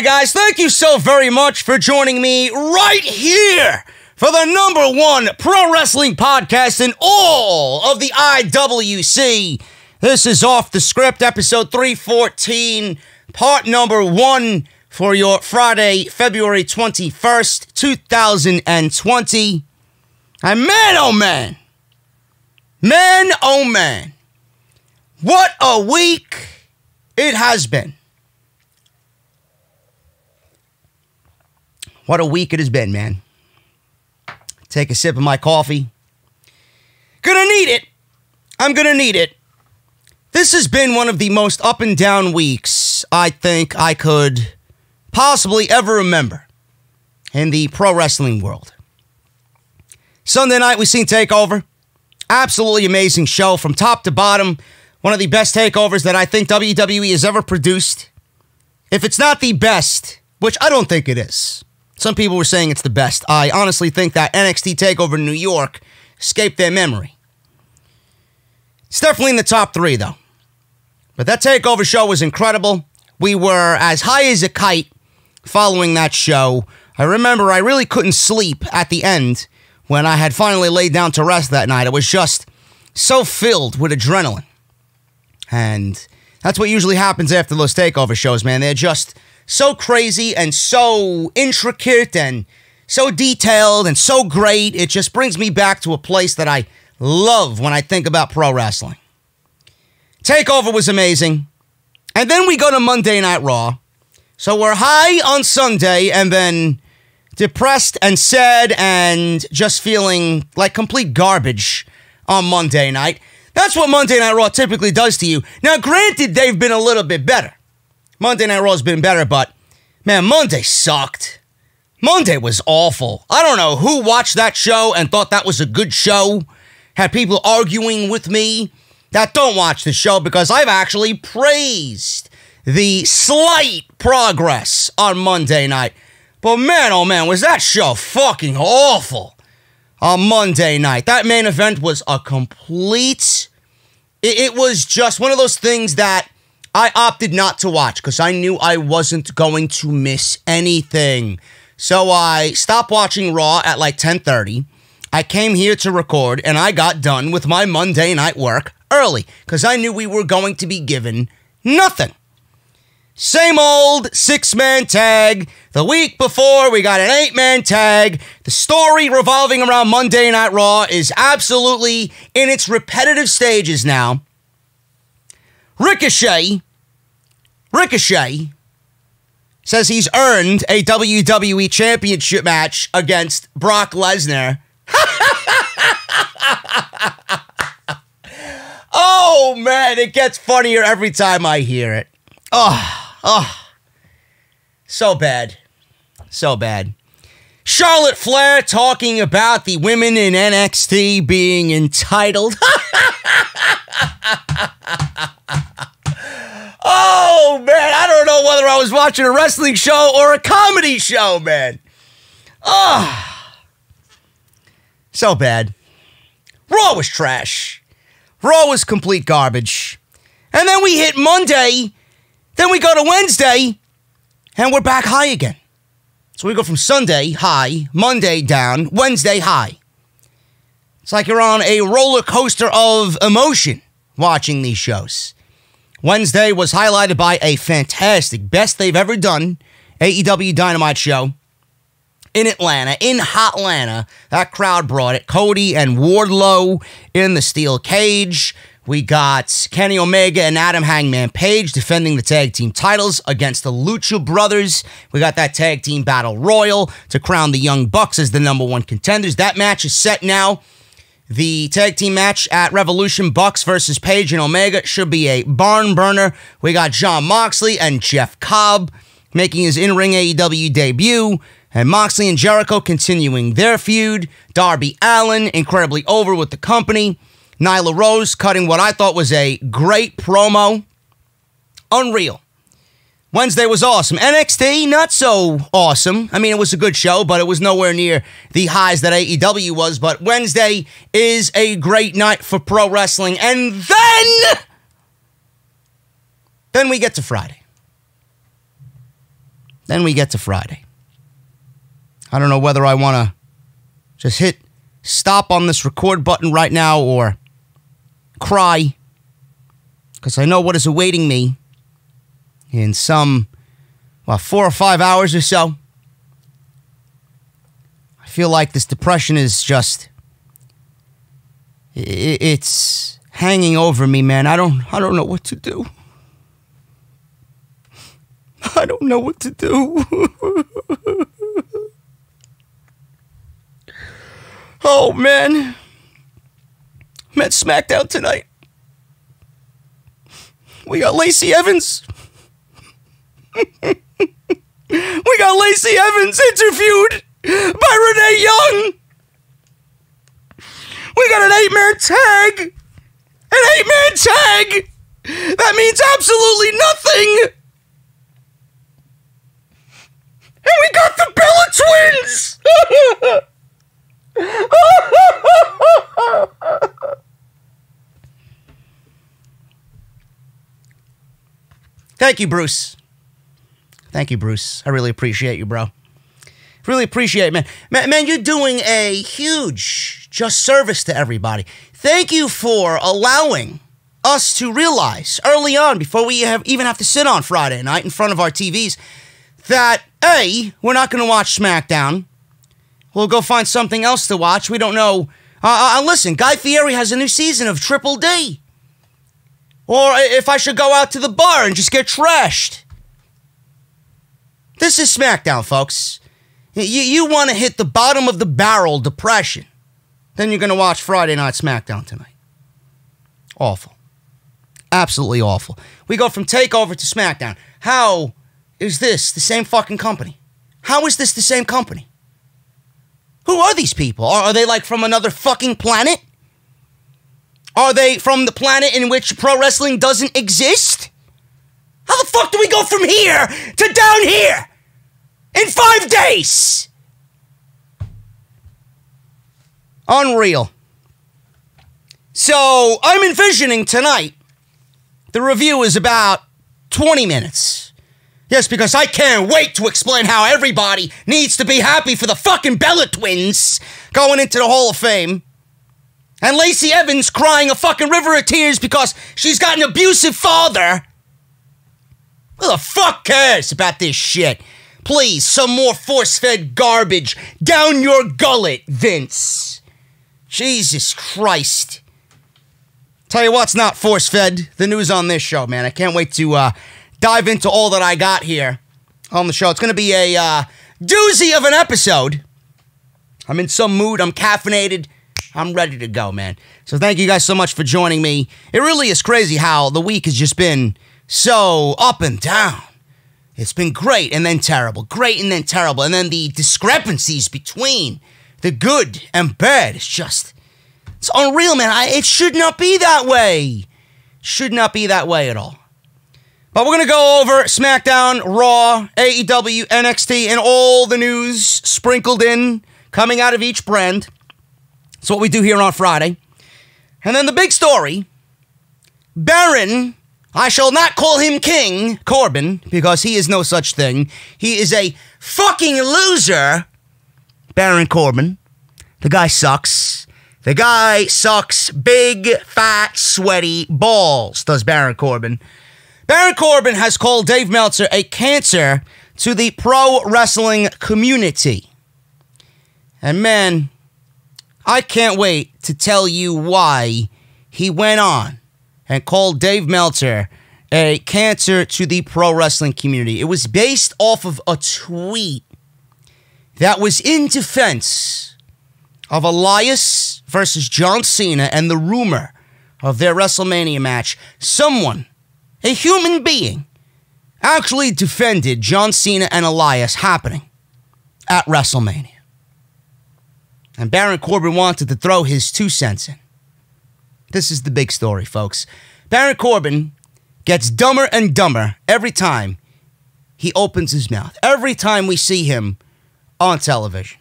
guys? Thank you so very much for joining me right here for the number one pro wrestling podcast in all of the IWC. This is Off the Script, episode 314, part number one for your Friday, February 21st, 2020. And man, oh man, man, oh man, what a week it has been. What a week it has been, man. Take a sip of my coffee. Gonna need it. I'm gonna need it. This has been one of the most up and down weeks I think I could possibly ever remember in the pro wrestling world. Sunday night, we seen TakeOver. Absolutely amazing show from top to bottom. One of the best takeovers that I think WWE has ever produced. If it's not the best, which I don't think it is, some people were saying it's the best. I honestly think that NXT TakeOver in New York escaped their memory. It's definitely in the top three, though. But that TakeOver show was incredible. We were as high as a kite following that show. I remember I really couldn't sleep at the end when I had finally laid down to rest that night. It was just so filled with adrenaline. And that's what usually happens after those takeover shows, man. They're just so crazy and so intricate and so detailed and so great. It just brings me back to a place that I love when I think about pro wrestling. Takeover was amazing. And then we go to Monday Night Raw. So we're high on Sunday and then depressed and sad and just feeling like complete garbage on Monday night. That's what Monday Night Raw typically does to you. Now, granted, they've been a little bit better. Monday Night Raw's been better, but man, Monday sucked. Monday was awful. I don't know who watched that show and thought that was a good show. Had people arguing with me that don't watch the show because I've actually praised the slight progress on Monday night. But man, oh man, was that show fucking awful on Monday night. That main event was a complete. It, it was just one of those things that I opted not to watch because I knew I wasn't going to miss anything. So I stopped watching Raw at like 10:30. I came here to record and I got done with my Monday night work early because I knew we were going to be given nothing. Same old six man tag. The week before, we got an eight man tag. The story revolving around Monday Night Raw is absolutely in its repetitive stages now. Ricochet, Ricochet says he's earned a WWE Championship match against Brock Lesnar. oh man, it gets funnier every time I hear it. Oh. Oh, so bad. So bad. Charlotte Flair talking about the women in NXT being entitled. oh, man. I don't know whether I was watching a wrestling show or a comedy show, man. Oh, so bad. Raw was trash. Raw was complete garbage. And then we hit Monday then we go to Wednesday and we're back high again. So we go from Sunday high, Monday down, Wednesday high. It's like you're on a roller coaster of emotion watching these shows. Wednesday was highlighted by a fantastic, best they've ever done AEW Dynamite show in Atlanta, in Hot Hotlanta. That crowd brought it. Cody and Wardlow in the steel cage. We got Kenny Omega and Adam Hangman Page defending the tag team titles against the Lucha Brothers. We got that tag team battle royal to crown the Young Bucks as the number one contenders. That match is set now. The tag team match at Revolution Bucks versus Page and Omega should be a barn burner. We got Jon Moxley and Jeff Cobb making his in ring AEW debut. And Moxley and Jericho continuing their feud. Darby Allin incredibly over with the company. Nyla Rose cutting what I thought was a great promo. Unreal. Wednesday was awesome. NXT, not so awesome. I mean, it was a good show, but it was nowhere near the highs that AEW was. But Wednesday is a great night for pro wrestling. And then, then we get to Friday. Then we get to Friday. I don't know whether I want to just hit stop on this record button right now or cry because I know what is awaiting me in some, well, four or five hours or so. I feel like this depression is just, it's hanging over me, man. I don't, I don't know what to do. I don't know what to do. oh, man. I'm at SmackDown tonight. We got Lacey Evans. we got Lacey Evans interviewed by Renee Young. We got an eight man tag. An eight man tag. That means absolutely nothing. And we got the Bella Twins. Thank you, Bruce. Thank you, Bruce. I really appreciate you, bro. Really appreciate it, man. man. You're doing a huge just service to everybody. Thank you for allowing us to realize early on, before we have, even have to sit on Friday night in front of our TVs, that A, we're not going to watch SmackDown. We'll go find something else to watch. We don't know. Uh, uh, listen, Guy Fieri has a new season of Triple D. Or if I should go out to the bar and just get trashed. This is SmackDown, folks. You, you want to hit the bottom of the barrel depression. Then you're going to watch Friday Night SmackDown tonight. Awful. Absolutely awful. We go from TakeOver to SmackDown. How is this the same fucking company? How is this the same company? Who are these people? Are, are they like from another fucking planet? Are they from the planet in which pro wrestling doesn't exist? How the fuck do we go from here to down here in five days? Unreal. So I'm envisioning tonight the review is about 20 minutes. Yes, because I can't wait to explain how everybody needs to be happy for the fucking Bella twins going into the Hall of Fame. And Lacey Evans crying a fucking river of tears because she's got an abusive father. Who the fuck cares about this shit? Please, some more force fed garbage down your gullet, Vince. Jesus Christ. Tell you what's not force fed the news on this show, man. I can't wait to uh, dive into all that I got here on the show. It's going to be a uh, doozy of an episode. I'm in some mood, I'm caffeinated. I'm ready to go, man. So thank you guys so much for joining me. It really is crazy how the week has just been so up and down. It's been great and then terrible, great and then terrible, and then the discrepancies between the good and bad is just it's unreal, man. I, it should not be that way. Should not be that way at all. But we're gonna go over SmackDown, Raw, AEW, NXT, and all the news sprinkled in coming out of each brand. That's what we do here on Friday. And then the big story Baron, I shall not call him King Corbin, because he is no such thing. He is a fucking loser. Baron Corbin. The guy sucks. The guy sucks big, fat, sweaty balls, does Baron Corbin. Baron Corbin has called Dave Meltzer a cancer to the pro wrestling community. And man, I can't wait to tell you why he went on and called Dave Meltzer a cancer to the pro wrestling community. It was based off of a tweet that was in defense of Elias versus John Cena and the rumor of their WrestleMania match. Someone, a human being, actually defended John Cena and Elias happening at WrestleMania. And Baron Corbin wanted to throw his two cents in. This is the big story, folks. Baron Corbin gets dumber and dumber every time he opens his mouth, every time we see him on television.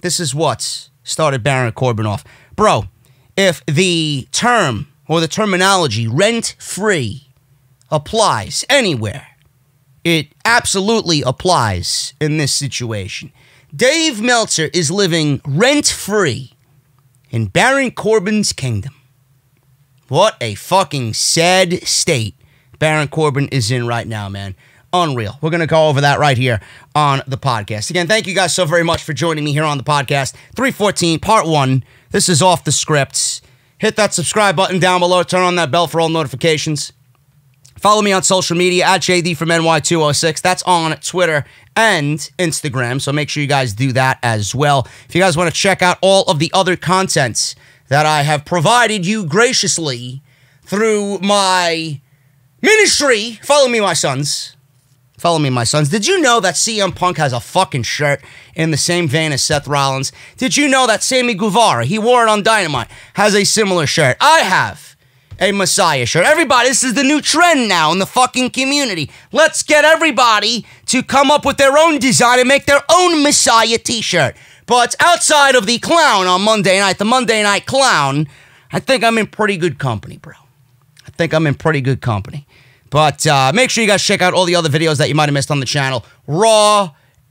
This is what started Baron Corbin off. Bro, if the term or the terminology rent free applies anywhere it absolutely applies in this situation. Dave Meltzer is living rent free in Baron Corbin's kingdom. What a fucking sad state Baron Corbin is in right now, man. Unreal. We're going to go over that right here on the podcast. Again, thank you guys so very much for joining me here on the podcast. 314, part one. This is off the scripts. Hit that subscribe button down below. Turn on that bell for all notifications. Follow me on social media at JD from NY206. That's on Twitter and Instagram. So make sure you guys do that as well. If you guys want to check out all of the other contents that I have provided you graciously through my ministry, follow me, my sons. Follow me, my sons. Did you know that CM Punk has a fucking shirt in the same vein as Seth Rollins? Did you know that Sammy Guevara, he wore it on Dynamite, has a similar shirt? I have a Messiah shirt. Everybody, this is the new trend now in the fucking community. Let's get everybody to come up with their own design and make their own Messiah t shirt. But outside of the clown on Monday night, the Monday night clown, I think I'm in pretty good company, bro. I think I'm in pretty good company. But uh, make sure you guys check out all the other videos that you might have missed on the channel Raw,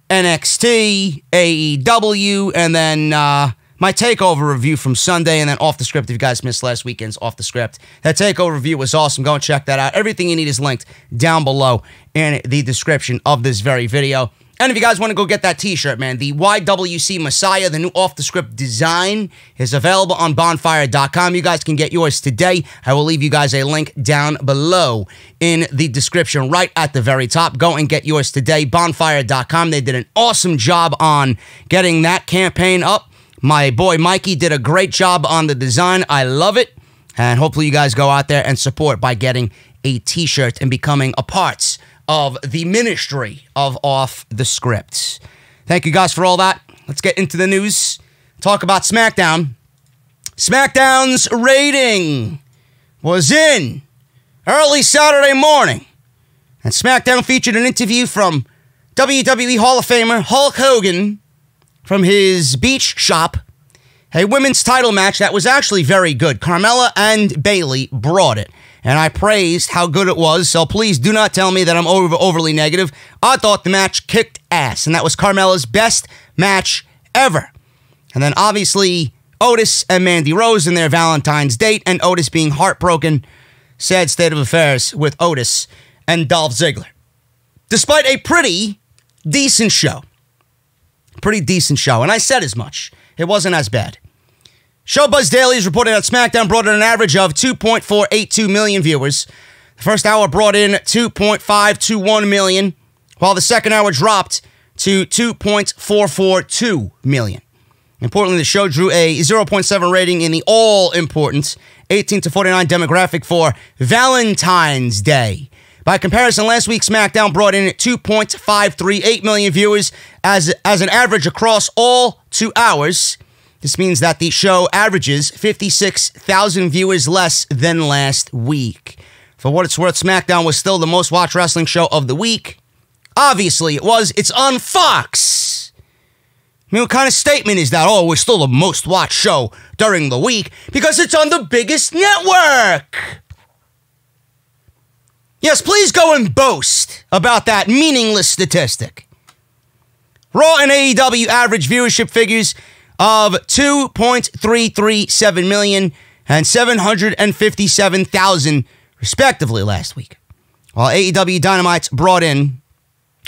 NXT, AEW, and then uh, my takeover review from Sunday, and then off the script. If you guys missed last weekend's off the script, that takeover review was awesome. Go and check that out. Everything you need is linked down below in the description of this very video. And if you guys want to go get that t-shirt, man, the YWC Messiah, the new off-the-script design, is available on bonfire.com. You guys can get yours today. I will leave you guys a link down below in the description right at the very top. Go and get yours today, bonfire.com. They did an awesome job on getting that campaign up. My boy Mikey did a great job on the design. I love it. And hopefully you guys go out there and support by getting a t-shirt and becoming a part of the ministry of Off the Script. Thank you guys for all that. Let's get into the news. Talk about SmackDown. SmackDown's rating was in early Saturday morning. And SmackDown featured an interview from WWE Hall of Famer Hulk Hogan from his beach shop. A women's title match that was actually very good. Carmella and Bayley brought it and I praised how good it was. So please do not tell me that I'm over, overly negative. I thought the match kicked ass, and that was Carmella's best match ever. And then obviously Otis and Mandy Rose in their Valentine's date, and Otis being heartbroken. Sad state of affairs with Otis and Dolph Ziggler. Despite a pretty decent show. Pretty decent show. And I said as much. It wasn't as bad. Showbuzz Daily is reporting that SmackDown brought in an average of 2.482 million viewers. The first hour brought in 2.521 million, while the second hour dropped to 2.442 million. Importantly, the show drew a 0.7 rating in the all important 18 to 49 demographic for Valentine's Day. By comparison, last week's SmackDown brought in 2.538 million viewers as, as an average across all two hours. This means that the show averages 56,000 viewers less than last week. For what it's worth, SmackDown was still the most watched wrestling show of the week. Obviously, it was. It's on Fox. I mean, what kind of statement is that? Oh, we're still the most watched show during the week because it's on the biggest network. Yes, please go and boast about that meaningless statistic. Raw and AEW average viewership figures of 2.337 million and 757,000 respectively last week. While AEW Dynamite's brought in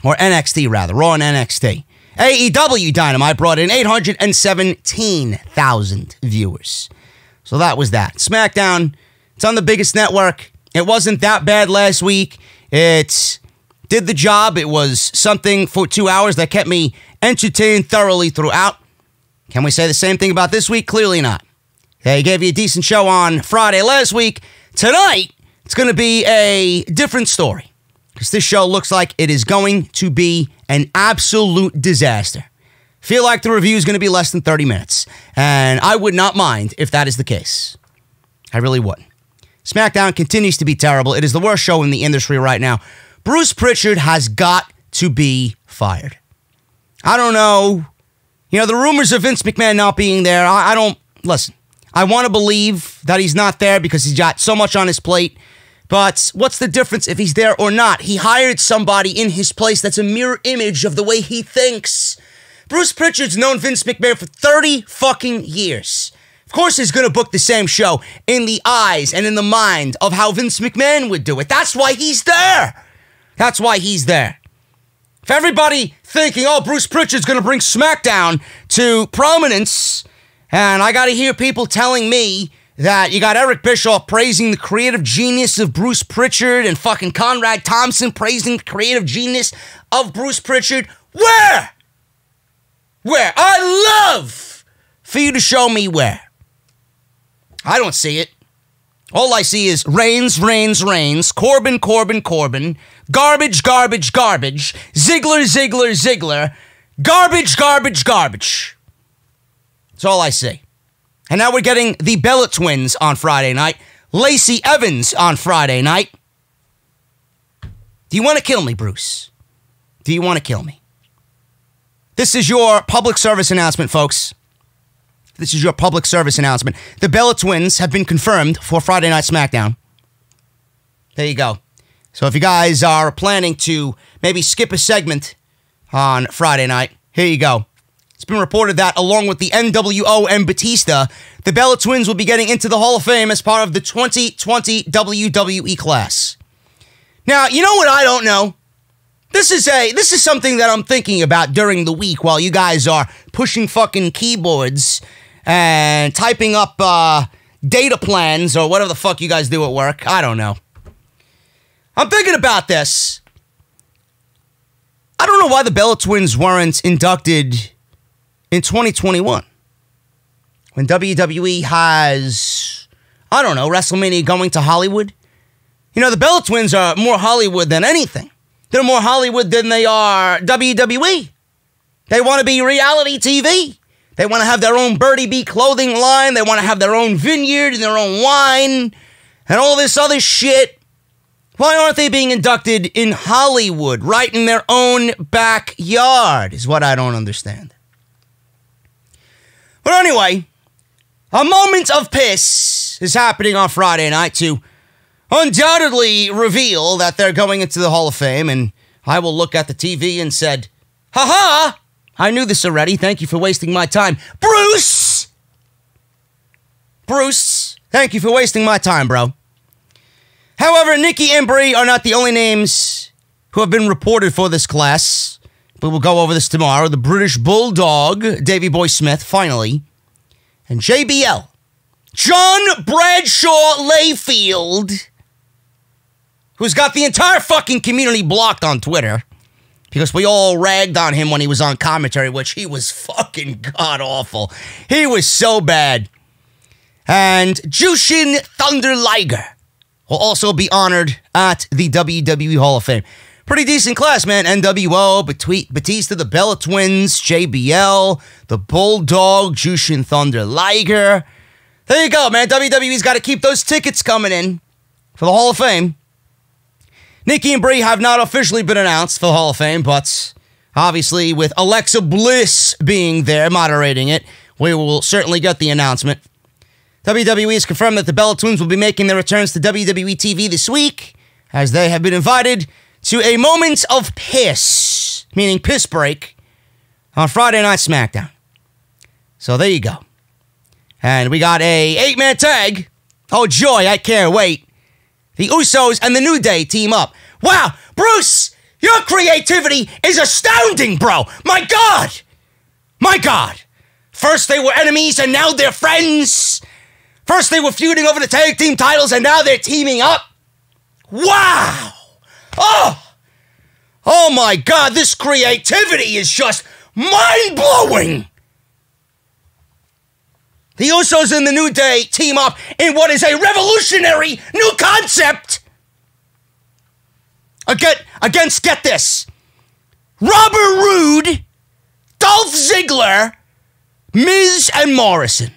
or NXT rather, Raw and NXT. AEW Dynamite brought in 817,000 viewers. So that was that. SmackDown, it's on the biggest network. It wasn't that bad last week. It did the job. It was something for two hours that kept me entertained thoroughly throughout. Can we say the same thing about this week? Clearly not. They gave you a decent show on Friday last week. Tonight, it's going to be a different story because this show looks like it is going to be an absolute disaster. Feel like the review is going to be less than 30 minutes, and I would not mind if that is the case. I really would. SmackDown continues to be terrible. It is the worst show in the industry right now. Bruce Pritchard has got to be fired. I don't know you know, the rumors of Vince McMahon not being there, I, I don't listen. I want to believe that he's not there because he's got so much on his plate. But what's the difference if he's there or not? He hired somebody in his place that's a mirror image of the way he thinks. Bruce Pritchard's known Vince McMahon for 30 fucking years. Of course, he's gonna book the same show in the eyes and in the mind of how Vince McMahon would do it. That's why he's there. That's why he's there. If everybody thinking, oh, Bruce Pritchard's gonna bring SmackDown to prominence, and I gotta hear people telling me that you got Eric Bischoff praising the creative genius of Bruce Pritchard and fucking Conrad Thompson praising the creative genius of Bruce Pritchard. Where? Where? I love for you to show me where. I don't see it. All I see is Reigns, Reigns, Reigns, Corbin, Corbin, Corbin, garbage, garbage, garbage, Ziggler, Ziggler, Ziggler, garbage, garbage, garbage. That's all I see. And now we're getting the Bella twins on Friday night, Lacey Evans on Friday night. Do you want to kill me, Bruce? Do you want to kill me? This is your public service announcement, folks. This is your public service announcement. The Bella twins have been confirmed for Friday Night SmackDown. There you go. So if you guys are planning to maybe skip a segment on Friday night, here you go. It's been reported that along with the NWO and Batista, the Bella twins will be getting into the Hall of Fame as part of the 2020 WWE class. Now, you know what I don't know? This is a this is something that I'm thinking about during the week while you guys are pushing fucking keyboards and typing up uh, data plans or whatever the fuck you guys do at work. I don't know. I'm thinking about this. I don't know why the Bella twins weren't inducted in 2021 when WWE has, I don't know, WrestleMania going to Hollywood. You know, the Bella twins are more Hollywood than anything. They're more Hollywood than they are WWE. They want to be reality TV. They want to have their own Birdiebee clothing line. They want to have their own vineyard and their own wine and all this other shit. Why aren't they being inducted in Hollywood, right in their own backyard? Is what I don't understand. But anyway, a moment of piss is happening on Friday night to undoubtedly reveal that they're going into the Hall of Fame, and I will look at the TV and said, "Ha ha! I knew this already. Thank you for wasting my time, Bruce. Bruce, thank you for wasting my time, bro." However, Nikki and Brie are not the only names who have been reported for this class. But we'll go over this tomorrow. The British Bulldog, Davy Boy Smith, finally. And JBL, John Bradshaw Layfield, who's got the entire fucking community blocked on Twitter because we all ragged on him when he was on commentary, which he was fucking god awful. He was so bad. And Jushin Thunder Liger will also be honored at the WWE Hall of Fame. Pretty decent class, man. NWO, Batista, the Bella Twins, JBL, the Bulldog, Jushin Thunder Liger. There you go, man. WWE's got to keep those tickets coming in for the Hall of Fame. Nikki and Brie have not officially been announced for the Hall of Fame, but obviously, with Alexa Bliss being there moderating it, we will certainly get the announcement. WWE has confirmed that the Bella Twins will be making their returns to WWE TV this week, as they have been invited to a moment of piss, meaning piss break, on Friday Night SmackDown. So there you go. And we got a eight-man tag. Oh joy, I can't wait. The Usos and the New Day team up. Wow, Bruce, your creativity is astounding, bro. My God. My God. First they were enemies and now they're friends. First they were feuding over the tag team titles and now they're teaming up. Wow. Oh. Oh my God, this creativity is just mind blowing. The Usos and the New Day team up in what is a revolutionary new concept. Against, against get this, Robert Roode, Dolph Ziggler, Miz, and Morrison.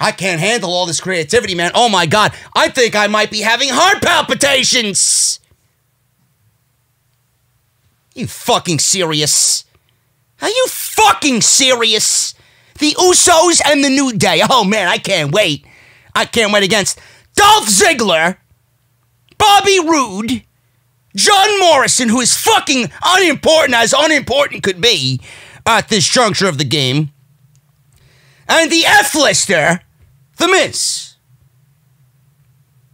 I can't handle all this creativity, man. Oh my God. I think I might be having heart palpitations. You fucking serious? Are you fucking serious? The Usos and the New Day. Oh man, I can't wait. I can't wait against Dolph Ziggler, Bobby Roode, John Morrison, who is fucking unimportant as unimportant could be at this juncture of the game, and the F-lister, The Miz.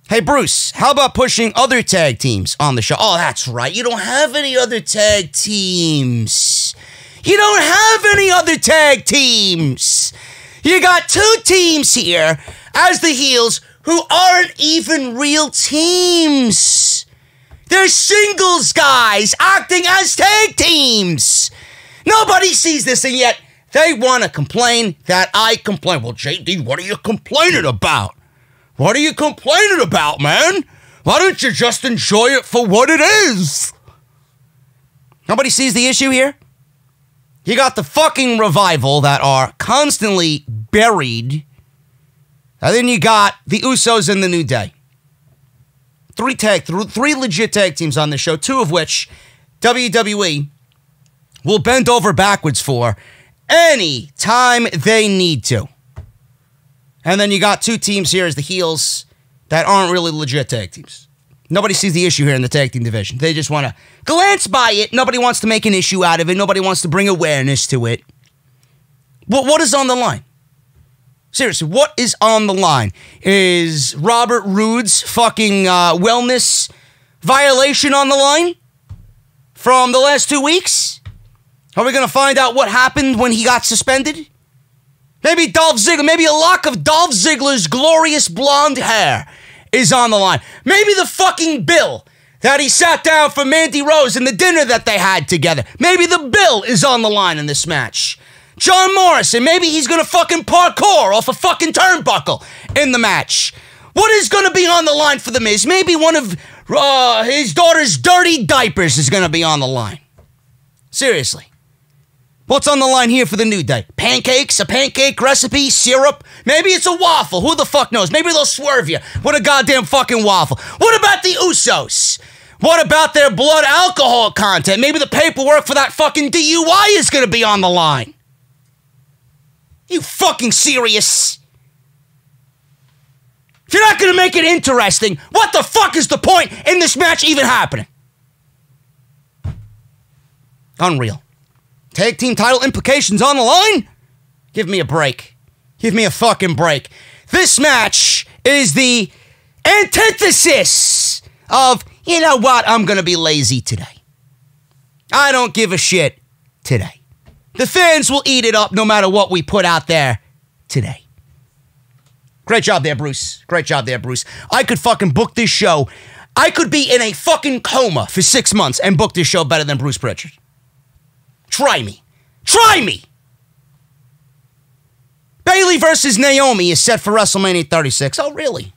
Hey, Bruce, how about pushing other tag teams on the show? Oh, that's right. You don't have any other tag teams. You don't have any other tag teams. You got two teams here as the heels who aren't even real teams. They're singles guys acting as tag teams. Nobody sees this, and yet they want to complain that I complain. Well, JD, what are you complaining about? What are you complaining about, man? Why don't you just enjoy it for what it is? Nobody sees the issue here? You got the fucking revival that are constantly buried. And then you got the Usos and the New Day. Three tag, th- three legit tag teams on the show, two of which WWE will bend over backwards for any time they need to. And then you got two teams here as the heels that aren't really legit tag teams. Nobody sees the issue here in the tag team division. They just want to glance by it. Nobody wants to make an issue out of it. Nobody wants to bring awareness to it. But what is on the line? Seriously, what is on the line? Is Robert Roode's fucking uh, wellness violation on the line from the last two weeks? Are we going to find out what happened when he got suspended? Maybe Dolph Ziggler, maybe a lock of Dolph Ziggler's glorious blonde hair is on the line. Maybe the fucking bill that he sat down for Mandy Rose and the dinner that they had together. Maybe the bill is on the line in this match. John Morrison, maybe he's gonna fucking parkour off a fucking turnbuckle in the match. What is gonna be on the line for The Miz? Maybe one of uh, his daughter's dirty diapers is gonna be on the line. Seriously. What's on the line here for the new day? Pancakes, a pancake recipe, syrup? Maybe it's a waffle. Who the fuck knows? Maybe they'll swerve you with a goddamn fucking waffle. What about the Usos? What about their blood alcohol content? Maybe the paperwork for that fucking DUI is gonna be on the line. You fucking serious? If you're not gonna make it interesting, what the fuck is the point in this match even happening? Unreal. Tag team title implications on the line? Give me a break. Give me a fucking break. This match is the antithesis of, you know what, I'm gonna be lazy today. I don't give a shit today. The fans will eat it up no matter what we put out there today. Great job there, Bruce. Great job there, Bruce. I could fucking book this show. I could be in a fucking coma for six months and book this show better than Bruce Pritchard. Try me. Try me. Bayley versus Naomi is set for WrestleMania 36. Oh, really?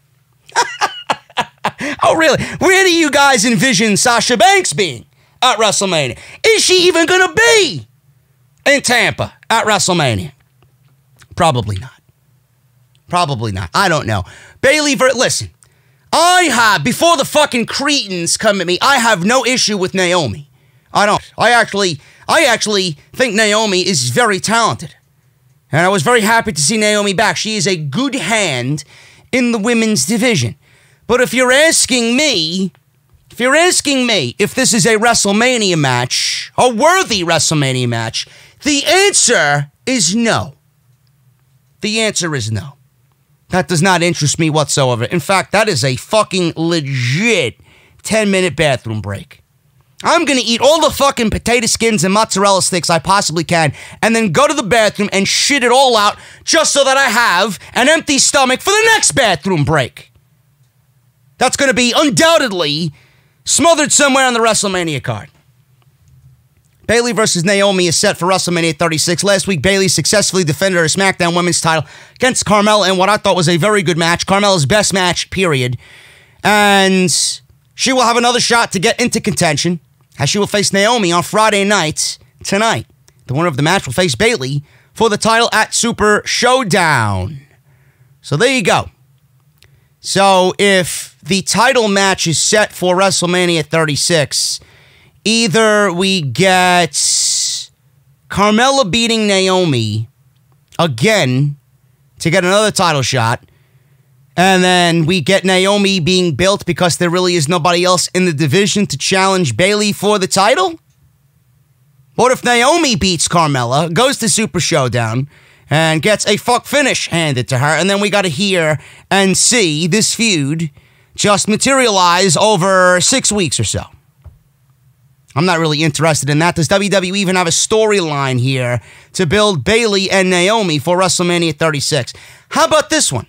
oh, really? Where do you guys envision Sasha Banks being at WrestleMania? Is she even going to be in Tampa at WrestleMania? Probably not. Probably not. I don't know. Bayley, ver- listen, I have, before the fucking cretins come at me, I have no issue with Naomi. I don't. I actually, I actually think Naomi is very talented. And I was very happy to see Naomi back. She is a good hand in the women's division. But if you're asking me, if you're asking me if this is a WrestleMania match, a worthy WrestleMania match, the answer is no. The answer is no. That does not interest me whatsoever. In fact, that is a fucking legit 10 minute bathroom break. I'm gonna eat all the fucking potato skins and mozzarella sticks I possibly can, and then go to the bathroom and shit it all out just so that I have an empty stomach for the next bathroom break. That's gonna be undoubtedly smothered somewhere on the WrestleMania card. Bayley versus Naomi is set for WrestleMania 36. Last week, Bayley successfully defended her SmackDown Women's title against Carmella in what I thought was a very good match. Carmella's best match, period. And she will have another shot to get into contention as she will face Naomi on Friday night tonight. The winner of the match will face Bayley for the title at Super Showdown. So there you go. So if the title match is set for WrestleMania 36, either we get Carmella beating Naomi again to get another title shot, And then we get Naomi being built because there really is nobody else in the division to challenge Bayley for the title? What if Naomi beats Carmella, goes to Super Showdown, and gets a fuck finish handed to her, and then we got to hear and see this feud just materialize over six weeks or so? I'm not really interested in that. Does WWE even have a storyline here to build Bayley and Naomi for WrestleMania 36? How about this one?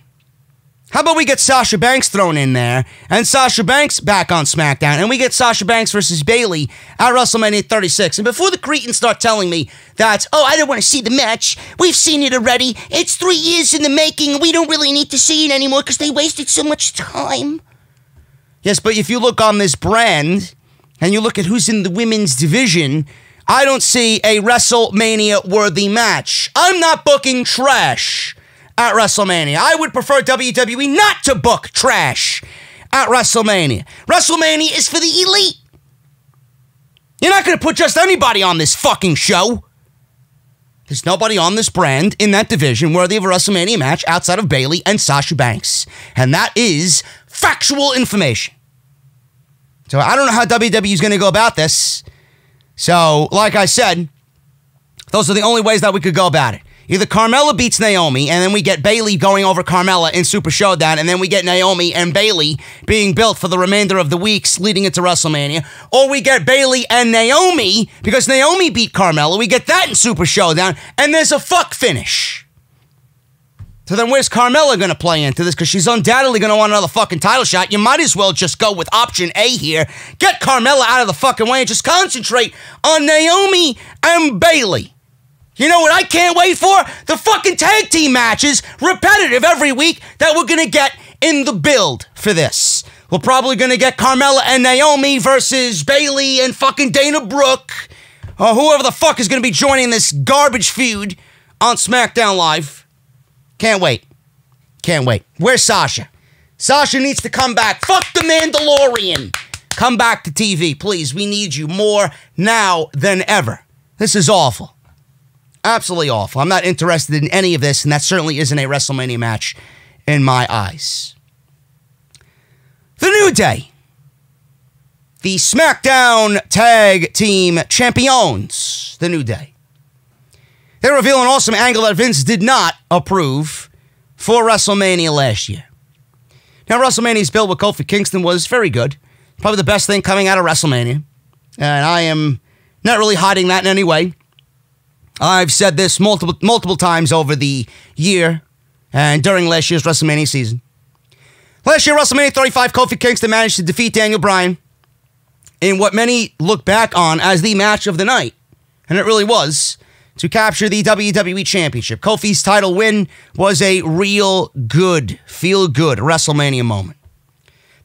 How about we get Sasha Banks thrown in there and Sasha Banks back on SmackDown and we get Sasha Banks versus Bayley at WrestleMania 36? And before the cretins start telling me that, oh, I don't want to see the match, we've seen it already, it's three years in the making, we don't really need to see it anymore because they wasted so much time. Yes, but if you look on this brand, and you look at who's in the women's division, I don't see a WrestleMania worthy match. I'm not booking trash at WrestleMania. I would prefer WWE not to book trash at WrestleMania. WrestleMania is for the elite. You're not going to put just anybody on this fucking show. There's nobody on this brand in that division worthy of a WrestleMania match outside of Bayley and Sasha Banks. And that is factual information. So I don't know how WWE is going to go about this. So, like I said, those are the only ways that we could go about it. Either Carmella beats Naomi, and then we get Bayley going over Carmella in Super Showdown, and then we get Naomi and Bayley being built for the remainder of the weeks leading into WrestleMania. Or we get Bayley and Naomi because Naomi beat Carmella. We get that in Super Showdown, and there's a fuck finish. So then where's Carmella going to play into this? Because she's undoubtedly going to want another fucking title shot. You might as well just go with option A here. Get Carmella out of the fucking way and just concentrate on Naomi and Bayley. You know what I can't wait for? The fucking tag team matches, repetitive every week, that we're going to get in the build for this. We're probably going to get Carmella and Naomi versus Bayley and fucking Dana Brooke, or whoever the fuck is going to be joining this garbage feud on SmackDown Live. Can't wait. Can't wait. Where's Sasha? Sasha needs to come back. Fuck the Mandalorian. Come back to TV, please. We need you more now than ever. This is awful. Absolutely awful. I'm not interested in any of this, and that certainly isn't a WrestleMania match in my eyes. The New Day. The SmackDown Tag Team Champions. The New Day. They reveal an awesome angle that Vince did not approve for WrestleMania last year. Now, WrestleMania's build with Kofi Kingston was very good. Probably the best thing coming out of WrestleMania. And I am not really hiding that in any way. I've said this multiple multiple times over the year and during last year's WrestleMania season. Last year, WrestleMania 35, Kofi Kingston managed to defeat Daniel Bryan in what many look back on as the match of the night. And it really was to capture the WWE Championship. Kofi's title win was a real good, feel good WrestleMania moment.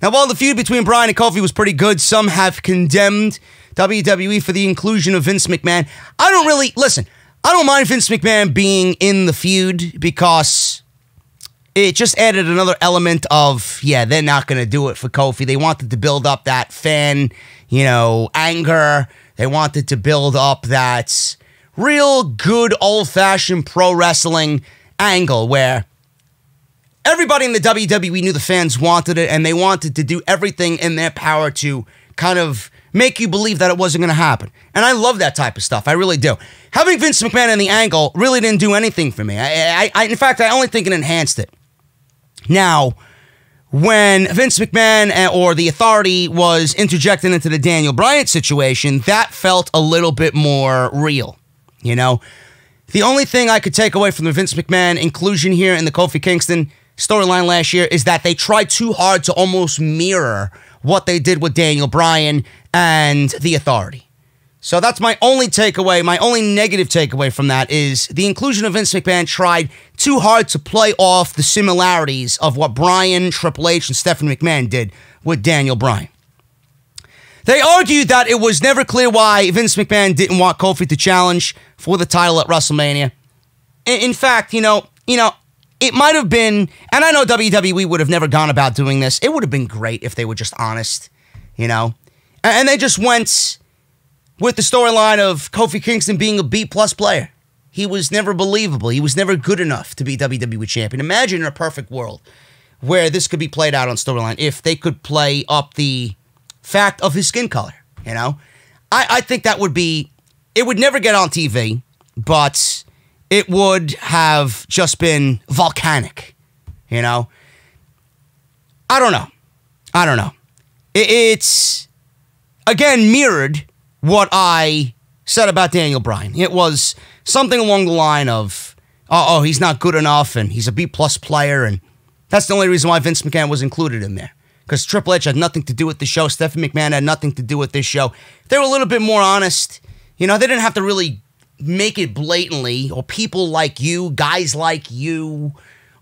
Now, while the feud between Bryan and Kofi was pretty good, some have condemned WWE for the inclusion of Vince McMahon. I don't really, listen, I don't mind Vince McMahon being in the feud because it just added another element of, yeah, they're not going to do it for Kofi. They wanted to build up that fan, you know, anger. They wanted to build up that real good old fashioned pro wrestling angle where everybody in the WWE knew the fans wanted it and they wanted to do everything in their power to kind of make you believe that it wasn't going to happen. And I love that type of stuff. I really do. Having Vince McMahon in the angle really didn't do anything for me. I, I, I in fact, I only think it enhanced it. Now, when Vince McMahon eh, or the authority was interjected into the Daniel Bryan situation, that felt a little bit more real. You know, the only thing I could take away from the Vince McMahon inclusion here in the Kofi Kingston storyline last year is that they tried too hard to almost mirror what they did with Daniel Bryan and the authority. So that's my only takeaway. My only negative takeaway from that is the inclusion of Vince McMahon tried too hard to play off the similarities of what Bryan, Triple H, and Stephanie McMahon did with Daniel Bryan. They argued that it was never clear why Vince McMahon didn't want Kofi to challenge for the title at WrestleMania. In fact, you know, you know, it might have been, and I know WWE would have never gone about doing this. It would have been great if they were just honest, you know, and they just went with the storyline of Kofi Kingston being a B plus player. He was never believable. He was never good enough to be WWE champion. Imagine in a perfect world where this could be played out on storyline if they could play up the fact of his skin color. You know, I, I think that would be. It would never get on TV, but it would have just been volcanic. You know, I don't know. I don't know. It's again mirrored what I said about Daniel Bryan. It was something along the line of, oh, oh he's not good enough and he's a B plus player. And that's the only reason why Vince McMahon was included in there. Because Triple H had nothing to do with the show. Stephanie McMahon had nothing to do with this show. They were a little bit more honest. You know, they didn't have to really make it blatantly, or people like you, guys like you,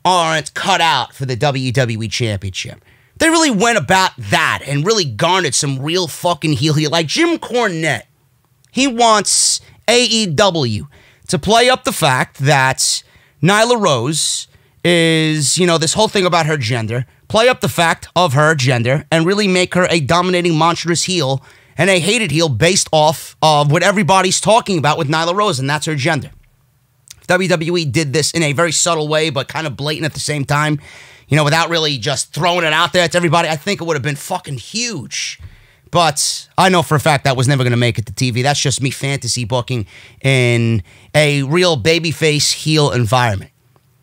aren't cut out for the WWE Championship. They really went about that and really garnered some real fucking heel heel. Like Jim Cornette, he wants AEW to play up the fact that Nyla Rose is, you know, this whole thing about her gender, play up the fact of her gender and really make her a dominating, monstrous heel and a hated heel based off of what everybody's talking about with Nyla Rose, and that's her gender. WWE did this in a very subtle way, but kind of blatant at the same time, you know, without really just throwing it out there to everybody. I think it would have been fucking huge. But I know for a fact that was never going to make it to TV. That's just me fantasy booking in a real babyface heel environment.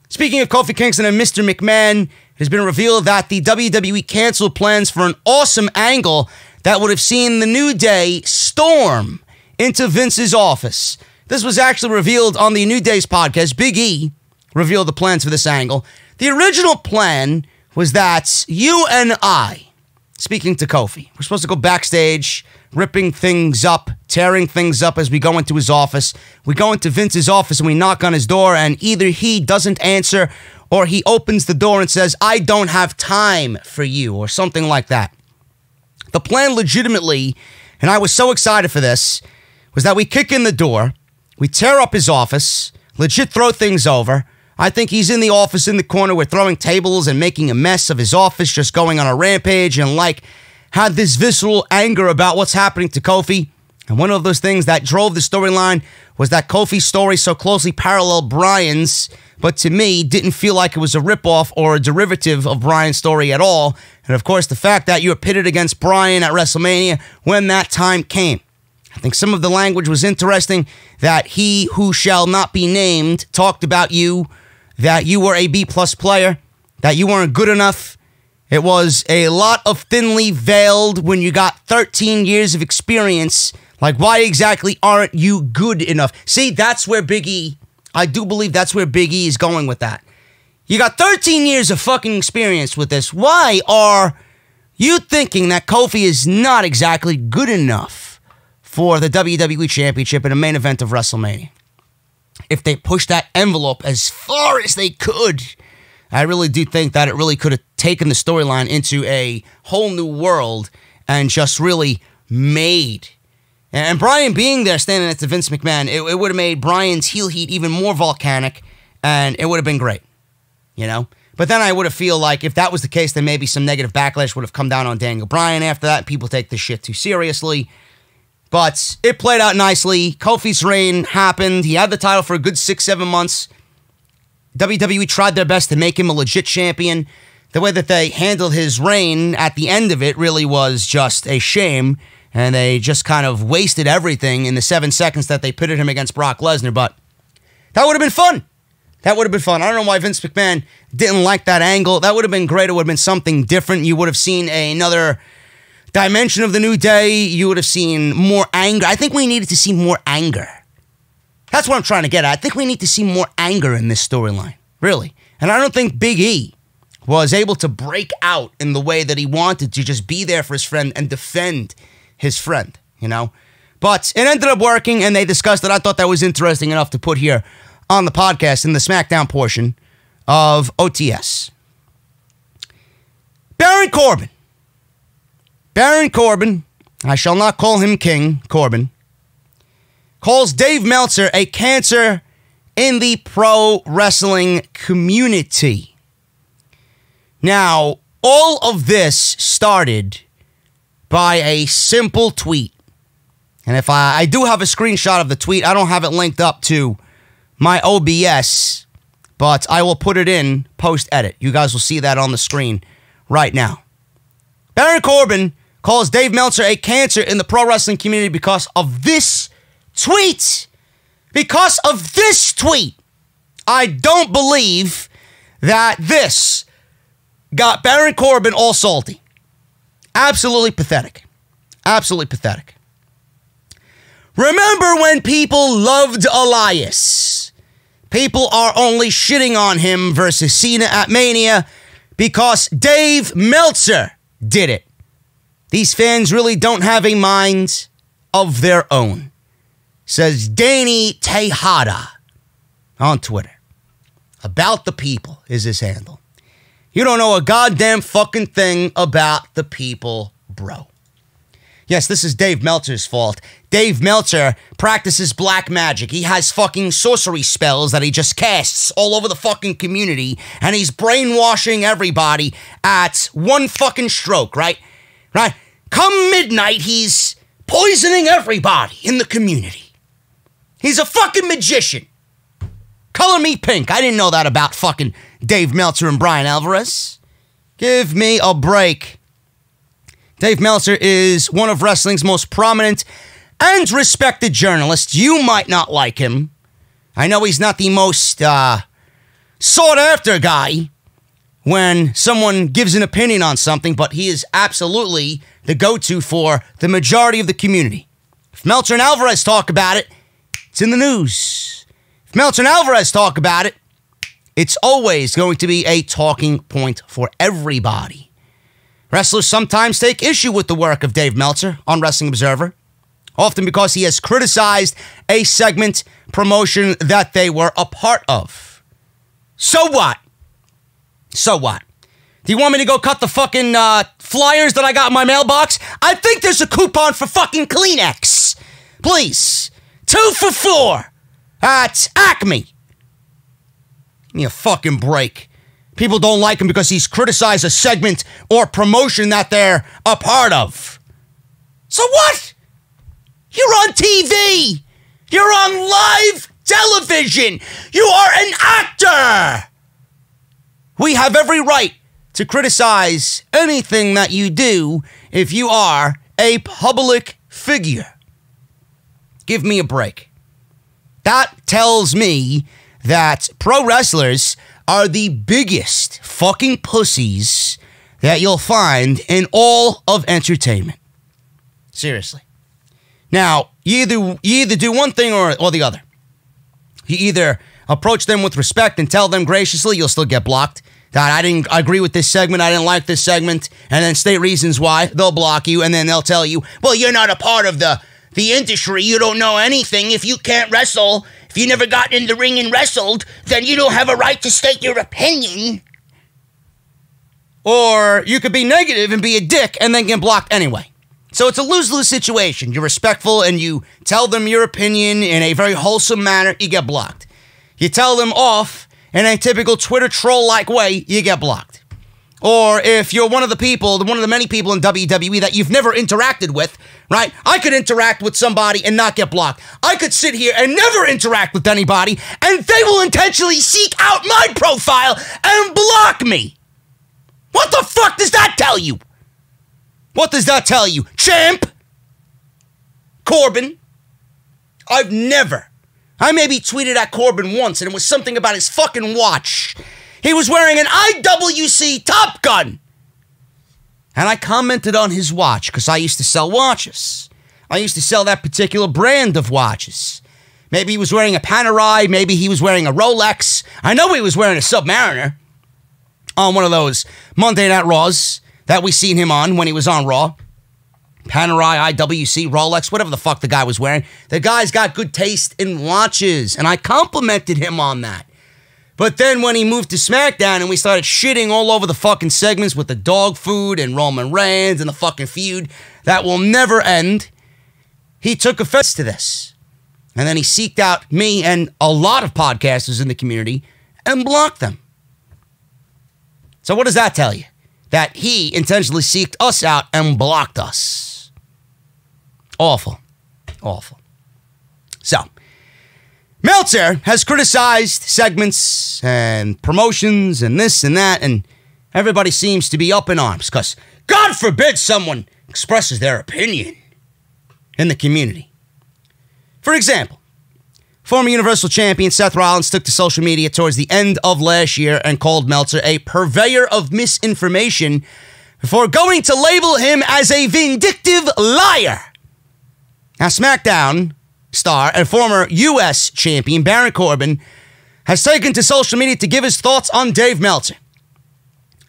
Speaking of Kofi Kingston and Mr. McMahon, it has been revealed that the WWE canceled plans for an awesome angle that would have seen the New Day storm into Vince's office. This was actually revealed on the New Day's podcast. Big E revealed the plans for this angle. The original plan was that you and I, speaking to Kofi. We're supposed to go backstage, ripping things up, tearing things up as we go into his office. We go into Vince's office and we knock on his door, and either he doesn't answer or he opens the door and says, I don't have time for you, or something like that. The plan legitimately, and I was so excited for this, was that we kick in the door, we tear up his office, legit throw things over. I think he's in the office in the corner. We're throwing tables and making a mess of his office, just going on a rampage and like had this visceral anger about what's happening to Kofi. And one of those things that drove the storyline was that Kofi's story so closely paralleled Bryan's, but to me didn't feel like it was a ripoff or a derivative of Bryan's story at all. And of course, the fact that you were pitted against Bryan at WrestleMania when that time came. I think some of the language was interesting that he who shall not be named talked about you, that you were a B plus player, that you weren't good enough. It was a lot of thinly veiled when you got 13 years of experience. Like, why exactly aren't you good enough? See, that's where Biggie, I do believe that's where Biggie is going with that. You got 13 years of fucking experience with this. Why are you thinking that Kofi is not exactly good enough for the WWE Championship in a main event of WrestleMania? If they push that envelope as far as they could, I really do think that it really could have taken the storyline into a whole new world and just really made. And Bryan being there standing next to Vince McMahon, it, it would have made Bryan's heel heat even more volcanic and it would have been great, you know? But then I would have feel like if that was the case, then maybe some negative backlash would have come down on Daniel Bryan after that. People take this shit too seriously. But it played out nicely. Kofi's reign happened. He had the title for a good six, seven months. WWE tried their best to make him a legit champion. The way that they handled his reign at the end of it really was just a shame. And they just kind of wasted everything in the seven seconds that they pitted him against Brock Lesnar. But that would have been fun. That would have been fun. I don't know why Vince McMahon didn't like that angle. That would have been great. It would have been something different. You would have seen another dimension of the new day. You would have seen more anger. I think we needed to see more anger. That's what I'm trying to get at. I think we need to see more anger in this storyline, really. And I don't think Big E was able to break out in the way that he wanted to just be there for his friend and defend his friend, you know? But it ended up working and they discussed it. I thought that was interesting enough to put here on the podcast in the SmackDown portion of OTS. Baron Corbin. Baron Corbin, I shall not call him King Corbin, calls Dave Meltzer a cancer in the pro wrestling community. Now, all of this started by a simple tweet. And if I, I do have a screenshot of the tweet, I don't have it linked up to my OBS, but I will put it in post edit. You guys will see that on the screen right now. Baron Corbin calls Dave Meltzer a cancer in the pro wrestling community because of this tweet. Because of this tweet. I don't believe that this got Baron Corbin all salty. Absolutely pathetic. Absolutely pathetic. Remember when people loved Elias? People are only shitting on him versus Cena at Mania because Dave Meltzer did it. These fans really don't have a mind of their own, says Danny Tejada on Twitter. About the people is his handle. You don't know a goddamn fucking thing about the people, bro. Yes, this is Dave Meltzer's fault. Dave Meltzer practices black magic. He has fucking sorcery spells that he just casts all over the fucking community, and he's brainwashing everybody at one fucking stroke, right? Right? Come midnight, he's poisoning everybody in the community. He's a fucking magician. Color me pink. I didn't know that about fucking Dave Meltzer and Bryan Alvarez. Give me a break. Dave Meltzer is one of wrestling's most prominent and respected journalists. You might not like him. I know he's not the most uh, sought after guy when someone gives an opinion on something, but he is absolutely the go to for the majority of the community. If Meltzer and Alvarez talk about it, it's in the news. If Meltzer and Alvarez talk about it, it's always going to be a talking point for everybody. Wrestlers sometimes take issue with the work of Dave Meltzer on Wrestling Observer, often because he has criticized a segment promotion that they were a part of. So what? So what? Do you want me to go cut the fucking uh, flyers that I got in my mailbox? I think there's a coupon for fucking Kleenex. Please. Two for four at Acme. Give me a fucking break. People don't like him because he's criticized a segment or promotion that they're a part of. So what? You're on TV. You're on live television. You are an actor. We have every right to criticize anything that you do if you are a public figure. Give me a break. That tells me that pro wrestlers are the biggest fucking pussies that you'll find in all of entertainment. Seriously. Now, you either you either do one thing or, or the other. You either approach them with respect and tell them graciously you'll still get blocked. That I didn't agree with this segment, I didn't like this segment, and then state reasons why. They'll block you, and then they'll tell you, well, you're not a part of the the industry, you don't know anything. If you can't wrestle, if you never got in the ring and wrestled, then you don't have a right to state your opinion. Or you could be negative and be a dick and then get blocked anyway. So it's a lose lose situation. You're respectful and you tell them your opinion in a very wholesome manner, you get blocked. You tell them off in a typical Twitter troll like way, you get blocked. Or if you're one of the people, one of the many people in WWE that you've never interacted with, right? I could interact with somebody and not get blocked. I could sit here and never interact with anybody, and they will intentionally seek out my profile and block me. What the fuck does that tell you? What does that tell you? Champ? Corbin? I've never. I maybe tweeted at Corbin once, and it was something about his fucking watch. He was wearing an IWC Top Gun. And I commented on his watch because I used to sell watches. I used to sell that particular brand of watches. Maybe he was wearing a Panerai, maybe he was wearing a Rolex. I know he was wearing a Submariner on one of those Monday Night Raws that we seen him on when he was on Raw. Panerai, IWC, Rolex, whatever the fuck the guy was wearing. The guy's got good taste in watches, and I complimented him on that. But then when he moved to SmackDown and we started shitting all over the fucking segments with the dog food and Roman Reigns and the fucking feud that will never end, he took offense to this. And then he seeked out me and a lot of podcasters in the community and blocked them. So what does that tell you? That he intentionally seeked us out and blocked us. Awful. Awful. So, Meltzer has criticized segments and promotions and this and that, and everybody seems to be up in arms because God forbid someone expresses their opinion in the community. For example, former Universal Champion Seth Rollins took to social media towards the end of last year and called Meltzer a purveyor of misinformation before going to label him as a vindictive liar. Now, SmackDown star and former U.S. champion Baron Corbin has taken to social media to give his thoughts on Dave Meltzer.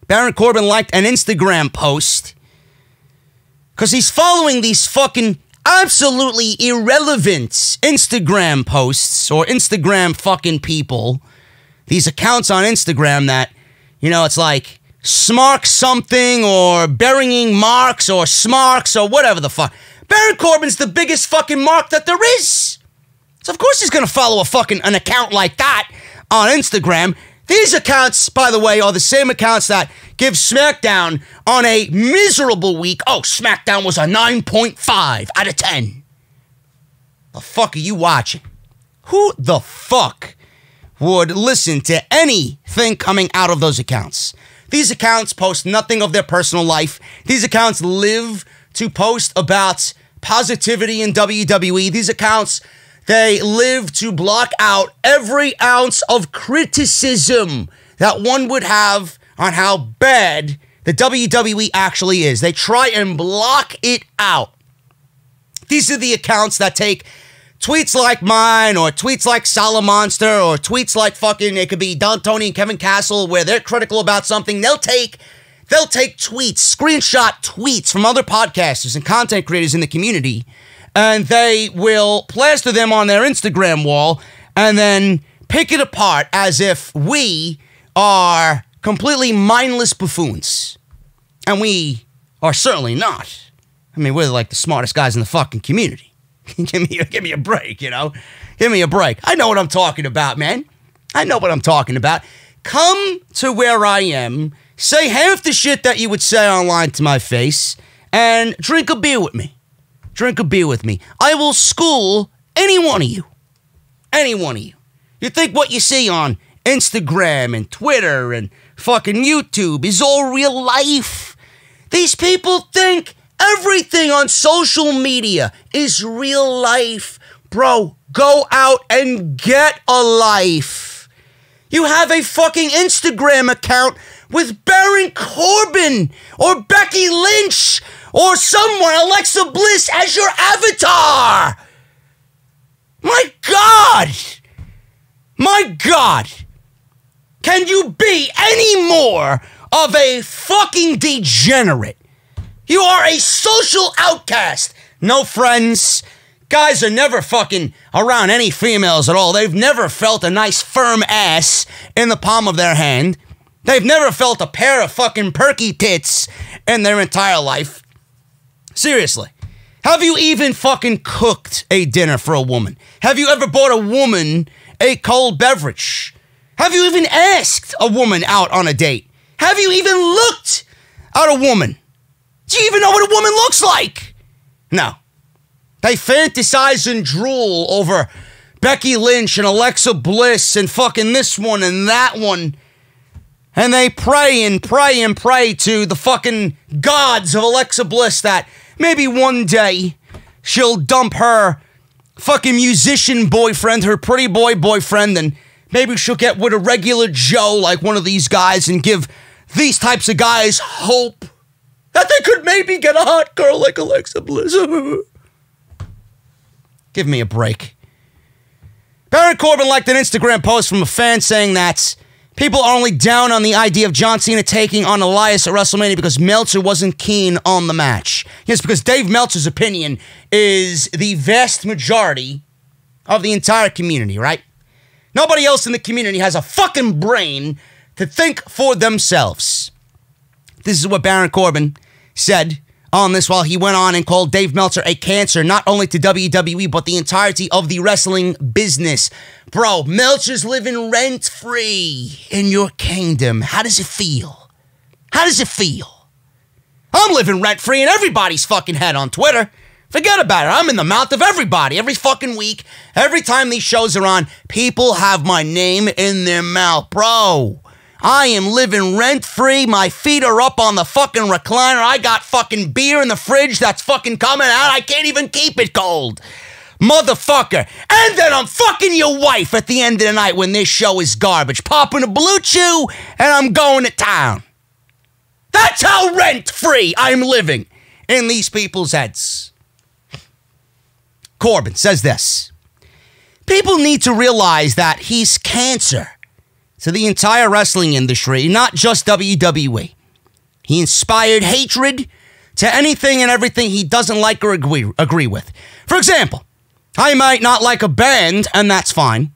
Baron Corbin liked an Instagram post because he's following these fucking absolutely irrelevant Instagram posts or Instagram fucking people. These accounts on Instagram that, you know, it's like Smark something or burying marks or Smarks or whatever the fuck. Baron Corbin's the biggest fucking mark that there is. So of course he's gonna follow a fucking an account like that on Instagram. These accounts, by the way, are the same accounts that give SmackDown on a miserable week. Oh, SmackDown was a 9.5 out of 10. The fuck are you watching? Who the fuck would listen to anything coming out of those accounts? These accounts post nothing of their personal life. These accounts live to post about positivity in WWE. These accounts, they live to block out every ounce of criticism that one would have on how bad the WWE actually is. They try and block it out. These are the accounts that take tweets like mine or tweets like Solomonster or tweets like fucking it could be Don Tony and Kevin Castle where they're critical about something. They'll take They'll take tweets, screenshot tweets from other podcasters and content creators in the community, and they will plaster them on their Instagram wall and then pick it apart as if we are completely mindless buffoons. And we are certainly not. I mean, we're like the smartest guys in the fucking community. give me a, give me a break, you know? Give me a break. I know what I'm talking about, man. I know what I'm talking about. Come to where I am say half the shit that you would say online to my face, and drink a beer with me. Drink a beer with me. I will school any one of you. Any one of you. You think what you see on Instagram and Twitter and fucking YouTube is all real life? These people think everything on social media is real life. Bro, go out and get a life. You have a fucking Instagram account with Baron Corbin or Becky Lynch or someone, Alexa Bliss, as your avatar. My God! My God! Can you be any more of a fucking degenerate? You are a social outcast. No friends. Guys are never fucking around any females at all. They've never felt a nice firm ass in the palm of their hand. They've never felt a pair of fucking perky tits in their entire life. Seriously. Have you even fucking cooked a dinner for a woman? Have you ever bought a woman a cold beverage? Have you even asked a woman out on a date? Have you even looked at a woman? Do you even know what a woman looks like? No. They fantasize and drool over Becky Lynch and Alexa Bliss and fucking this one and that one and they pray and pray and pray to the fucking gods of Alexa Bliss that maybe one day she'll dump her fucking musician boyfriend, her pretty boy boyfriend, and maybe she'll get with a regular Joe like one of these guys and give these types of guys hope that they could maybe get a hot girl like Alexa Bliss. give me a break. Baron Corbin liked an Instagram post from a fan saying that People are only down on the idea of John Cena taking on Elias at WrestleMania because Meltzer wasn't keen on the match. Yes, because Dave Meltzer's opinion is the vast majority of the entire community, right? Nobody else in the community has a fucking brain to think for themselves. This is what Baron Corbin said on this while he went on and called Dave Meltzer a cancer, not only to WWE, but the entirety of the wrestling business. Bro, Meltzer's living rent free in your kingdom. How does it feel? How does it feel? I'm living rent free in everybody's fucking head on Twitter. Forget about it. I'm in the mouth of everybody every fucking week. Every time these shows are on, people have my name in their mouth. Bro, I am living rent free. My feet are up on the fucking recliner. I got fucking beer in the fridge that's fucking coming out. I can't even keep it cold. Motherfucker. And then I'm fucking your wife at the end of the night when this show is garbage. Popping a BlueChew and I'm going to town. That's how rent free I'm living in these people's heads. Corbin says this People need to realize that he's cancer to the entire wrestling industry, not just WWE. He inspired hatred to anything and everything he doesn't like or agree, agree with. For example, I might not like a band, and that's fine.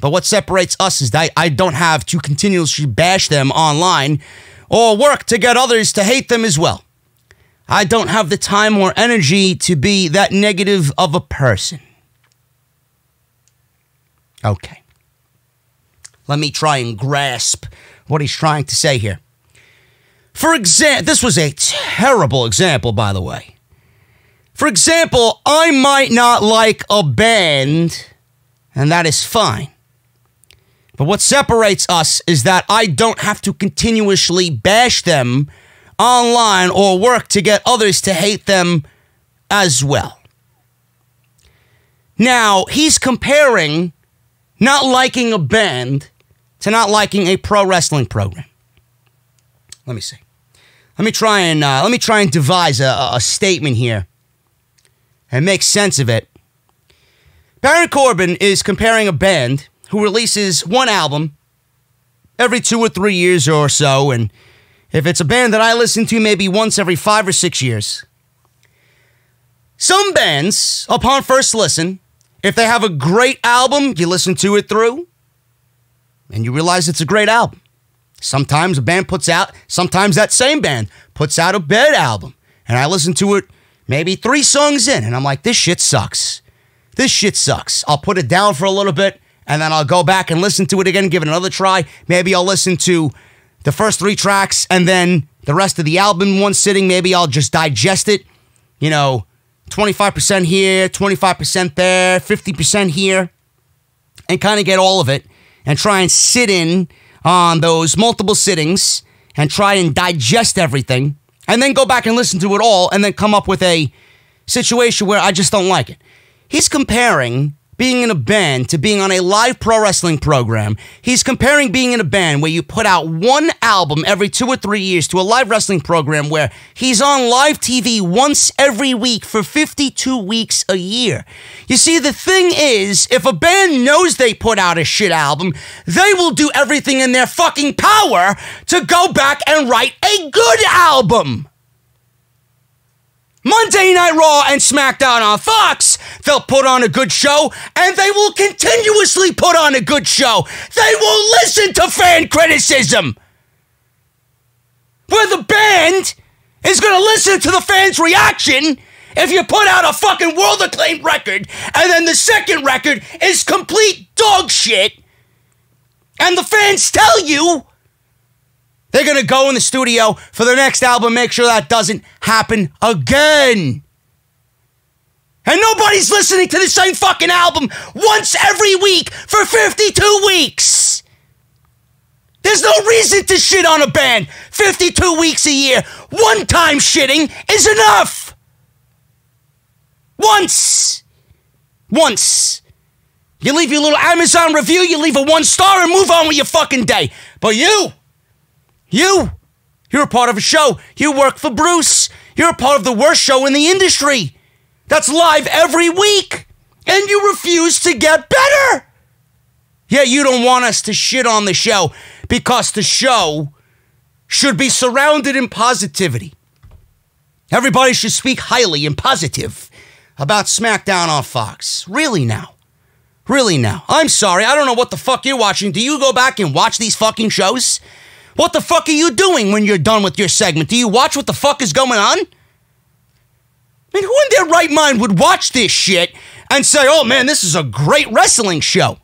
But what separates us is that I don't have to continuously bash them online or work to get others to hate them as well. I don't have the time or energy to be that negative of a person. Okay. Let me try and grasp what he's trying to say here. For example, this was a terrible example, by the way. For example, I might not like a band, and that is fine. But what separates us is that I don't have to continuously bash them online or work to get others to hate them as well. Now, he's comparing not liking a band to not liking a pro wrestling program. Let me see. Let me try and uh, let me try and devise a, a statement here and make sense of it. Baron Corbin is comparing a band who releases one album every two or three years or so and if it's a band that I listen to maybe once every five or six years, some bands, upon first listen, if they have a great album, you listen to it through and you realize it's a great album. Sometimes a band puts out, sometimes that same band puts out a bad album. And I listen to it maybe three songs in and I'm like, this shit sucks. This shit sucks. I'll put it down for a little bit and then I'll go back and listen to it again, give it another try. Maybe I'll listen to the first three tracks and then the rest of the album one sitting. Maybe I'll just digest it, you know, 25% here, 25% there, 50% here, and kind of get all of it and try and sit in on those multiple sittings and try and digest everything and then go back and listen to it all and then come up with a situation where I just don't like it. He's comparing being in a band to being on a live pro wrestling program. He's comparing being in a band where you put out one album every two or three years to a live wrestling program where he's on live TV once every week for 52 weeks a year. You see, the thing is, if a band knows they put out a shit album, they will do everything in their fucking power to go back and write a good album. Monday Night Raw and SmackDown on Fox, they'll put on a good show and they will continuously put on a good show. They will listen to fan criticism. Where the band is going to listen to the fans' reaction if you put out a fucking world acclaimed record and then the second record is complete dog shit and the fans tell you they're going to go in the studio for the next album, make sure that doesn't happen again. And nobody's listening to the same fucking album once every week for 52 weeks. There's no reason to shit on a band 52 weeks a year. One time shitting is enough. Once. Once. You leave your little Amazon review, you leave a one star and move on with your fucking day. But you, you! You're a part of a show. You work for Bruce. You're a part of the worst show in the industry. That's live every week. And you refuse to get better. Yeah, you don't want us to shit on the show because the show should be surrounded in positivity. Everybody should speak highly and positive about SmackDown on Fox. Really now. Really now. I'm sorry. I don't know what the fuck you're watching. Do you go back and watch these fucking shows? What the fuck are you doing when you're done with your segment? Do you watch what the fuck is going on? I mean, who in their right mind would watch this shit and say, oh man, this is a great wrestling show?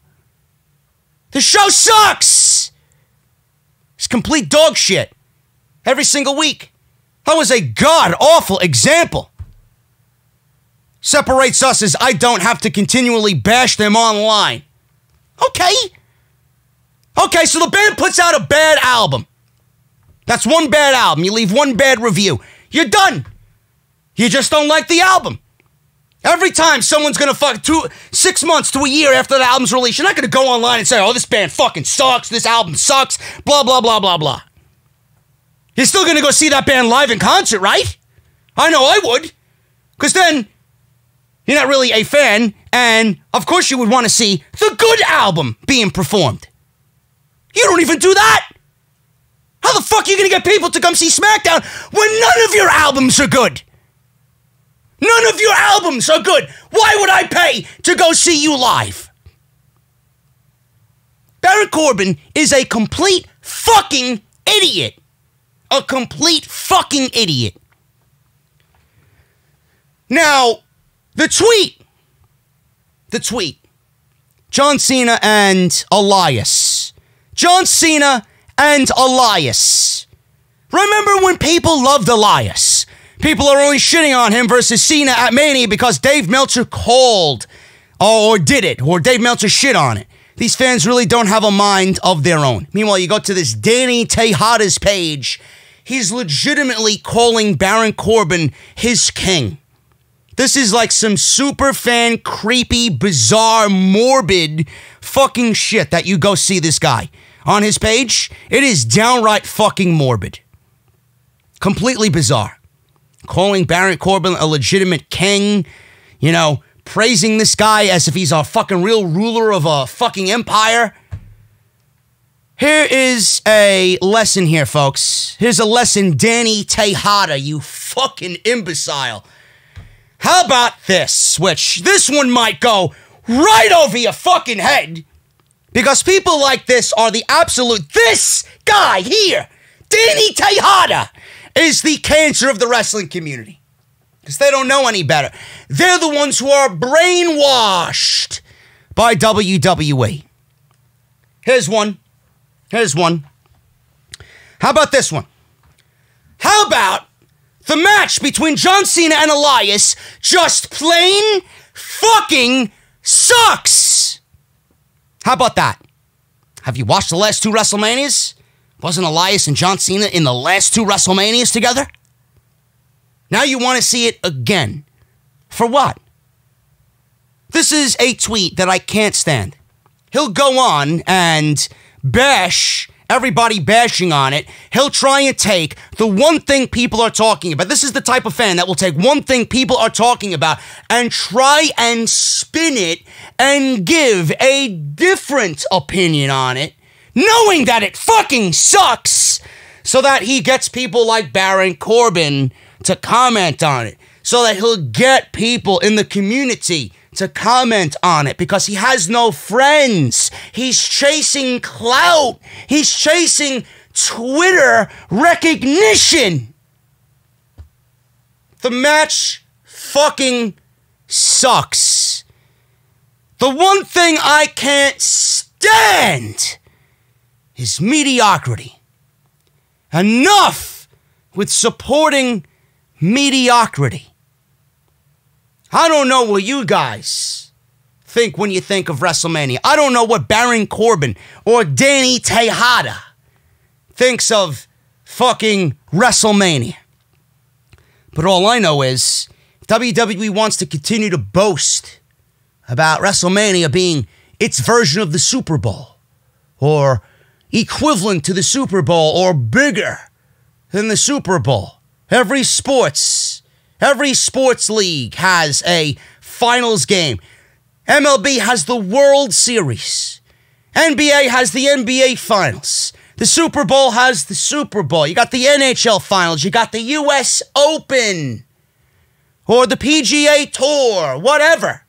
The show sucks! It's complete dog shit. Every single week. That was a god awful example separates us is I don't have to continually bash them online. Okay. Okay, so the band puts out a bad album. That's one bad album. You leave one bad review. You're done. You just don't like the album. Every time someone's gonna fuck two six months to a year after the album's release, you're not gonna go online and say, "Oh, this band fucking sucks. This album sucks." Blah blah blah blah blah. You're still gonna go see that band live in concert, right? I know I would, because then you're not really a fan, and of course you would want to see the good album being performed. You don't even do that. How the fuck are you gonna get people to come see SmackDown when none of your albums are good? None of your albums are good. Why would I pay to go see you live? Baron Corbin is a complete fucking idiot. A complete fucking idiot. Now, the tweet. The tweet. John Cena and Elias. John Cena and Elias. Remember when people loved Elias? People are only shitting on him versus Cena at Mania because Dave Meltzer called oh, or did it, or Dave Meltzer shit on it. These fans really don't have a mind of their own. Meanwhile, you go to this Danny Tejada's page, he's legitimately calling Baron Corbin his king. This is like some super fan, creepy, bizarre, morbid fucking shit that you go see this guy on his page. It is downright fucking morbid. Completely bizarre calling Baron Corbin a legitimate king, you know, praising this guy as if he's a fucking real ruler of a fucking empire. Here is a lesson here, folks. Here's a lesson, Danny Tejada, you fucking imbecile. How about this? Which this one might go right over your fucking head. Because people like this are the absolute. This guy here, Danny Tejada, is the cancer of the wrestling community because they don't know any better. They're the ones who are brainwashed by WWE. Here's one. Here's one. How about this one? How about the match between John Cena and Elias just plain fucking sucks? How about that? Have you watched the last two WrestleManias? Wasn't Elias and John Cena in the last two WrestleManias together? Now you want to see it again. For what? This is a tweet that I can't stand. He'll go on and bash everybody bashing on it. He'll try and take the one thing people are talking about. This is the type of fan that will take one thing people are talking about and try and spin it and give a different opinion on it knowing that it fucking sucks, so that he gets people like Baron Corbin to comment on it, so that he'll get people in the community to comment on it because he has no friends. He's chasing clout, he's chasing Twitter recognition. The match fucking sucks. The one thing I can't stand is mediocrity. Enough with supporting mediocrity. I don't know what you guys think when you think of WrestleMania. I don't know what Baron Corbin or Danny Tejada thinks of fucking WrestleMania. But all I know is WWE wants to continue to boast about WrestleMania being its version of the Super Bowl or equivalent to the Super Bowl or bigger than the Super Bowl. Every sports, every sports league has a finals game. MLB has the World Series. NBA has the NBA Finals. The Super Bowl has the Super Bowl. You got the NHL Finals. You got the US Open or the PGA Tour, whatever.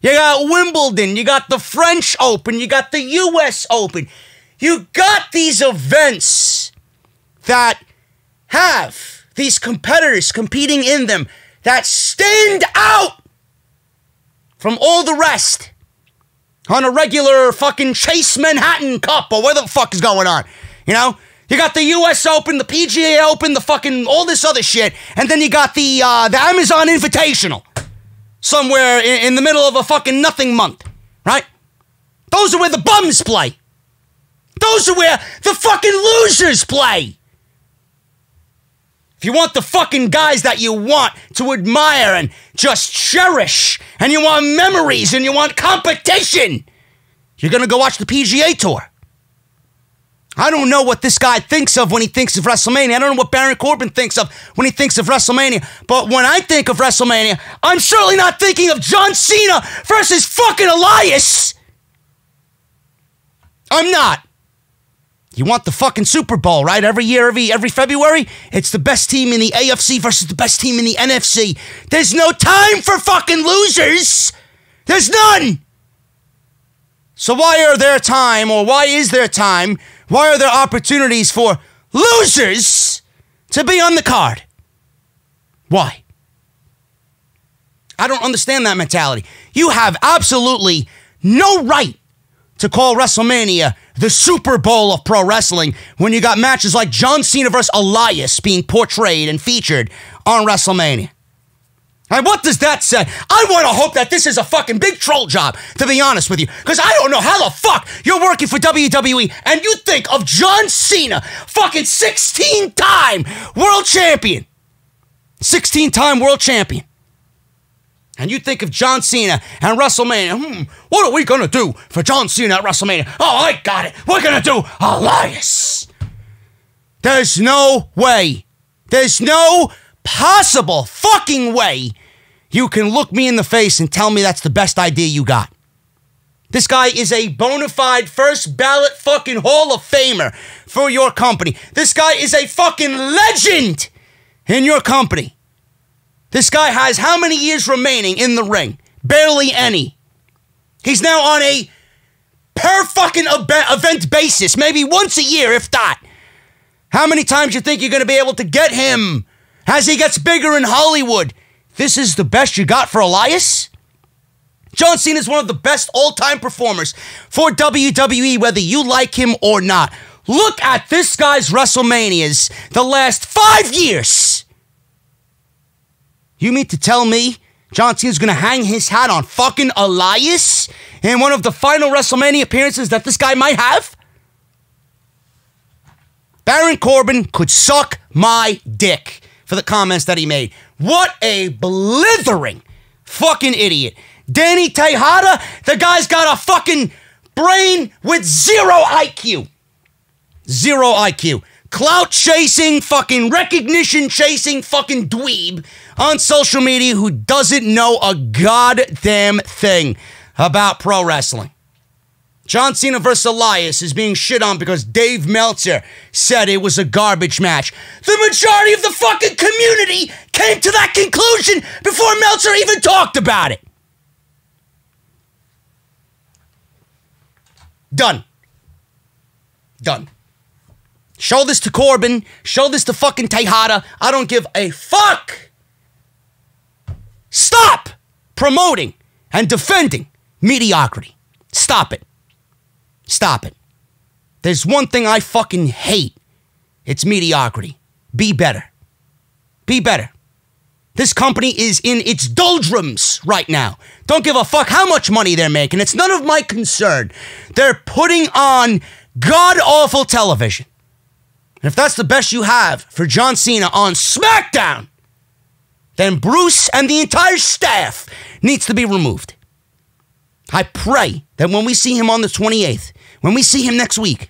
You got Wimbledon. You got the French Open. You got the US Open. You got these events that have these competitors competing in them that stand out from all the rest on a regular fucking Chase Manhattan Cup or where the fuck is going on. You know? You got the U.S. Open, the PGA Open, the fucking all this other shit, and then you got the uh, the Amazon Invitational. somewhere in, in the middle of a fucking nothing month, right? Those are where the bums play. Those are where the fucking losers play. If you want the fucking guys that you want to admire and just cherish, and you want memories and you want competition, you're gonna go watch the PGA Tour. I don't know what this guy thinks of when he thinks of WrestleMania. I don't know what Baron Corbin thinks of when he thinks of WrestleMania. But when I think of WrestleMania, I'm certainly not thinking of John Cena versus fucking Elias. I'm not. You want the fucking Super Bowl, right? Every year, every every February, it's the best team in the AFC versus the best team in the NFC. There's no time for fucking losers. There's none. So why are there time or why is there time? Why are there opportunities for losers to be on the card? Why? I don't understand that mentality. You have absolutely no right to call WrestleMania the Super Bowl of pro wrestling when you got matches like John Cena versus Elias being portrayed and featured on WrestleMania. And what does that say? I want to hope that this is a fucking big troll job, to be honest with you. Because I don't know how the fuck you're working for WWE and you think of John Cena, fucking 16 time world champion. 16 time world champion. And you think of John Cena and WrestleMania. Hmm, what are we going to do for John Cena at WrestleMania? Oh, I got it. We're going to do Elias. There's no way. There's no possible fucking way you can look me in the face and tell me that's the best idea you got. This guy is a bona fide first ballot fucking Hall of Famer for your company. This guy is a fucking legend in your company. This guy has how many years remaining in the ring? Barely any. He's now on a per fucking event basis, maybe once a year, if that. How many times you think you're going to be able to get him as he gets bigger in Hollywood? This is the best you got for Elias? John Cena is one of the best all time performers for WWE, whether you like him or not. Look at this guy's WrestleManias the last five years. You mean to tell me John Cena's gonna hang his hat on fucking Elias in one of the final WrestleMania appearances that this guy might have? Baron Corbin could suck my dick for the comments that he made. What a blithering fucking idiot. Danny Tejada, the guy's got a fucking brain with zero IQ. Zero IQ. Clout chasing, fucking recognition chasing, fucking dweeb on social media who doesn't know a goddamn thing about pro wrestling. John Cena versus Elias is being shit on because Dave Meltzer said it was a garbage match. The majority of the fucking community came to that conclusion before Meltzer even talked about it. Done. Done. Show this to Corbin. Show this to fucking Tejada. I don't give a fuck. Stop promoting and defending mediocrity. Stop it. Stop it. There's one thing I fucking hate. It's mediocrity. Be better. Be better. This company is in its doldrums right now. Don't give a fuck how much money they're making. It's none of my concern. They're putting on god awful television. And if that's the best you have for John Cena on SmackDown, then Bruce and the entire staff needs to be removed. I pray that when we see him on the 28th, when we see him next week,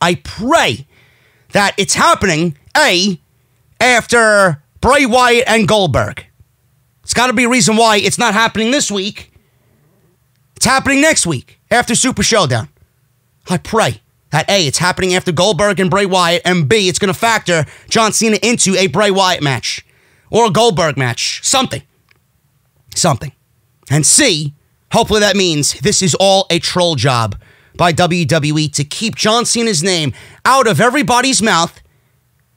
I pray that it's happening, A, after Bray Wyatt and Goldberg. It's got to be a reason why it's not happening this week. It's happening next week after Super Showdown. I pray that A, it's happening after Goldberg and Bray Wyatt, and B, it's going to factor John Cena into a Bray Wyatt match or a Goldberg match. Something. Something. And C, hopefully that means this is all a troll job by WWE to keep John Cena's name out of everybody's mouth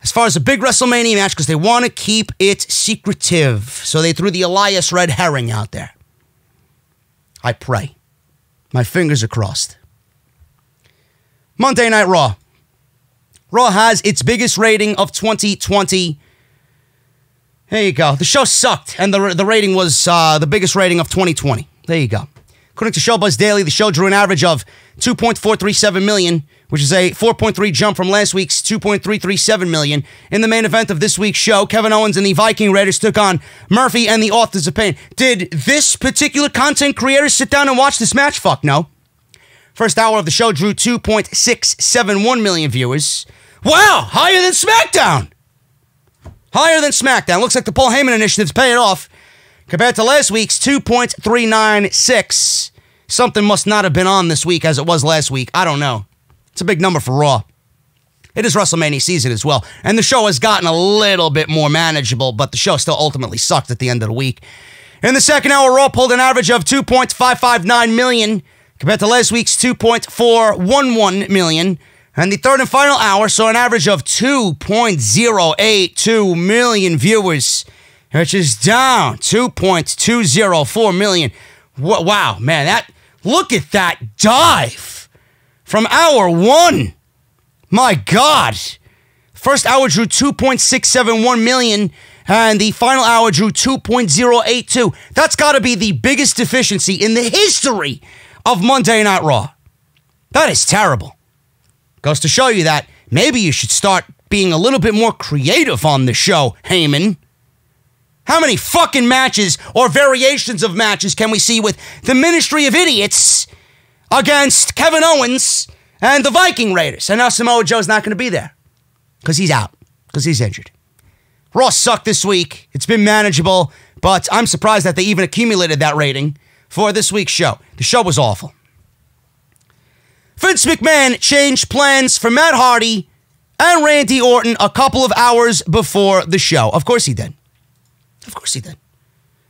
as far as a big WrestleMania match because they want to keep it secretive. So they threw the Elias red herring out there. I pray. My fingers are crossed. Monday Night Raw. Raw has its biggest rating of 2020 There you go. The show sucked, and the, the rating was uh, the biggest rating of 2020. There you go. According to Showbuzz Daily, the show drew an average of 2.437 million, which is a 4.3 jump from last week's 2.337 million. In the main event of this week's show, Kevin Owens and the Viking Raiders took on Murphy and the Authors of Pain. Did this particular content creator sit down and watch this match? Fuck no. First hour of the show drew 2.671 million viewers. Wow, higher than SmackDown. Higher than SmackDown. Looks like the Paul Heyman initiative's paying off. Compared to last week's 2.396. Something must not have been on this week as it was last week. I don't know. It's a big number for Raw. It is WrestleMania season as well. And the show has gotten a little bit more manageable, but the show still ultimately sucked at the end of the week. In the second hour, Raw pulled an average of 2.559 million compared to last week's 2.411 million. And the third and final hour saw an average of 2.082 million viewers, which is down 2.204 million. Wow, man, that look at that dive from hour one. My God. First hour drew 2.671 million, and the final hour drew 2.082. That's got to be the biggest deficiency in the history of Monday Night Raw. That is terrible. Goes to show you that maybe you should start being a little bit more creative on the show, Heyman. How many fucking matches or variations of matches can we see with the Ministry of Idiots against Kevin Owens and the Viking Raiders? And now Samoa Joe's not going to be there because he's out, because he's injured. Raw sucked this week. It's been manageable, but I'm surprised that they even accumulated that rating for this week's show. The show was awful. Vince McMahon changed plans for Matt Hardy and Randy Orton a couple of hours before the show. Of course he did. Of course he did.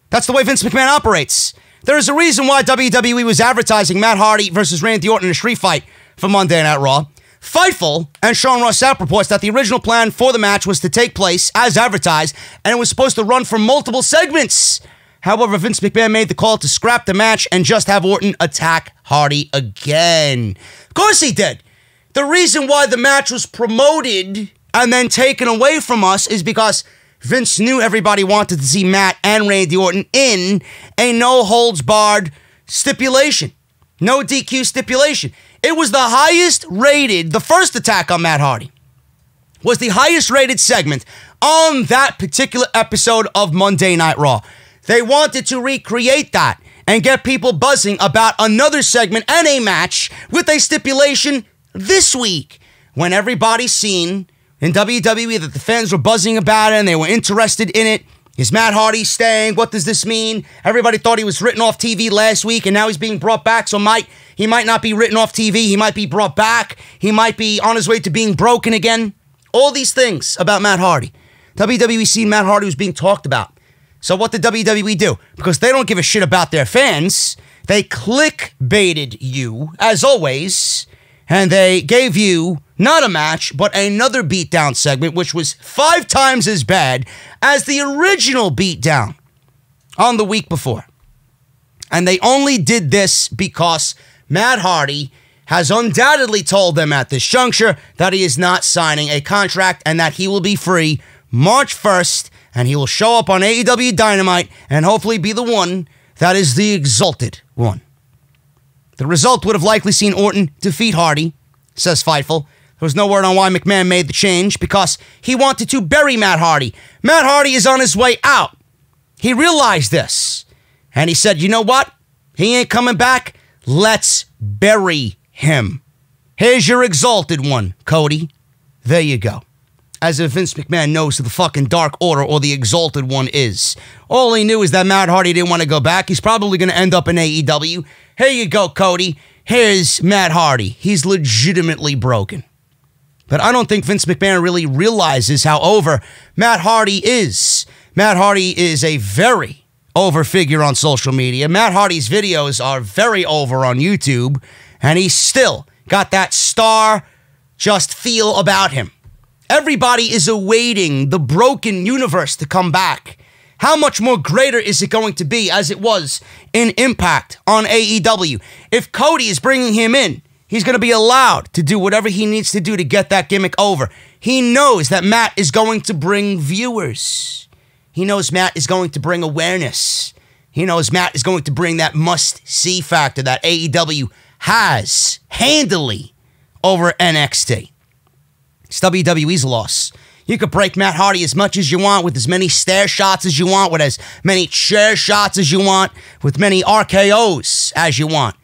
That's the way Vince McMahon operates. There is a reason why WWE was advertising Matt Hardy versus Randy Orton in a street fight for Monday Night Raw. Fightful and Sean Ross Sapp reports that the original plan for the match was to take place as advertised, and it was supposed to run for multiple segments. However, Vince McMahon made the call to scrap the match and just have Orton attack Hardy again. Of course he did. The reason why the match was promoted and then taken away from us is because Vince knew everybody wanted to see Matt and Randy Orton in a no holds barred stipulation, no DQ stipulation. It was the highest rated, the first attack on Matt Hardy was the highest rated segment on that particular episode of Monday Night Raw. They wanted to recreate that and get people buzzing about another segment and a match with a stipulation this week when everybody's seen in WWE that the fans were buzzing about it and they were interested in it. Is Matt Hardy staying? What does this mean? Everybody thought he was written off TV last week and now he's being brought back. So might he might not be written off TV. He might be brought back. He might be on his way to being broken again. All these things about Matt Hardy. WWE seen Matt Hardy was being talked about. So what did WWE do? Because they don't give a shit about their fans, they clickbaited you, as always, and they gave you not a match, but another beatdown segment, which was five times as bad as the original beatdown on the week before. And they only did this because Matt Hardy has undoubtedly told them at this juncture that he is not signing a contract and that he will be free March 1st and he will show up on AEW Dynamite and hopefully be the one that is the exalted one. The result would have likely seen Orton defeat Hardy, says Fightful. There was no word on why McMahon made the change because he wanted to bury Matt Hardy. Matt Hardy is on his way out. He realized this. And he said, you know what? He ain't coming back. Let's bury him. Here's your exalted one, Cody. There you go as if Vince McMahon knows who the fucking Dark Order or the Exalted One is. All he knew is that Matt Hardy didn't want to go back. He's probably going to end up in AEW. Here you go, Cody. Here's Matt Hardy. He's legitimately broken. But I don't think Vince McMahon really realizes how over Matt Hardy is. Matt Hardy is a very over figure on social media. Matt Hardy's videos are very over on YouTube, and he's still got that star just feel about him. Everybody is awaiting the broken universe to come back. How much more greater is it going to be as it was in Impact on AEW? If Cody is bringing him in, he's going to be allowed to do whatever he needs to do to get that gimmick over. He knows that Matt is going to bring viewers. He knows Matt is going to bring awareness. He knows Matt is going to bring that must see factor that AEW has handily over NXT. It's WWE's loss. You could break Matt Hardy as much as you want, with as many stare shots as you want, with as many chair shots as you want, with many RKOs as you want.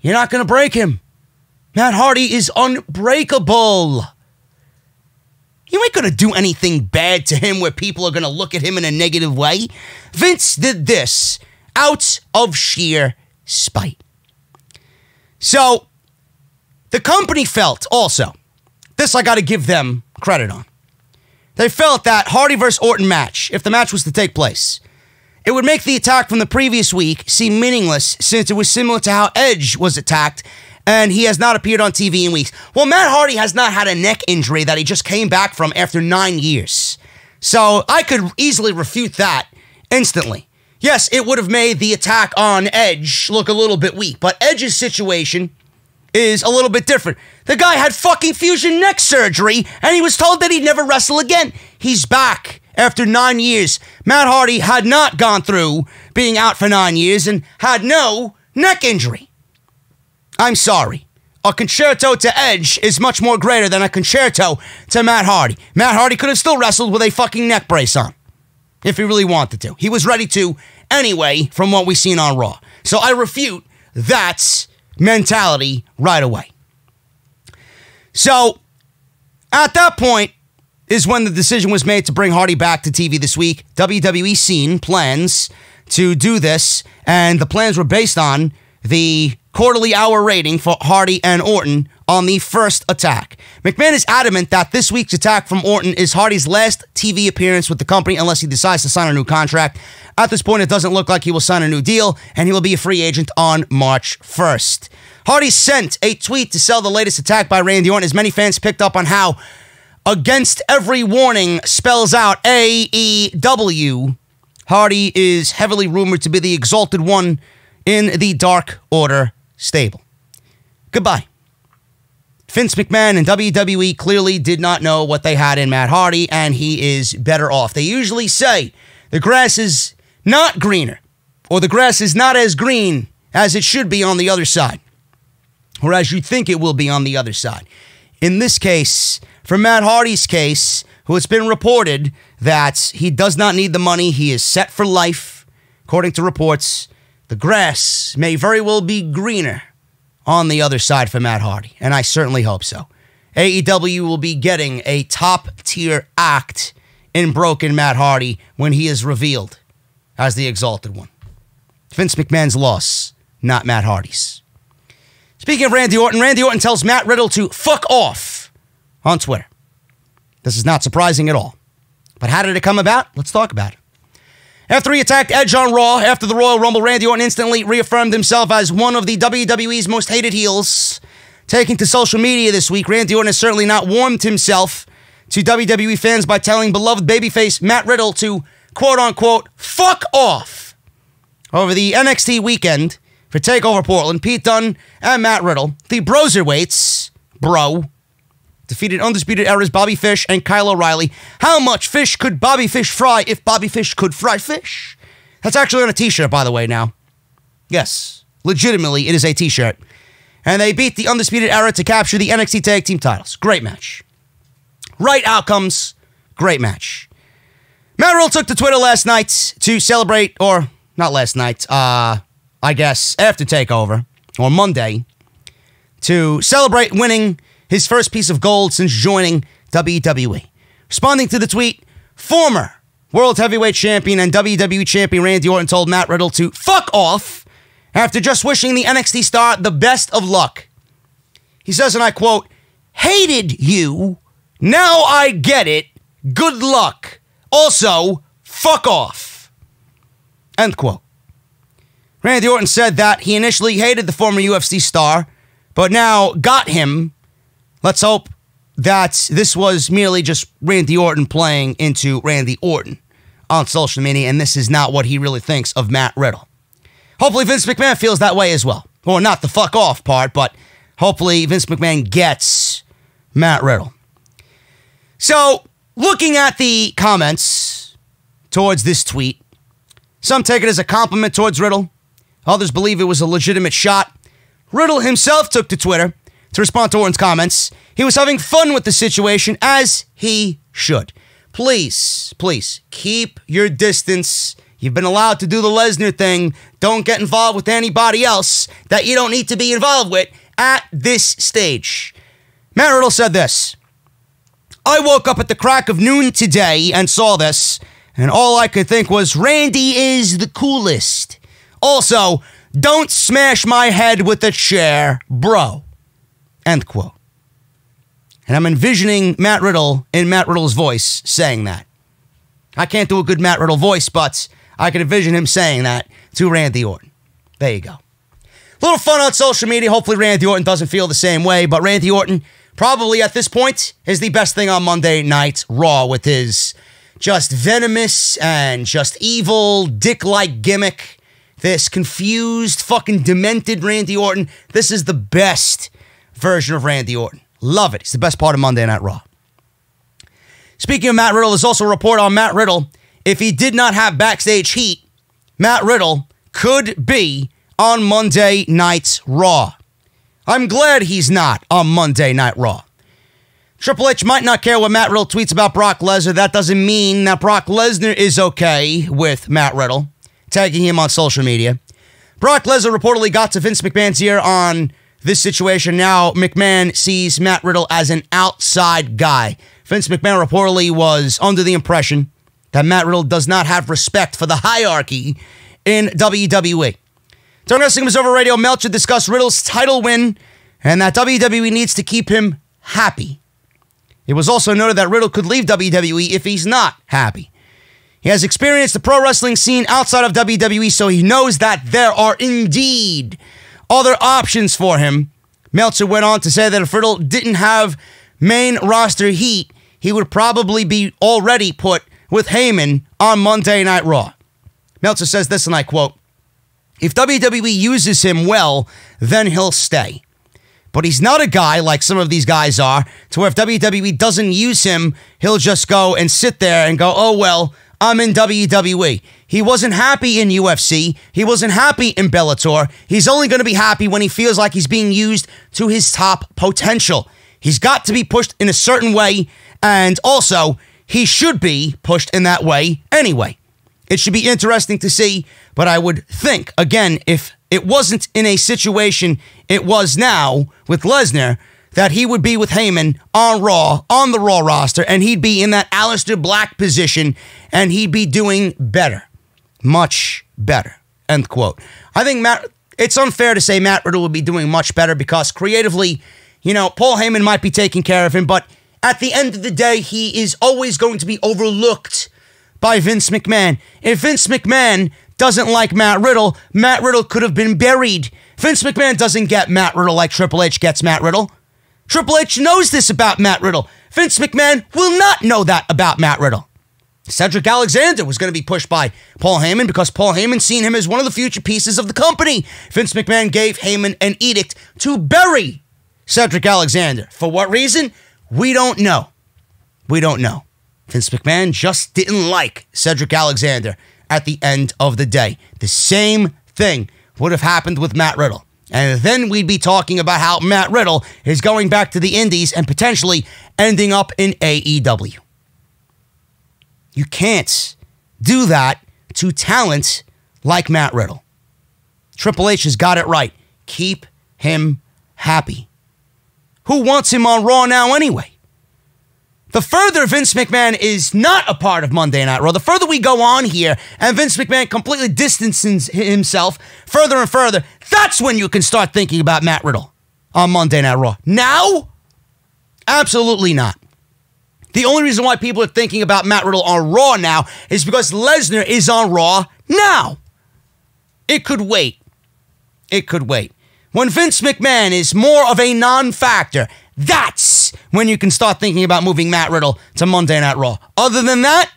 You're not going to break him. Matt Hardy is unbreakable. You ain't gonna do anything bad to him where people are gonna look at him in a negative way. Vince did this out of sheer spite. So, the company felt also, this I gotta give them credit on. They felt that Hardy versus Orton match, if the match was to take place, it would make the attack from the previous week seem meaningless since it was similar to how Edge was attacked and he has not appeared on TV in weeks. Well, Matt Hardy has not had a neck injury that he just came back from after nine years. So I could easily refute that instantly. Yes, it would have made the attack on Edge look a little bit weak, but Edge's situation is a little bit different. The guy had fucking fusion neck surgery and he was told that he'd never wrestle again. He's back after nine years. Matt Hardy had not gone through being out for nine years and had no neck injury. I'm sorry. A Con-Chair-To Edge is much more greater than a Con-Chair-To Matt Hardy. Matt Hardy could have still wrestled with a fucking neck brace on if he really wanted to. He was ready to anyway from what we've seen on Raw. So I refute that mentality right away. So at that point is when the decision was made to bring Hardy back to TV this week. WWE seen plans to do this, and the plans were based on the quarterly hour rating for Hardy and Orton on the first attack. McMahon is adamant that this week's attack from Orton is Hardy's last TV appearance with the company unless he decides to sign a new contract. At this point, it doesn't look like he will sign a new deal, and he will be a free agent on March 1st. Hardy sent a tweet to sell the latest attack by Randy Orton as many fans picked up on how against every warning spells out AEW. Hardy is heavily rumored to be the exalted one in the Dark Order stable. Goodbye. Vince McMahon and WWE clearly did not know what they had in Matt Hardy, and he is better off. They usually say the grass is not greener, or the grass is not as green as it should be on the other side, or as you think it will be on the other side. In this case, for Matt Hardy's case, who it's been reported that he does not need the money, he is set for life, according to reports the grass may very well be greener on the other side for Matt Hardy, and I certainly hope so. AEW will be getting a top tier act in Broken Matt Hardy when he is revealed as the Exalted One. Vince McMahon's loss, not Matt Hardy's. Speaking of Randy Orton, Randy Orton tells Matt Riddle to fuck off on Twitter. This is not surprising at all. But how did it come about? Let's talk about it. After he attacked Edge on Raw after the Royal Rumble, Randy Orton instantly reaffirmed himself as one of the WWE's most hated heels. Taking to social media this week, Randy Orton has certainly not warmed himself to WWE fans by telling beloved babyface Matt Riddle to quote unquote fuck off. Over the NXT weekend for TakeOver Portland, Pete Dunne and Matt Riddle, the Broserweights, bro, defeated Undisputed Era's Bobby Fish and Kyle O'Reilly. How much fish could Bobby Fish fry if Bobby Fish could fry fish? That's actually on a t shirt, by the way, now. Yes, legitimately, it is a t shirt. And they beat the Undisputed Era to capture the NXT Tag Team titles. Great match. Right outcomes, great match. Riddle took to Twitter last night to celebrate, or not last night, uh, I guess after TakeOver, or Monday, to celebrate winning his first piece of gold since joining WWE. Responding to the tweet, former World Heavyweight Champion and WWE Champion Randy Orton told Matt Riddle to fuck off after just wishing the NXT star the best of luck. He says, and I quote, hated you. Now I get it. Good luck. Also, fuck off. End quote. Randy Orton said that he initially hated the former UFC star, but now got him Let's hope that this was merely just Randy Orton playing into Randy Orton on social media, and this is not what he really thinks of Matt Riddle. Hopefully, Vince McMahon feels that way as well. Or not the fuck off part, but hopefully, Vince McMahon gets Matt Riddle. So, looking at the comments towards this tweet. Some take it as a compliment towards Riddle. Others believe it was a legitimate shot. Riddle himself took to Twitter to respond to Orton's comments. He was having fun with the situation, as he should. Please, please, keep your distance. You've been allowed to do the Lesnar thing. Don't get involved with anybody else that you don't need to be involved with at this stage. Matt Riddle said this I woke up at the crack of noon today and saw this, and all I could think was Randy is the coolest. Also, don't smash my head with a chair, bro. End quote. And I'm envisioning Matt Riddle in Matt Riddle's voice saying that. I can't do a good Matt Riddle voice, but I can envision him saying that to Randy Orton. There you go. A little fun on social media. Hopefully, Randy Orton doesn't feel the same way, but Randy Orton probably at this point is the best thing on Monday Night Raw with his just venomous and just evil, dick like gimmick. This confused, fucking demented Randy Orton. This is the best version of Randy Orton. Love it. It's the best part of Monday Night Raw. Speaking of Matt Riddle, there's also a report on Matt Riddle. If he did not have backstage heat, Matt Riddle could be on Monday Night Raw. I'm glad he's not on Monday Night Raw. Triple H might not care what Matt Riddle tweets about Brock Lesnar. That doesn't mean that Brock Lesnar is okay with Matt Riddle, tagging him on social media. Brock Lesnar reportedly got to Vince McMahon's ear on this situation. Now, McMahon sees Matt Riddle as an outside guy. Vince McMahon reportedly was under the impression that Matt Riddle does not have respect for the hierarchy in WWE. During Wrestling Observer Radio, Meltzer discussed Riddle's title win and that WWE needs to keep him happy. It was also noted that Riddle could leave WWE if he's not happy. He has experienced the pro wrestling scene outside of WWE, so he knows that there are indeed other options for him. Meltzer went on to say that if Riddle didn't have main roster heat, he would probably be already put with Heyman on Monday Night Raw. Meltzer says this, and I quote If WWE uses him well, then he'll stay. But he's not a guy like some of these guys are, to where if WWE doesn't use him, he'll just go and sit there and go, oh, well, I'm in WWE. He wasn't happy in UFC. He wasn't happy in Bellator. He's only going to be happy when he feels like he's being used to his top potential. He's got to be pushed in a certain way, and also, he should be pushed in that way anyway. It should be interesting to see, but I would think, again, if it wasn't in a situation it was now with Lesnar, that he would be with Heyman on Raw, on the Raw roster, and he'd be in that Aleister Black position, and he'd be doing better. Much better. End quote. I think Matt, it's unfair to say Matt Riddle would be doing much better because creatively, you know, Paul Heyman might be taking care of him, but at the end of the day, he is always going to be overlooked by Vince McMahon. If Vince McMahon doesn't like Matt Riddle, Matt Riddle could have been buried. Vince McMahon doesn't get Matt Riddle like Triple H gets Matt Riddle. Triple H knows this about Matt Riddle. Vince McMahon will not know that about Matt Riddle. Cedric Alexander was going to be pushed by Paul Heyman because Paul Heyman seen him as one of the future pieces of the company. Vince McMahon gave Heyman an edict to bury Cedric Alexander. For what reason? We don't know. We don't know. Vince McMahon just didn't like Cedric Alexander at the end of the day. The same thing would have happened with Matt Riddle. And then we'd be talking about how Matt Riddle is going back to the Indies and potentially ending up in AEW. You can't do that to talent like Matt Riddle. Triple H has got it right. Keep him happy. Who wants him on Raw now anyway? The further Vince McMahon is not a part of Monday Night Raw, the further we go on here and Vince McMahon completely distances himself further and further, that's when you can start thinking about Matt Riddle on Monday Night Raw. Now? Absolutely not. The only reason why people are thinking about Matt Riddle on Raw now is because Lesnar is on Raw now. It could wait. It could wait. When Vince McMahon is more of a non factor, when you can start thinking about moving Matt Riddle to Monday Night Raw. Other than that,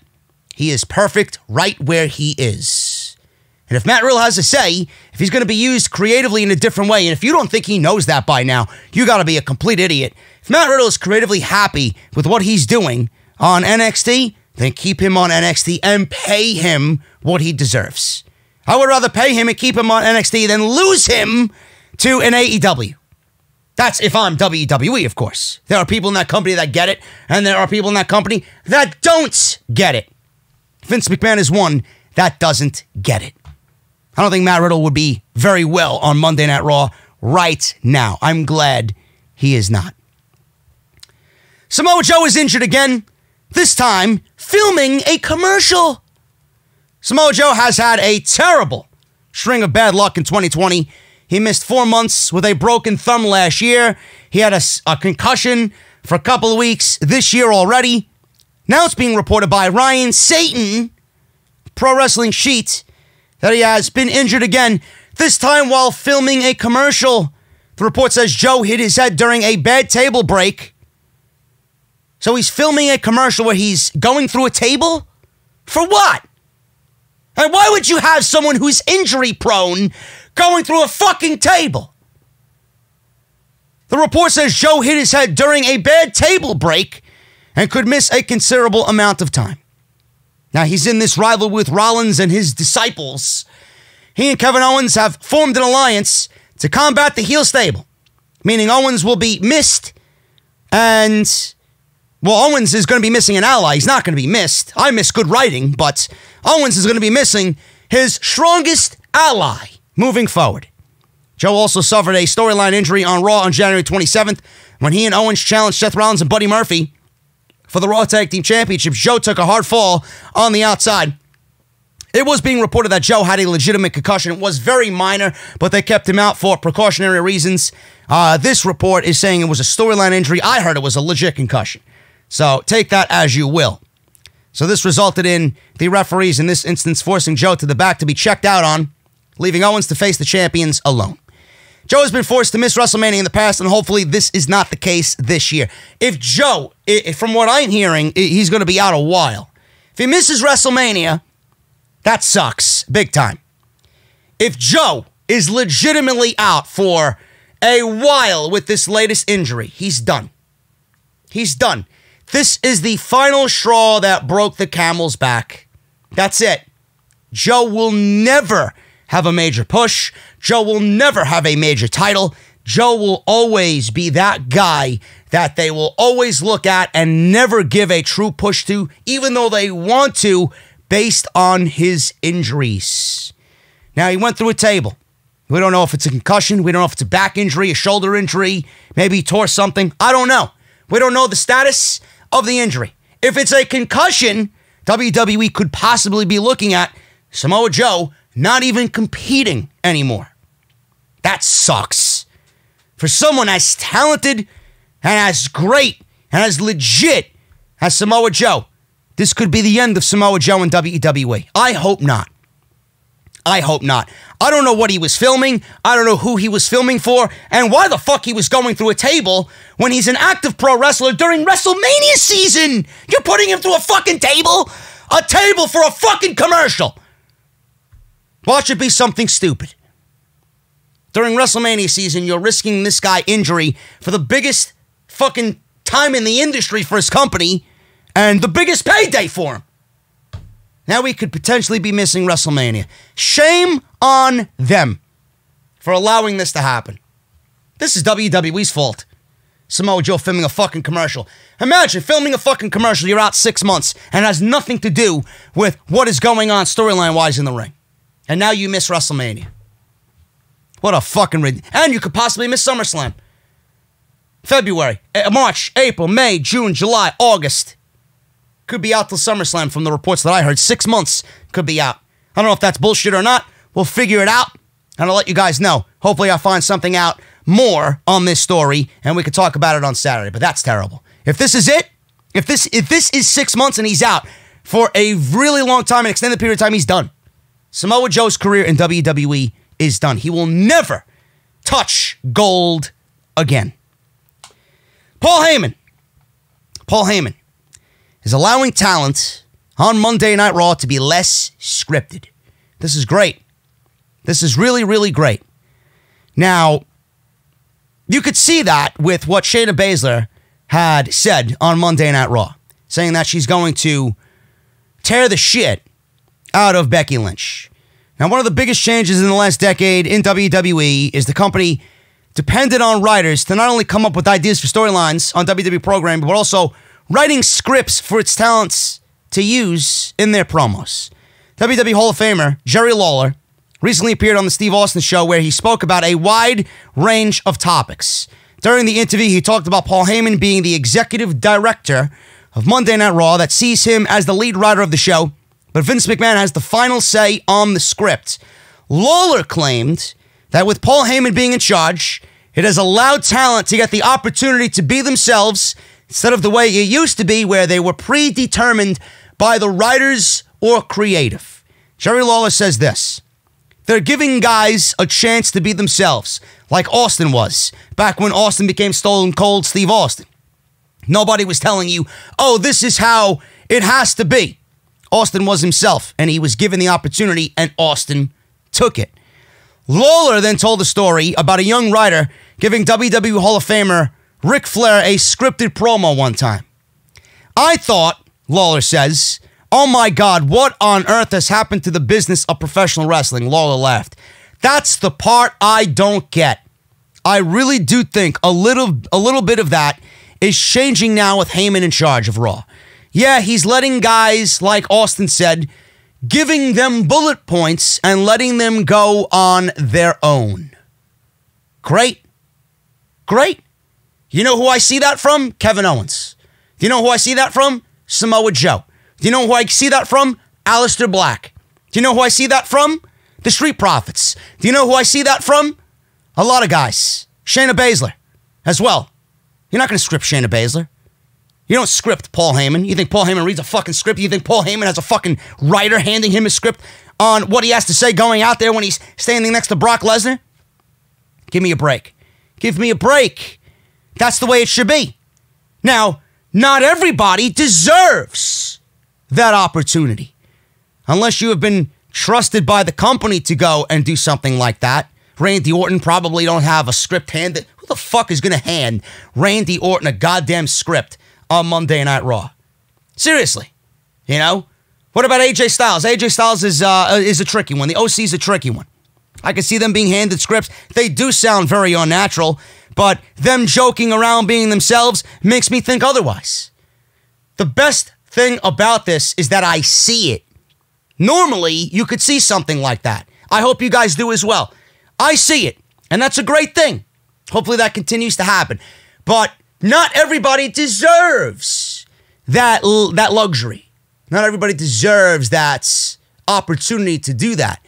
he is perfect right where he is. And if Matt Riddle has a say, if he's going to be used creatively in a different way, and if you don't think he knows that by now, you got to be a complete idiot. If Matt Riddle is creatively happy with what he's doing on NXT, then keep him on NXT and pay him what he deserves. I would rather pay him and keep him on NXT than lose him to an AEW. That's if I'm WWE, of course. There are people in that company that get it, and there are people in that company that don't get it. Vince McMahon is one that doesn't get it. I don't think Matt Riddle would be very well on Monday Night Raw right now. I'm glad he is not. Samoa Joe is injured again, this time filming a commercial. Samoa Joe has had a terrible string of bad luck in 2020. He missed four months with a broken thumb last year. He had a, a concussion for a couple of weeks this year already. Now it's being reported by Ryan Satin, Pro Wrestling Sheet, that he has been injured again, this time while filming a commercial. The report says Joe hit his head during a bad table break. So he's filming a commercial where he's going through a table? For what? And why would you have someone who's injury prone going through a fucking table? The report says Joe hit his head during a bad table break and could miss a considerable amount of time. Now he's in this rivalry with Rollins and his disciples. He and Kevin Owens have formed an alliance to combat the heel stable, meaning Owens will be missed and well, Owens is going to be missing an ally. He's not going to be missed. I miss good writing, but Owens is going to be missing his strongest ally moving forward. Joe also suffered a storyline injury on Raw on January 27th when he and Owens challenged Seth Rollins and Buddy Murphy for the Raw Tag Team Championships. Joe took a hard fall on the outside. It was being reported that Joe had a legitimate concussion. It was very minor, but they kept him out for precautionary reasons. Uh, this report is saying it was a storyline injury. I heard it was a legit concussion. So take that as you will. So this resulted in the referees in this instance forcing Joe to the back to be checked out on, leaving Owens to face the champions alone. Joe has been forced to miss WrestleMania in the past, and hopefully this is not the case this year. If Joe, from what I'm hearing, he's going to be out a while. If he misses WrestleMania, that sucks big time. If Joe is legitimately out for a while with this latest injury, he's done. He's done. This is the final straw that broke the camel's back. That's it. Joe will never have a major push. Joe will never have a major title. Joe will always be that guy that they will always look at and never give a true push to, even though they want to, based on his injuries. Now, he went through a table. We don't know if it's a concussion. We don't know if it's a back injury, a shoulder injury. Maybe he tore something. I don't know. We don't know the status of the injury. If it's a concussion, WWE could possibly be looking at Samoa Joe not even competing anymore. That sucks. For someone as talented and as great and as legit as Samoa Joe, this could be the end of Samoa Joe in WWE. I hope not. I hope not. I don't know what he was filming. I don't know who he was filming for, and why the fuck he was going through a table when he's an active pro wrestler during WrestleMania season. You're putting him through a fucking table? A table for a fucking commercial. Watch it be something stupid. During WrestleMania season, you're risking this guy injury for the biggest fucking time in the industry for his company and the biggest payday for him. Now we could potentially be missing WrestleMania. Shame on them for allowing this to happen. This is WWE's fault. Samoa Joe filming a fucking commercial. Imagine filming a fucking commercial, you're out six months, and has nothing to do with what is going on storyline wise in the ring. And now you miss WrestleMania. What a fucking rid- and you could possibly miss SummerSlam. February, eh, March, April, May, June, July, August. Could be out till SummerSlam from the reports that I heard. Six months could be out. I don't know if that's bullshit or not. We'll figure it out and I'll let you guys know. Hopefully, I find something out more on this story and we can talk about it on Saturday. But that's terrible. If this is it, if this if this is six months and he's out for a really long time, an extended period of time, he's done. Samoa Joe's career in WWE is done. He will never touch gold again. Paul Heyman. Paul Heyman is allowing talent on Monday Night Raw to be less scripted. This is great. This is really, really great. Now, you could see that with what Shayna Baszler had said on Monday Night Raw, saying that she's going to tear the shit out of Becky Lynch. Now, one of the biggest changes in the last decade in WWE is the company depended on writers to not only come up with ideas for storylines on WWE programming, but also writing scripts for its talents to use in their promos. WWE Hall of Famer Jerry Lawler recently appeared on the Steve Austin show where he spoke about a wide range of topics. During the interview, he talked about Paul Heyman being the executive director of Monday Night Raw that sees him as the lead writer of the show, but Vince McMahon has the final say on the script. Lawler claimed that with Paul Heyman being in charge, it has allowed talent to get the opportunity to be themselves instead of the way it used to be, where they were predetermined by the writers or creative. Jerry Lawler says this they're giving guys a chance to be themselves, like Austin was back when Austin became Stone Cold Steve Austin. Nobody was telling you, oh, this is how it has to be. Austin was himself, and he was given the opportunity, and Austin took it. Lawler then told a story about a young writer giving WWE Hall of Famer Ric Flair a scripted promo one time. I thought, Lawler says, Oh my God, what on earth has happened to the business of professional wrestling? Lawler laughed. That's the part I don't get. I really do think a little a little bit of that is changing now with Heyman in charge of Raw. Yeah, he's letting guys like Austin said, giving them bullet points and letting them go on their own. Great. Great. You know who I see that from? Kevin Owens. Do you know who I see that from? Samoa Joe. Do you know who I see that from? Aleister Black. Do you know who I see that from? The Street Profits. Do you know who I see that from? A lot of guys. Shayna Baszler as well. You're not going to script Shayna Baszler. You don't script Paul Heyman. You think Paul Heyman reads a fucking script? You think Paul Heyman has a fucking writer handing him a script on what he has to say going out there when he's standing next to Brock Lesnar? Give me a break. Give me a break. That's the way it should be. Now, not everybody deserves that opportunity. Unless you have been trusted by the company to go and do something like that. Randy Orton probably don't have a script handed. Who the fuck is going to hand Randy Orton a goddamn script on Monday Night Raw? Seriously. You know? What about AJ Styles? AJ Styles is uh, is a tricky one. The OC is a tricky one. I can see them being handed scripts. They do sound very unnatural, but them joking around being themselves makes me think otherwise. The best thing about this is that I see it. Normally, you could see something like that. I hope you guys do as well. I see it, and that's a great thing. Hopefully, that continues to happen. But not everybody deserves that, that luxury. Not everybody deserves that opportunity to do that.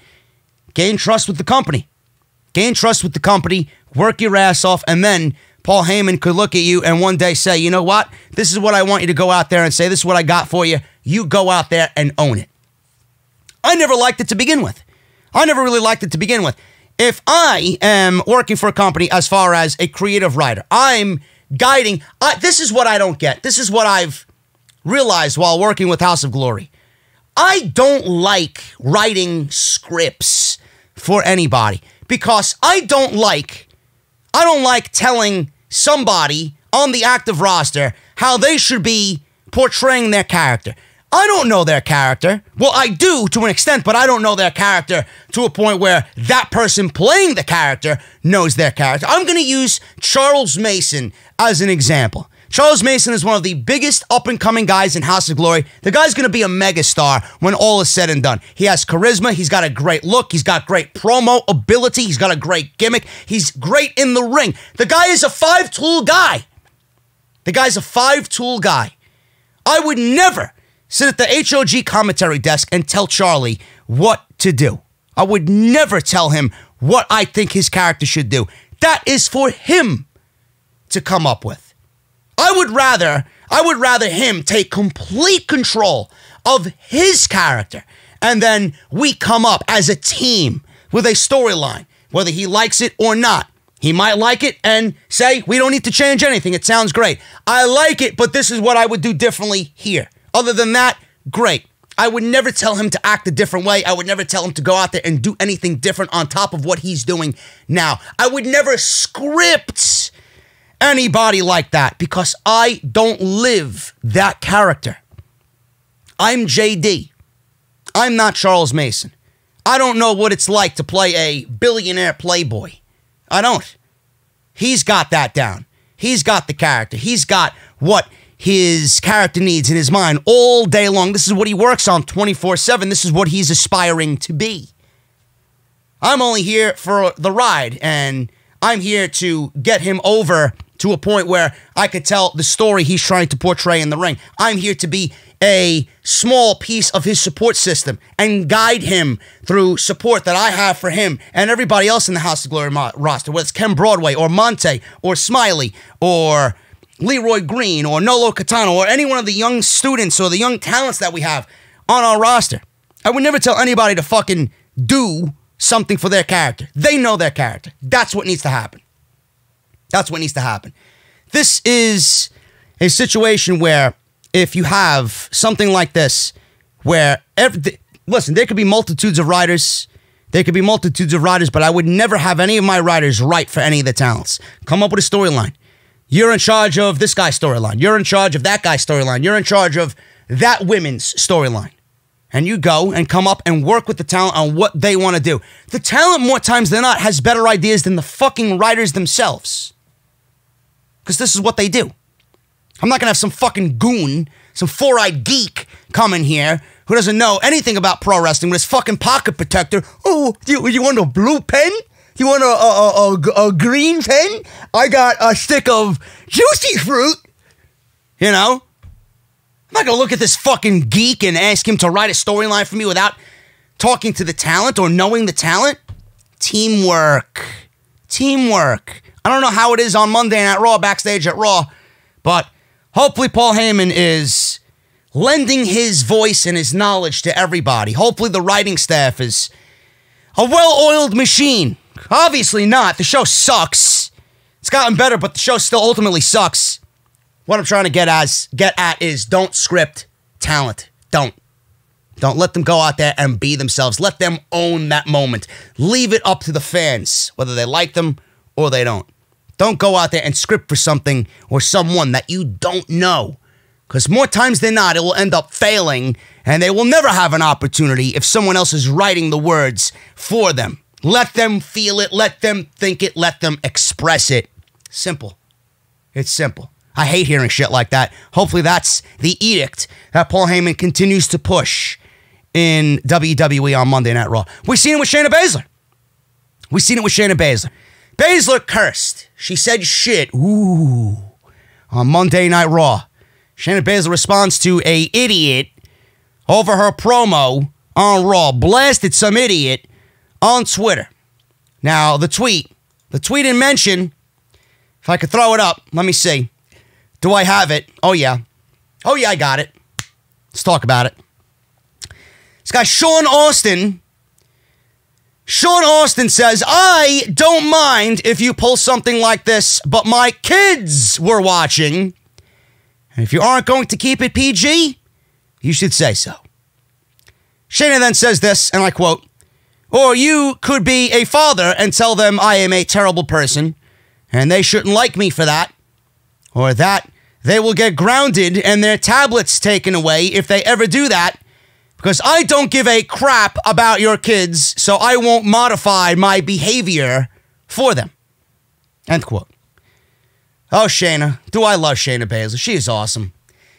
Gain trust with the company. Gain trust with the company, work your ass off, and then Paul Heyman could look at you and one day say, you know what? This is what I want you to go out there and say. This is what I got for you. You go out there and own it. I never liked it to begin with. I never really liked it to begin with. If I am working for a company as far as a creative writer, I'm guiding. I, this is what I don't get. This is what I've realized while working with House of Glory. I don't like writing scripts for anybody because I don't like I don't like telling somebody on the active roster how they should be portraying their character. I don't know their character. Well, I do to an extent, but I don't know their character to a point where that person playing the character knows their character. I'm going to use Charles Mason as an example. Charles Mason is one of the biggest up and coming guys in House of Glory. The guy's going to be a megastar when all is said and done. He has charisma. He's got a great look. He's got great promo ability. He's got a great gimmick. He's great in the ring. The guy is a five tool guy. The guy's a five tool guy. I would never sit at the HOG commentary desk and tell Charlie what to do. I would never tell him what I think his character should do. That is for him to come up with. I would rather I would rather him take complete control of his character and then we come up as a team with a storyline whether he likes it or not. He might like it and say, We don't need to change anything. It sounds great. I like it, but this is what I would do differently here. Other than that, great. I would never tell him to act a different way. I would never tell him to go out there and do anything different on top of what he's doing now. I would never script anybody like that because I don't live that character. I'm JD. I'm not Charles Mason. I don't know what it's like to play a billionaire playboy. I don't. He's got that down. He's got the character. He's got what his character needs in his mind all day long. This is what he works on 24 7. This is what he's aspiring to be. I'm only here for the ride, and I'm here to get him over to a point where I could tell the story he's trying to portray in the ring. I'm here to be a small piece of his support system and guide him through support that I have for him and everybody else in the House of Glory roster, whether it's Ken Broadway or Monte or Smiley or Leroy Green or Nolo Catano or any one of the young students or the young talents that we have on our roster. I would never tell anybody to fucking do something for their character. They know their character. That's what needs to happen. That's what needs to happen. This is a situation where if you have something like this, where every, listen, there could be multitudes of writers. There could be multitudes of writers, but I would never have any of my writers write for any of the talents. Come up with a storyline. You're in charge of this guy's storyline. You're in charge of that guy's storyline. You're in charge of that women's storyline. And you go and come up and work with the talent on what they want to do. The talent, more times than not, has better ideas than the fucking writers themselves. Because this is what they do. I'm not going to have some fucking goon, some four eyed geek come in here who doesn't know anything about pro wrestling with his fucking pocket protector. Oh, you, you want a blue pen? You want a, a, a, a, green pen? I got a stick of juicy fruit. You know? I'm not gonna look at this fucking geek and ask him to write a storyline for me without talking to the talent or knowing the talent. Teamwork. Teamwork. I don't know how it is on Monday Night Raw, backstage at Raw, but hopefully Paul Heyman is lending his voice and his knowledge to everybody. Hopefully the writing staff is a well oiled machine Obviously not. The show sucks. It's gotten better, but the show still ultimately sucks. What I'm trying to get as get at is don't script talent. Don't. Don't let them go out there and be themselves. Let them own that moment. Leave it up to the fans, whether they like them or they don't. Don't go out there and script for something or someone that you don't know. Because more times than not, it will end up failing and they will never have an opportunity if someone else is writing the words for them. Let them feel it. Let them think it. Let them express it. Simple. It's simple. I hate hearing shit like that. Hopefully, that's the edict that Paul Heyman continues to push in WWE on Monday Night Raw. We've seen it with Shayna Baszler. We've seen it with Shayna Baszler. Baszler cursed. She said shit. Ooh. On Monday Night Raw. Shayna Baszler responds to a idiot over her promo on Raw. Blasted some idiot on Twitter. Now, the tweet, the tweet in mention, if I could throw it up, let me see. Do I have it? Oh, yeah. Oh, yeah, I got it. Let's talk about it. This guy, Sean Austin. Sean Austin says, I don't mind if you pull something like this, but my kids were watching. And if you aren't going to keep it PG, you should say so. Shayna then says this, and I quote, or you could be a father and tell them I am a terrible person and they shouldn't like me for that. Or that they will get grounded and their tablets taken away if they ever do that. Because I don't give a crap about your kids, so I won't modify my behavior for them. End quote. Oh, Shayna. Do I love Shayna Baszler? She is awesome.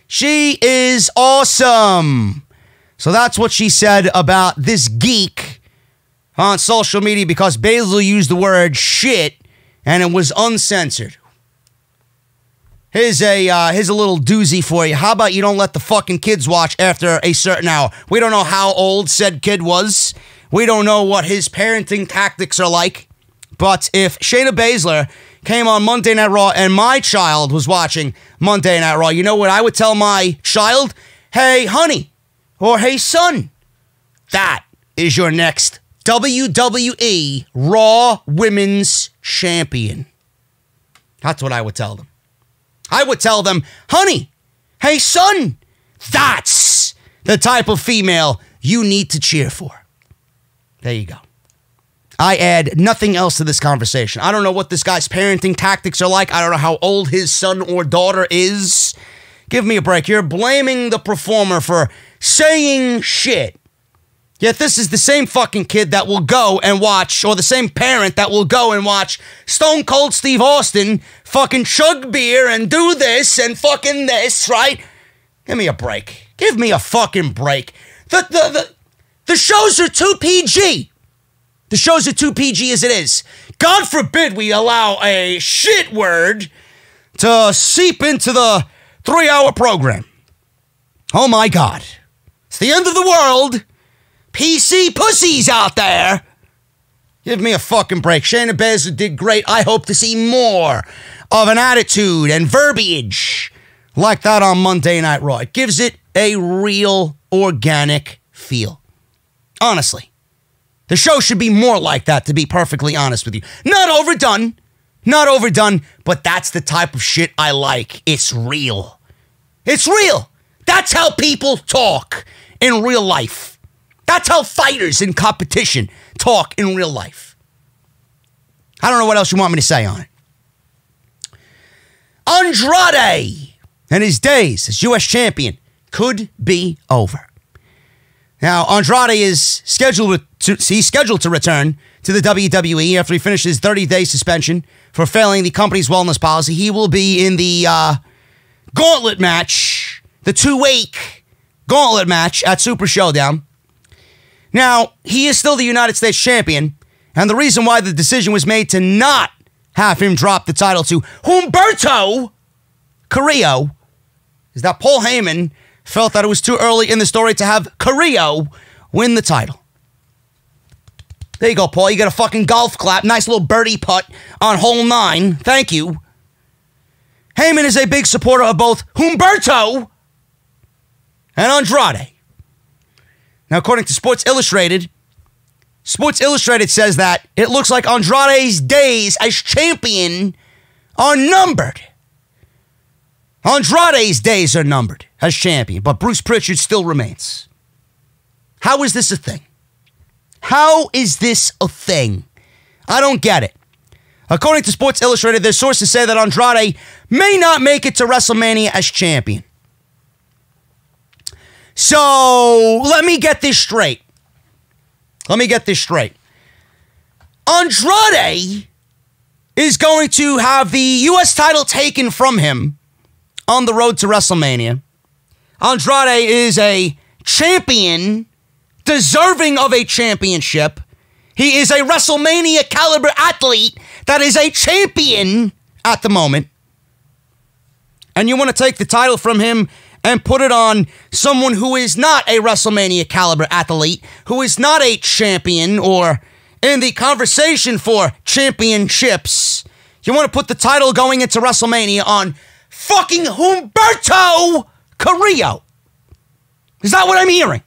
She is awesome. So that's what she said about this geek on social media because Baszler used the word shit and it was uncensored. Here's a uh, here's a little doozy for you. How about you don't let the fucking kids watch after a certain hour? We don't know how old said kid was. We don't know what his parenting tactics are like. But if Shayna Baszler came on Monday Night Raw and my child was watching Monday Night Raw, you know what I would tell my child? Hey, honey, or hey, son, that is your next WWE Raw Women's Champion. That's what I would tell them. I would tell them, honey, hey, son, that's the type of female you need to cheer for. There you go. I add nothing else to this conversation. I don't know what this guy's parenting tactics are like. I don't know how old his son or daughter is. Give me a break. You're blaming the performer for saying shit. Yet this is the same fucking kid that will go and watch, or the same parent that will go and watch Stone Cold Steve Austin fucking chug beer and do this and fucking this, right? Give me a break. Give me a fucking break. The the the, the shows are too PG. The shows are too PG as it is. God forbid we allow a shit word to seep into the three hour program. Oh my God. It's the end of the world. PC pussies out there. Give me a fucking break. Shayna Baszler did great. I hope to see more of an attitude and verbiage like that on Monday Night Raw. It gives it a real organic feel. Honestly. The show should be more like that, to be perfectly honest with you. Not overdone, not overdone, but that's the type of shit I like. It's real. It's real. That's how people talk in real life. That's how fighters in competition talk in real life. I don't know what else you want me to say on it. Andrade and his days as U.S. champion could be over. Now, Andrade is scheduled to, he's scheduled to return to the WWE after he finishes 30 day suspension for failing the company's wellness policy. He will be in the uh, gauntlet match, the two week gauntlet match at Super Showdown. Now, he is still the United States champion, and the reason why the decision was made to not have him drop the title to Humberto Carrillo is that Paul Heyman felt that it was too early in the story to have Carrillo win the title. There you go, Paul. You got a fucking golf clap. Nice little birdie putt on hole nine. Thank you. Heyman is a big supporter of both Humberto and Andrade. Now, according to Sports Illustrated, Sports Illustrated says that it looks like Andrade's days as champion are numbered. Andrade's days are numbered as champion, but Bruce Pritchard still remains. How is this a thing? How is this a thing? I don't get it. According to Sports Illustrated, their sources say that Andrade may not make it to WrestleMania as champion. So let me get this straight. Let me get this straight. Andrade is going to have the U.S. title taken from him on the road to WrestleMania. Andrade is a champion, deserving of a championship. He is a WrestleMania caliber athlete that is a champion at the moment. And you want to take the title from him and put it on someone who is not a WrestleMania caliber athlete, who is not a champion or in the conversation for championships. You want to put the title going into WrestleMania on fucking Humberto Carrillo. Is that what I'm hearing?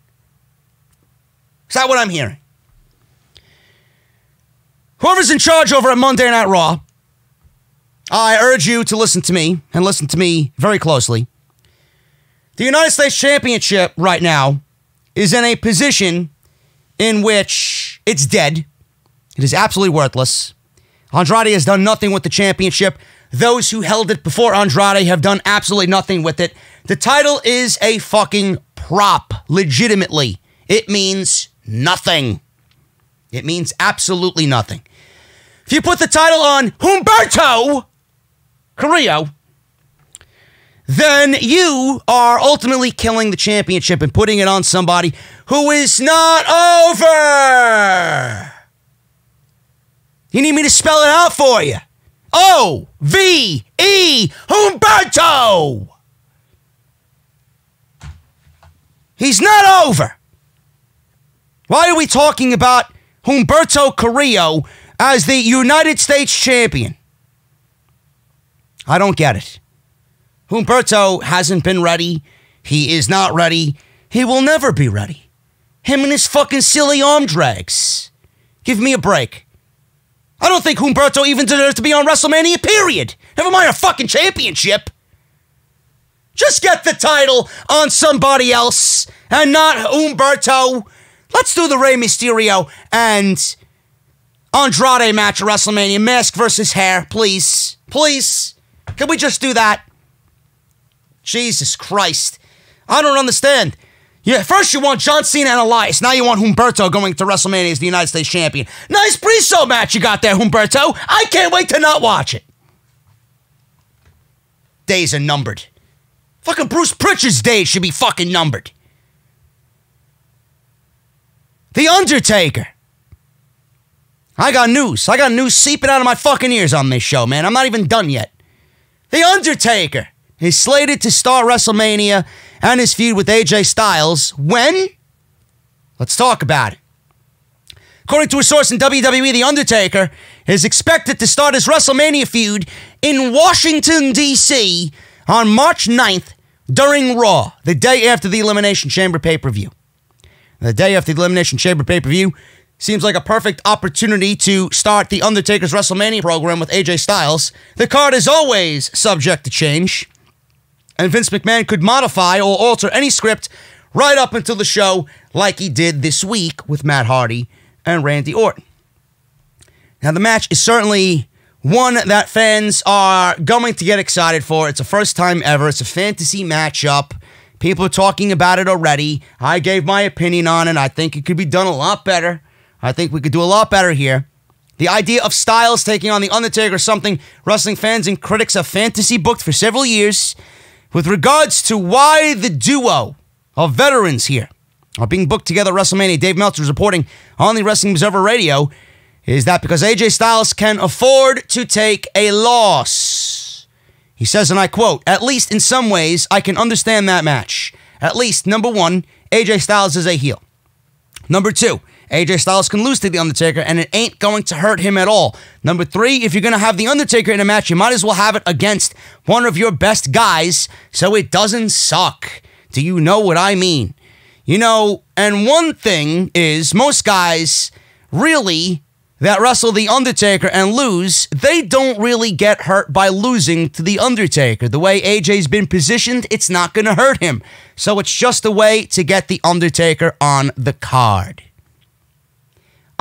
Is that what I'm hearing? Whoever's in charge over at Monday Night Raw, I urge you to listen to me and listen to me very closely. The United States Championship right now is in a position in which it's dead. It is absolutely worthless. Andrade has done nothing with the championship. Those who held it before Andrade have done absolutely nothing with it. The title is a fucking prop, legitimately. It means nothing. It means absolutely nothing. If you put the title on Humberto Carrillo, then you are ultimately killing the championship and putting it on somebody who is not over. You need me to spell it out for you? O V E Humberto. He's not over. Why are we talking about Humberto Carrillo as the United States champion? I don't get it. Humberto hasn't been ready. He is not ready. He will never be ready. Him and his fucking silly arm drags. Give me a break. I don't think Humberto even deserves to be on WrestleMania, period. Never mind a fucking championship. Just get the title on somebody else and not Humberto. Let's do the Rey Mysterio and Andrade match at WrestleMania. Mask versus hair, please. Please. Can we just do that? Jesus Christ. I don't understand. Yeah, first you want John Cena and Elias. Now you want Humberto going to WrestleMania as the United States champion. Nice pre-show match you got there, Humberto. I can't wait to not watch it. Days are numbered. Fucking Bruce Pritchard's days should be fucking numbered. The Undertaker. I got news. I got news seeping out of my fucking ears on this show, man. I'm not even done yet. The Undertaker is slated to start WrestleMania and his feud with AJ Styles when? Let's talk about it. According to a source in WWE, The Undertaker is expected to start his WrestleMania feud in Washington, D.C. on March 9th during Raw, the day after the Elimination Chamber pay per view. The day after the Elimination Chamber pay per view seems like a perfect opportunity to start the Undertaker's WrestleMania program with AJ Styles. The card is always subject to change, and Vince McMahon could modify or alter any script right up until the show, like he did this week with Matt Hardy and Randy Orton. Now, the match is certainly one that fans are going to get excited for. It's a first time ever, it's a fantasy matchup. People are talking about it already. I gave my opinion on it. I think it could be done a lot better. I think we could do a lot better here. The idea of Styles taking on The Undertaker is something wrestling fans and critics have fantasy booked for several years. With regards to why the duo of veterans here are being booked together at WrestleMania, Dave Meltzer is reporting on the Wrestling Observer Radio is that because AJ Styles can afford to take a loss. He says, and I quote, at least in some ways, I can understand that match. At least, number one, AJ Styles is a heel. Number two, AJ Styles can lose to The Undertaker and it ain't going to hurt him at all. Number three, if you're going to have The Undertaker in a match, you might as well have it against one of your best guys so it doesn't suck. Do you know what I mean? You know, and one thing is most guys really that wrestle The Undertaker and lose, they don't really get hurt by losing to The Undertaker. The way AJ's been positioned, it's not going to hurt him. So it's just a way to get The Undertaker on the card.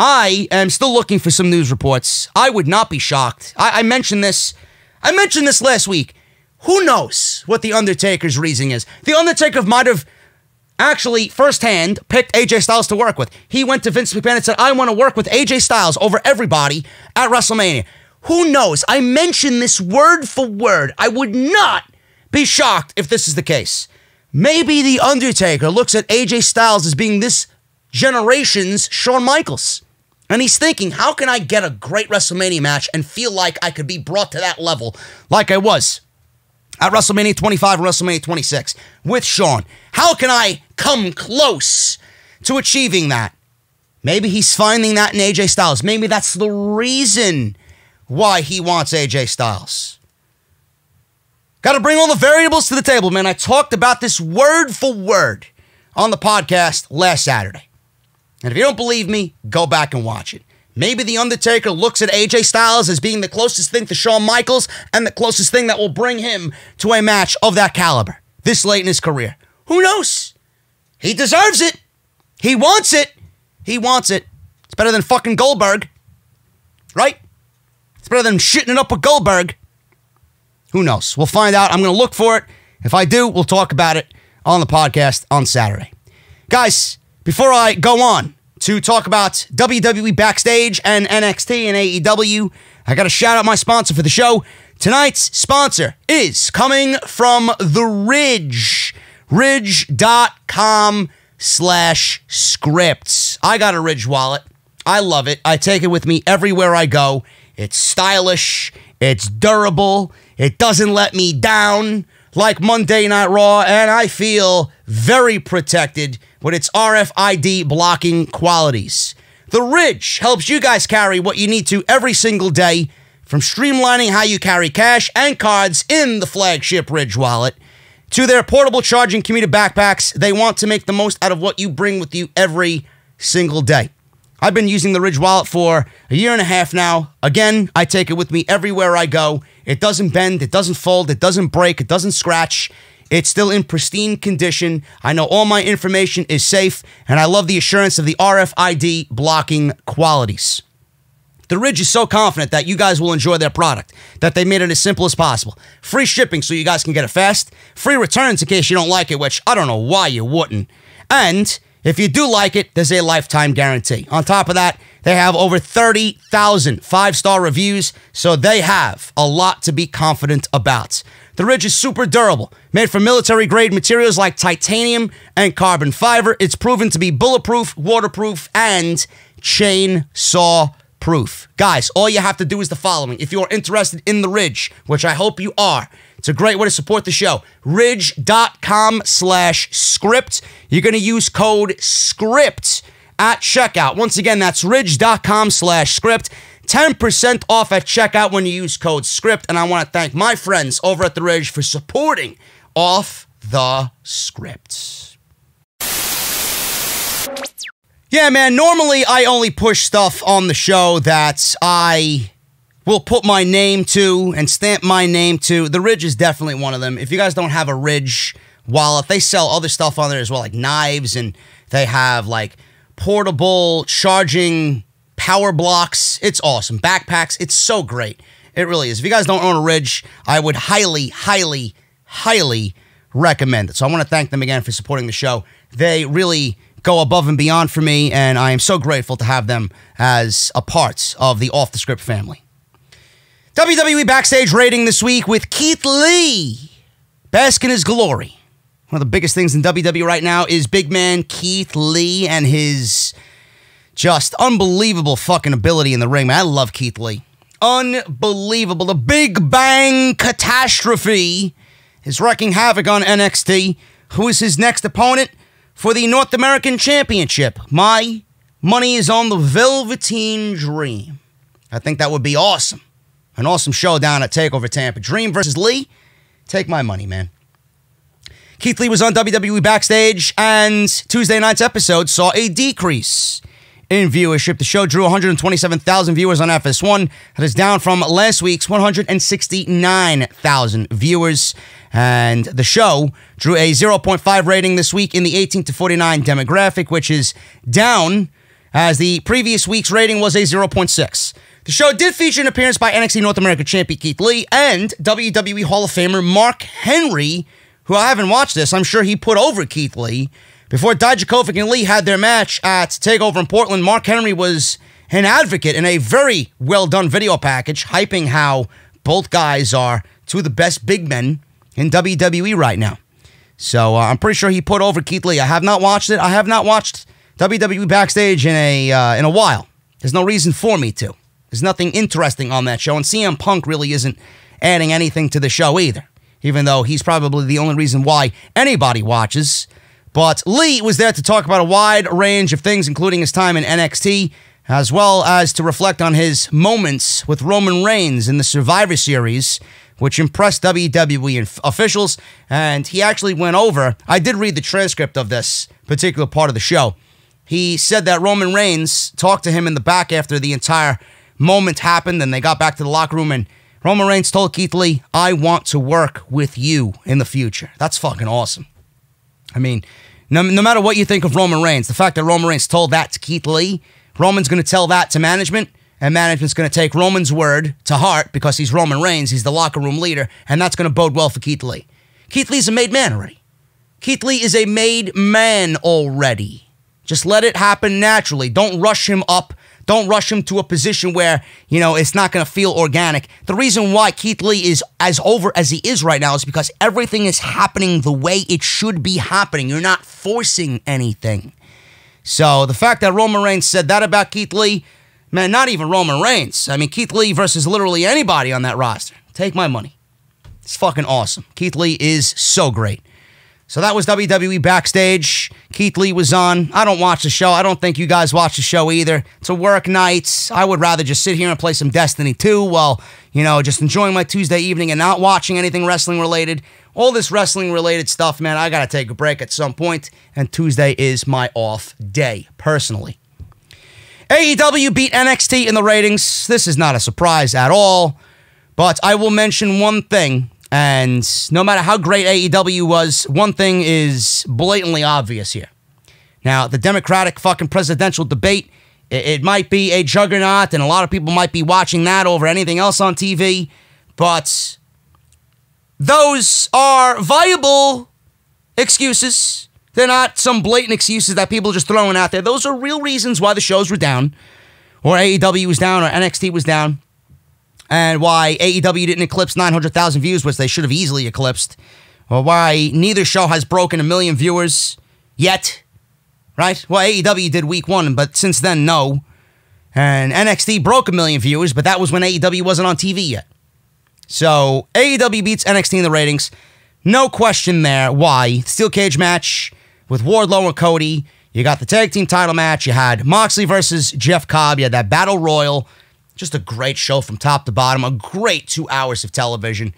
I am still looking for some news reports. I would not be shocked. I, I mentioned this. I mentioned this last week. Who knows what the Undertaker's reason is? The Undertaker might have actually firsthand picked AJ Styles to work with. He went to Vince McMahon and said, "I want to work with AJ Styles over everybody at WrestleMania." Who knows? I mentioned this word for word. I would not be shocked if this is the case. Maybe the Undertaker looks at AJ Styles as being this generation's Shawn Michaels. And he's thinking, how can I get a great WrestleMania match and feel like I could be brought to that level like I was at WrestleMania 25 and WrestleMania 26 with Shawn? How can I come close to achieving that? Maybe he's finding that in AJ Styles. Maybe that's the reason why he wants AJ Styles. Got to bring all the variables to the table, man. I talked about this word for word on the podcast last Saturday. And if you don't believe me, go back and watch it. Maybe The Undertaker looks at AJ Styles as being the closest thing to Shawn Michaels and the closest thing that will bring him to a match of that caliber this late in his career. Who knows? He deserves it. He wants it. He wants it. It's better than fucking Goldberg. Right? It's better than shitting it up with Goldberg. Who knows? We'll find out. I'm going to look for it. If I do, we'll talk about it on the podcast on Saturday. Guys, before I go on to talk about WWE Backstage and NXT and AEW, I got to shout out my sponsor for the show. Tonight's sponsor is coming from The Ridge, ridge.com slash scripts. I got a Ridge wallet. I love it. I take it with me everywhere I go. It's stylish, it's durable, it doesn't let me down like Monday Night Raw, and I feel very protected with its RFID blocking qualities. The Ridge helps you guys carry what you need to every single day, from streamlining how you carry cash and cards in the flagship Ridge wallet to their portable charging commuter backpacks. They want to make the most out of what you bring with you every single day. I've been using the Ridge wallet for a year and a half now. Again, I take it with me everywhere I go. It doesn't bend, it doesn't fold, it doesn't break, it doesn't scratch. It's still in pristine condition. I know all my information is safe, and I love the assurance of the RFID blocking qualities. The Ridge is so confident that you guys will enjoy their product that they made it as simple as possible. Free shipping so you guys can get it fast, free returns in case you don't like it, which I don't know why you wouldn't. And if you do like it, there's a lifetime guarantee. On top of that, they have over 30,000 five star reviews, so they have a lot to be confident about. The Ridge is super durable, made from military grade materials like titanium and carbon fiber. It's proven to be bulletproof, waterproof, and chainsaw proof. Guys, all you have to do is the following. If you're interested in the Ridge, which I hope you are, it's a great way to support the show. Ridge.com slash script. You're going to use code SCRIPT at checkout. Once again, that's ridge.com slash script. 10% off at checkout when you use code SCRIPT. And I want to thank my friends over at The Ridge for supporting Off the Script. Yeah, man, normally I only push stuff on the show that I will put my name to and stamp my name to. The Ridge is definitely one of them. If you guys don't have a Ridge wallet, they sell other stuff on there as well, like knives, and they have like portable charging power blocks. It's awesome. Backpacks. It's so great. It really is. If you guys don't own a Ridge, I would highly, highly, highly recommend it. So I want to thank them again for supporting the show. They really go above and beyond for me, and I am so grateful to have them as a part of the Off the Script family. WWE Backstage rating this week with Keith Lee. Bask in his glory. One of the biggest things in WWE right now is big man Keith Lee and his just unbelievable fucking ability in the ring, man. I love Keith Lee. Unbelievable. The Big Bang Catastrophe is wreaking havoc on NXT. Who is his next opponent for the North American Championship? My money is on the Velveteen Dream. I think that would be awesome. An awesome showdown at TakeOver Tampa. Dream versus Lee. Take my money, man. Keith Lee was on WWE Backstage, and Tuesday night's episode saw a decrease in viewership. The show drew 127,000 viewers on FS1. That is down from last week's 169,000 viewers. And the show drew a 0.5 rating this week in the 18 to 49 demographic, which is down as the previous week's rating was a 0.6. The show did feature an appearance by NXT North America champion Keith Lee and WWE Hall of Famer Mark Henry, who I haven't watched this. I'm sure he put over Keith Lee. Before Dijakovic and Lee had their match at TakeOver in Portland, Mark Henry was an advocate in a very well done video package, hyping how both guys are two of the best big men in WWE right now. So uh, I'm pretty sure he put over Keith Lee. I have not watched it. I have not watched WWE backstage in a uh, in a while. There's no reason for me to. There's nothing interesting on that show, and CM Punk really isn't adding anything to the show either. Even though he's probably the only reason why anybody watches. But Lee was there to talk about a wide range of things, including his time in NXT, as well as to reflect on his moments with Roman Reigns in the Survivor Series, which impressed WWE officials. And he actually went over, I did read the transcript of this particular part of the show. He said that Roman Reigns talked to him in the back after the entire moment happened and they got back to the locker room and Roman Reigns told Keith Lee, I want to work with you in the future. That's fucking awesome. I mean, no, no matter what you think of Roman Reigns, the fact that Roman Reigns told that to Keith Lee, Roman's going to tell that to management, and management's going to take Roman's word to heart because he's Roman Reigns, he's the locker room leader, and that's going to bode well for Keith Lee. Keith Lee's a made man already. Keith Lee is a made man already. Just let it happen naturally. Don't rush him up don't rush him to a position where, you know, it's not going to feel organic. The reason why Keith Lee is as over as he is right now is because everything is happening the way it should be happening. You're not forcing anything. So the fact that Roman Reigns said that about Keith Lee, man, not even Roman Reigns. I mean, Keith Lee versus literally anybody on that roster. Take my money. It's fucking awesome. Keith Lee is so great. So that was WWE Backstage. Keith Lee was on. I don't watch the show. I don't think you guys watch the show either. It's a work night. I would rather just sit here and play some Destiny 2 while, you know, just enjoying my Tuesday evening and not watching anything wrestling related. All this wrestling related stuff, man, I got to take a break at some point, and Tuesday is my off day, personally. AEW beat NXT in the ratings. This is not a surprise at all, but I will mention one thing and no matter how great AEW was, one thing is blatantly obvious here. Now, the Democratic fucking presidential debate, it, it, might be a juggernaut, and a lot of people might be watching that over anything else on TV, but those are viable excuses. They're not some blatant excuses that people are just throwing out there. Those are real reasons why the shows were down, or AEW was down, or NXT was down, and why AEW didn't eclipse 900,000 views, which they should have easily eclipsed, or why neither show has broken a million viewers yet, right? Well, AEW did week one, but since then, no. And NXT broke a million viewers, but that was when AEW wasn't on TV yet. So AEW beats NXT in the ratings. No question there. Why? Steel cage match with Wardlow and Cody. You got the tag team title match. You had Moxley versus Jeff Cobb. You had that battle royal. Just a great show from top to bottom. A great two hours of television.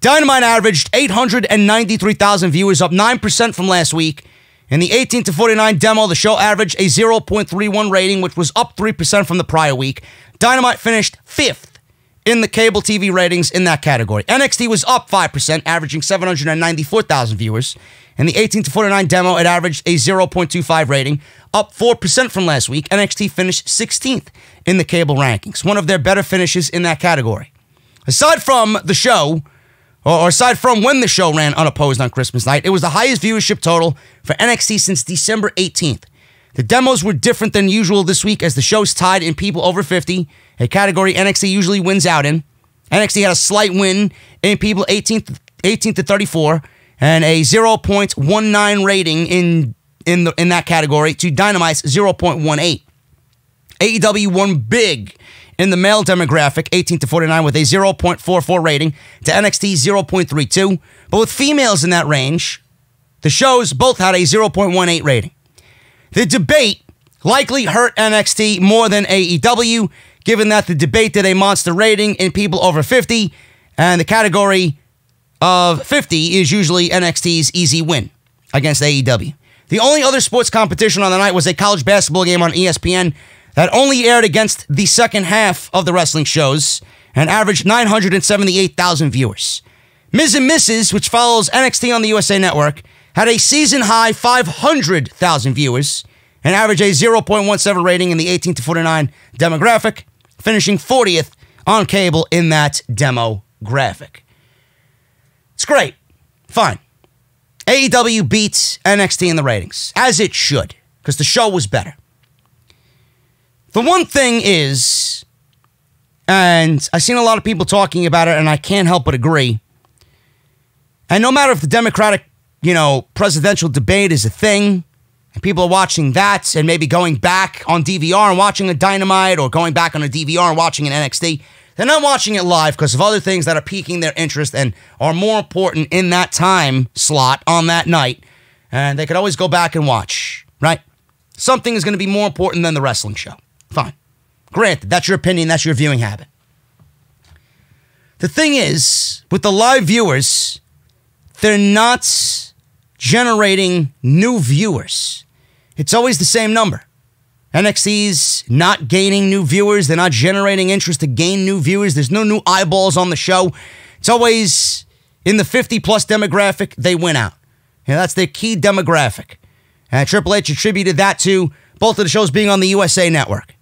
Dynamite averaged 893,000 viewers, up 9% from last week. In the 18 to 49 demo, the show averaged a 0.31 rating, which was up 3% from the prior week. Dynamite finished fifth in the cable TV ratings in that category. NXT was up 5%, averaging 794,000 viewers. In the 18 to 49 demo, it averaged a 0.25 rating, up 4% from last week. NXT finished 16th in the cable rankings, one of their better finishes in that category. Aside from the show, or aside from when the show ran unopposed on Christmas night, it was the highest viewership total for NXT since December 18th. The demos were different than usual this week as the show's tied in people over 50, a category NXT usually wins out in. NXT had a slight win in people 18 to, 18 to 34 and a 0.19 rating in in the in that category to Dynamite's 0.18. AEW won big in the male demographic, 18 to 49, with a 0.44 rating to NXT 0.32. But with females in that range, the shows both had a 0.18 rating. The debate likely hurt NXT more than AEW, given that the debate did a monster rating in people over 50, and the category of 50 is usually NXT's easy win against AEW. The only other sports competition on the night was a college basketball game on ESPN that only aired against the second half of the wrestling shows and averaged 978,000 viewers. Miz and Mrs., which follows NXT on the USA Network, had a season high 500,000 viewers and averaged a 0.17 rating in the 18 to 49 demographic, finishing 40th on cable in that demographic. It's great. Fine. AEW beats NXT in the ratings, as it should, because the show was better. The one thing is, and I've seen a lot of people talking about it, and I can't help but agree. And no matter if the Democratic, you know, presidential debate is a thing, and people are watching that and maybe going back on DVR and watching a Dynamite or going back on a DVR and watching an NXT, they're not watching it live because of other things that are piquing their interest and are more important in that time slot on that night. And they could always go back and watch, right? Something is going to be more important than the wrestling show. Fine. Granted, that's your opinion, that's your viewing habit. The thing is, with the live viewers, they're not generating new viewers. It's always the same number. NXT's not gaining new viewers. They're not generating interest to gain new viewers. There's no new eyeballs on the show. It's always in the 50 plus demographic, they win out. Yeah, that's their key demographic. And Triple H attributed that to both of the shows being on the USA network.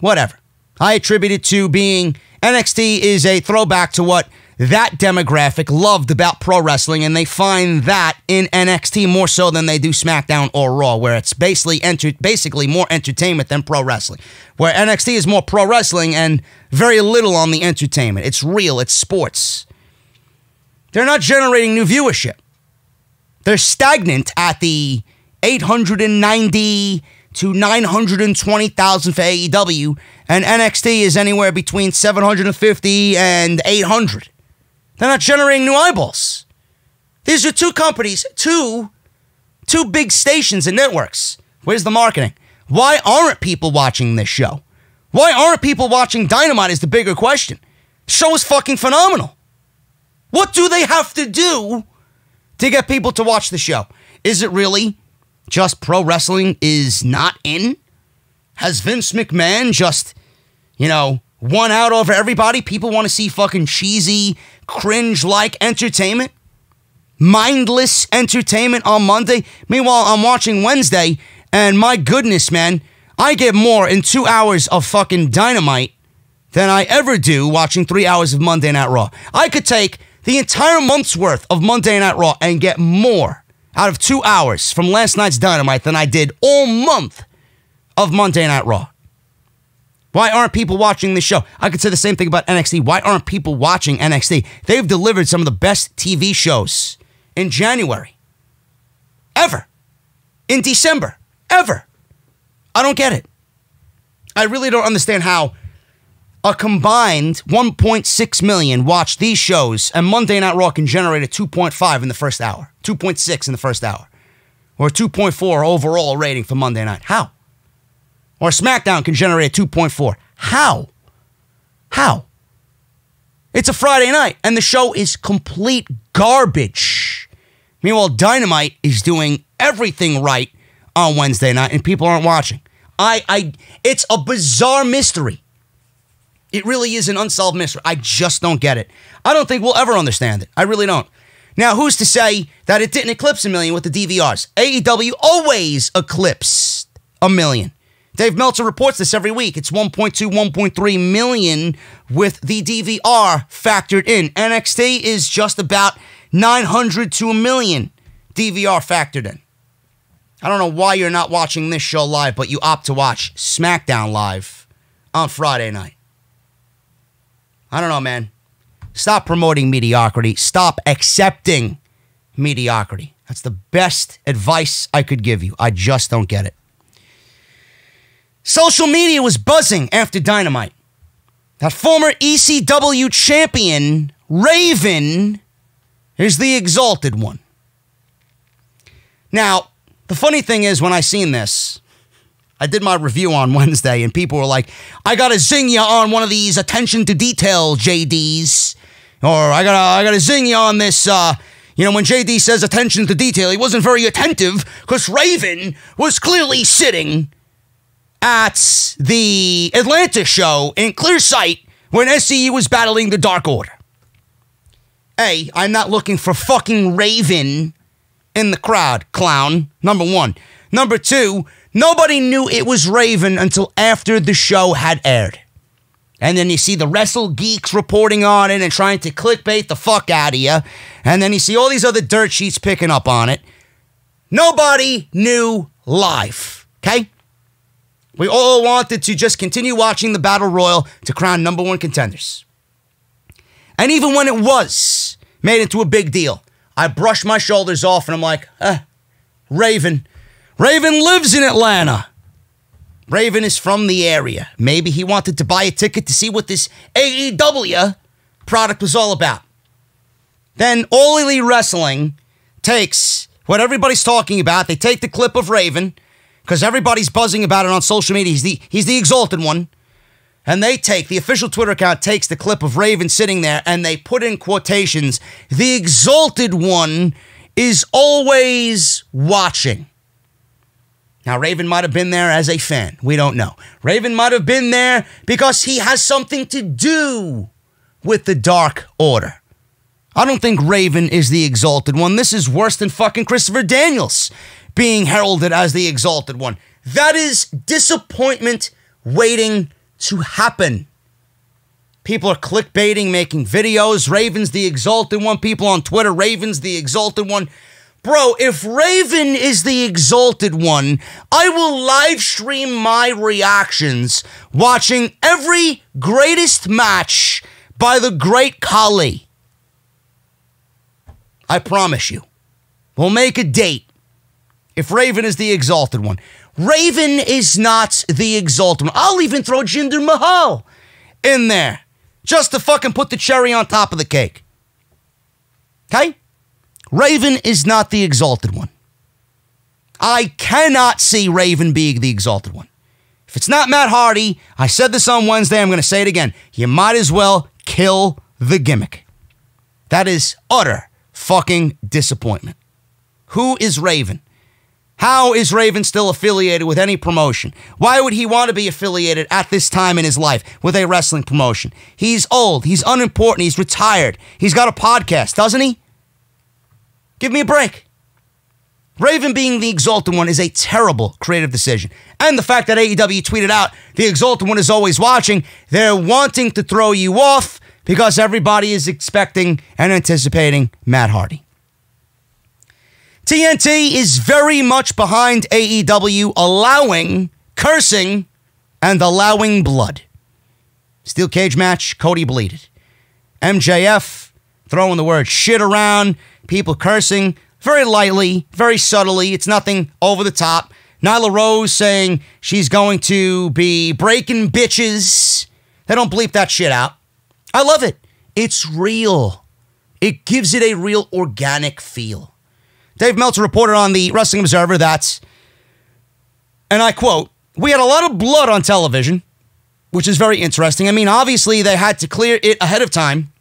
Whatever. I attribute it to being NXT is a throwback to what that demographic loved about pro wrestling, and they find that in NXT more so than they do SmackDown or Raw, where it's basically enter- basically more entertainment than pro wrestling. Where NXT is more pro wrestling and very little on the entertainment. It's real, it's sports. They're not generating new viewership. They're stagnant at the 890 to 920,000 for AEW, and NXT is anywhere between 750 and 800. They're not generating new eyeballs. These are two companies, two, two big stations and networks. Where's the marketing? Why aren't people watching this show? Why aren't people watching Dynamite is the bigger question. The show is fucking phenomenal. What do they have to do to get people to watch the show? Is it really just pro wrestling is not in? Has Vince McMahon just, you know, won out over everybody? People want to see fucking cheesy, cringe like entertainment? Mindless entertainment on Monday? Meanwhile, I'm watching Wednesday, and my goodness, man, I get more in two hours of fucking dynamite than I ever do watching three hours of Monday Night Raw. I could take the entire month's worth of Monday Night Raw and get more out of two hours from last night's Dynamite than I did all month of Monday Night Raw. Why aren't people watching this show? I could say the same thing about NXT. Why aren't people watching NXT? They've delivered some of the best TV shows in January. Ever. In December. Ever. I don't get it. I really don't understand how a combined 1.6 million watched these shows, and Monday Night Raw can generate a 2.5 in the first hour, 2.6 in the first hour, or 2.4 overall rating for Monday Night. How? Or SmackDown can generate a 2.4. How? How? It's a Friday night, and the show is complete garbage. Meanwhile, Dynamite is doing everything right on Wednesday night, and people aren't watching. I, I, it's a bizarre mystery. It really is an unsolved mystery. I just don't get it. I don't think we'll ever understand it. I really don't. Now, who's to say that it didn't eclipse a million with the DVRs? AEW always eclipsed a million. Dave Meltzer reports this every week. It's 1.2, 1.3 million with the DVR factored in. NXT is just about 900 to a million DVR factored in. I don't know why you're not watching this show live, but you opt to watch SmackDown live on Friday night. I don't know, man. Stop promoting mediocrity. Stop accepting mediocrity. That's the best advice I could give you. I just don't get it. Social media was buzzing after Dynamite. That former ECW champion, Raven, is the exalted one. Now, the funny thing is, when I seen this, I did my review on Wednesday, and people were like, "I got to zing you on one of these attention to detail JDs," or "I got to I got to zing you on this." Uh, you know, when JD says attention to detail, he wasn't very attentive because Raven was clearly sitting at the Atlanta show in clear sight when SCU was battling the Dark Order. A, I'm not looking for fucking Raven in the crowd, clown. Number one. Number two, nobody knew it was Raven until after the show had aired. And then you see the Wrestle Geeks reporting on it and trying to clickbait the fuck out of you. And then you see all these other dirt sheets picking up on it. Nobody knew live. Okay? We all wanted to just continue watching the Battle Royal to crown number one contenders. And even when it was made into a big deal, I brushed my shoulders off and I'm like, eh, Raven. Raven lives in Atlanta. Raven is from the area. Maybe he wanted to buy a ticket to see what this AEW product was all about. Then All Elite Wrestling takes what everybody's talking about. They take the clip of Raven because everybody's buzzing about it on social media. He's the he's the exalted one. And they take the official Twitter account takes the clip of Raven sitting there and they put in quotations, the exalted one is always watching. Now, Raven might have been there as a fan. We don't know. Raven might have been there because he has something to do with the Dark Order. I don't think Raven is the exalted one. This is worse than fucking Christopher Daniels being heralded as the exalted one. That is disappointment waiting to happen. People are clickbaiting, making videos. Raven's the exalted one. People on Twitter, Raven's the exalted one. Bro, if Raven is the exalted one, I will live stream my reactions watching every greatest match by the great Khali. I promise you. We'll make a date if Raven is the exalted one. Raven is not the exalted one. I'll even throw Jinder Mahal in there just to fucking put the cherry on top of the cake. Okay? Raven is not the exalted one. I cannot see Raven being the exalted one. If it's not Matt Hardy, I said this on Wednesday, I'm going to say it again. You might as well kill the gimmick. That is utter fucking disappointment. Who is Raven? How is Raven still affiliated with any promotion? Why would he want to be affiliated at this time in his life with a wrestling promotion? He's old, he's unimportant, he's retired. He's got a podcast, doesn't he? Give me a break. Raven being the exalted one is a terrible creative decision. And the fact that AEW tweeted out the exalted one is always watching, they're wanting to throw you off because everybody is expecting and anticipating Matt Hardy. TNT is very much behind AEW, allowing cursing and allowing blood. Steel cage match, Cody bleeded. MJF throwing the word shit around, people cursing very lightly, very subtly. It's nothing over the top. Nyla Rose saying she's going to be breaking bitches. They don't bleep that shit out. I love it. It's real. It gives it a real organic feel. Dave Meltzer reported on the Wrestling Observer that, and I quote, we had a lot of blood on television, which is very interesting. I mean, obviously, they had to clear it ahead of time.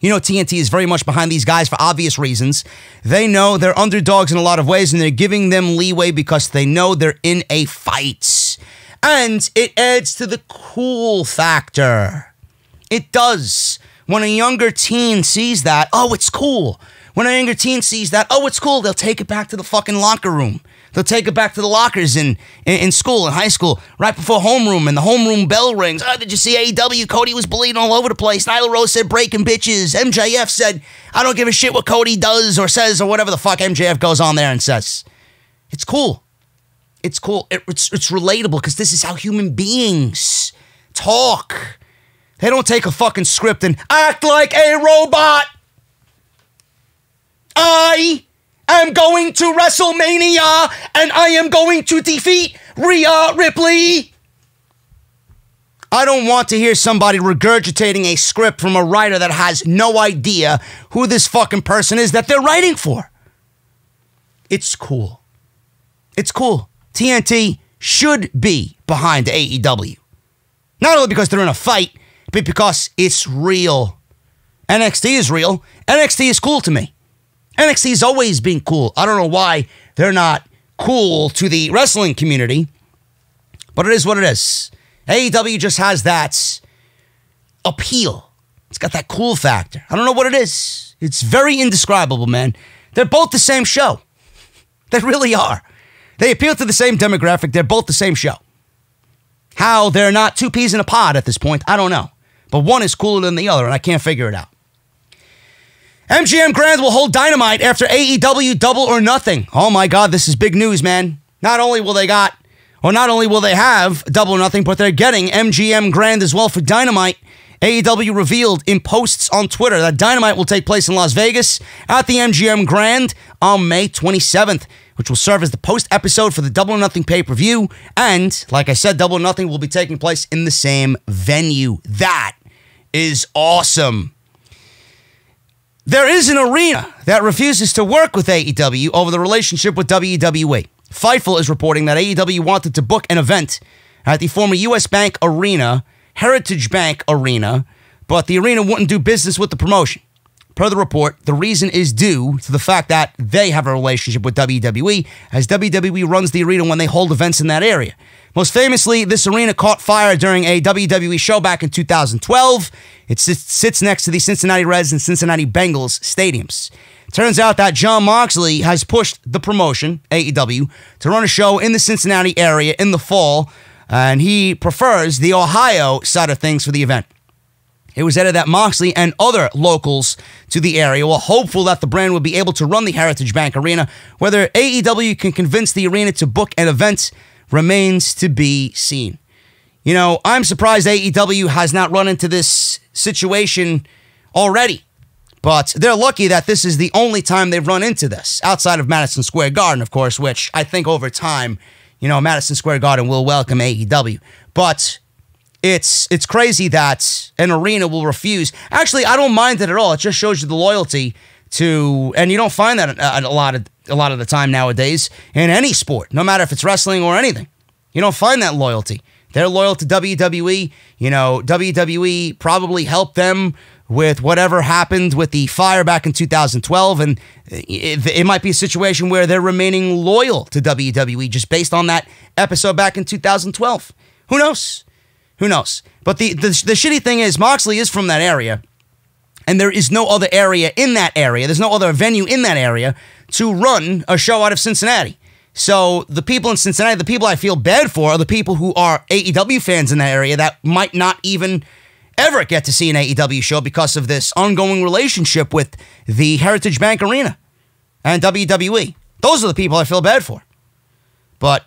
You know, TNT is very much behind these guys for obvious reasons. They know they're underdogs in a lot of ways, and they're giving them leeway because they know they're in a fight. And it adds to the cool factor. It does. When a younger teen sees that, oh, it's cool. When a younger teen sees that, oh, it's cool, they'll take it back to the fucking locker room. They'll take it back to the lockers in, in, in school, in high school, right before homeroom, and the homeroom bell rings. Oh, did you see AEW? Cody was bleeding all over the place. Nyla Rose said breaking bitches. MJF said, I don't give a shit what Cody does or says or whatever the fuck MJF goes on there and says. It's cool. It's cool. It, it's, it's relatable because this is how human beings talk. They don't take a fucking script and act like a robot. I am going to WrestleMania and I am going to defeat Rhea Ripley. I don't want to hear somebody regurgitating a script from a writer that has no idea who this fucking person is that they're writing for. It's cool. It's cool. TNT should be behind AEW. Not only because they're in a fight, but because it's real. NXT is real. NXT is cool to me. NXT has always been cool. I don't know why they're not cool to the wrestling community, but it is what it is. AEW just has that appeal. It's got that cool factor. I don't know what it is. It's very indescribable, man. They're both the same show. They really are. They appeal to the same demographic. They're both the same show. How they're not two peas in a pod at this point, I don't know. But one is cooler than the other, and I can't figure it out. MGM Grand will hold dynamite after AEW double or nothing. Oh my God, this is big news, man. Not only will they got, or not only will they have double or nothing, but they're getting MGM Grand as well for dynamite. AEW revealed in posts on Twitter that Dynamite will take place in Las Vegas at the MGM Grand on May 27th, which will serve as the post episode for the Double or Nothing pay per view. And, like I said, Double or Nothing will be taking place in the same venue. That is awesome. There is an arena that refuses to work with AEW over the relationship with WWE. Fightful is reporting that AEW wanted to book an event at the former US Bank Arena, Heritage Bank Arena, but the arena wouldn't do business with the promotion. Per the report, the reason is due to the fact that they have a relationship with WWE, as WWE runs the arena when they hold events in that area. Most famously, this arena caught fire during a WWE show back in 2012. It sits next to the Cincinnati Reds and Cincinnati Bengals stadiums. Turns out that Jon Moxley has pushed the promotion, AEW, to run a show in the Cincinnati area in the fall, and he prefers the Ohio side of things for the event. It was added that Moxley and other locals to the area were hopeful that the brand would be able to run the Heritage Bank Arena. Whether AEW can convince the arena to book an event remains to be seen. You know, I'm surprised AEW has not run into this situation already. But they're lucky that this is the only time they've run into this, outside of Madison Square Garden, of course, which I think over time, you know, Madison Square Garden will welcome AEW. But it's it's crazy that an arena will refuse. Actually, I don't mind it at all. It just shows you the loyalty to, and you don't find that a, a lot of a lot of the time nowadays in any sport, no matter if it's wrestling or anything. You don't find that loyalty. They're loyal to WWE. You know, WWE probably helped them with whatever happened with the fire back in 2012. And it, it, might be a situation where they're remaining loyal to WWE just based on that episode back in 2012. Who knows? Who knows? But the, the, the shitty thing is, Moxley is from that area. And there is no other area in that area. There's no other venue in that area to run a show out of Cincinnati. So the people in Cincinnati, the people I feel bad for, are the people who are AEW fans in that area that might not even ever get to see an AEW show because of this ongoing relationship with the Heritage Bank Arena. and WWE. Those are the people I feel bad for. But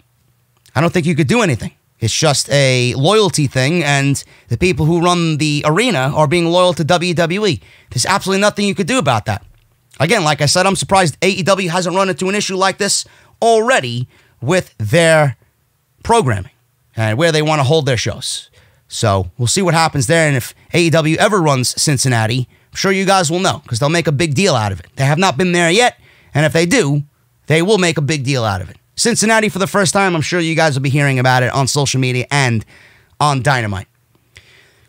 I don't think you could do anything. It's just a loyalty thing, and the people who run the arena are being loyal to WWE. There's absolutely nothing you could do about that. Again, like I said, I'm surprised AEW hasn't run into an issue like this already with their programming and where they want to hold their shows. So we'll see what happens there. And if AEW ever runs Cincinnati, I'm sure you guys will know because they'll make a big deal out of it. They have not been there yet. And if they do, they will make a big deal out of it. Cincinnati for the first time. I'm sure you guys will be hearing about it on social media and on Dynamite.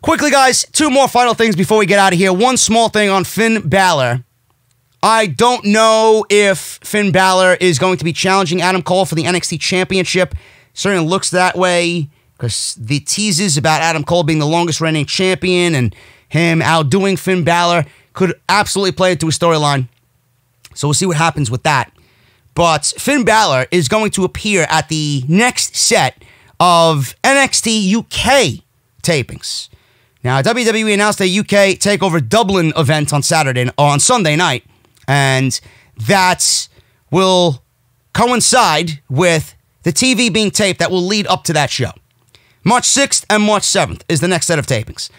Quickly, guys, two more final things before we get out of here. One small thing on Finn Balor. I don't know if Finn Balor is going to be challenging Adam Cole for the NXT Championship. Certainly looks that way because the teases about Adam Cole being the longest reigning champion and him outdoing Finn Balor could absolutely play into a storyline. So we'll see what happens with that. But Finn Balor is going to appear at the next set of NXT UK tapings. Now, WWE announced a UK Takeover Dublin event on Saturday on Sunday night, and that will coincide with the TV being taped that will lead up to that show. March 6th and March 7th is the next set of tapings.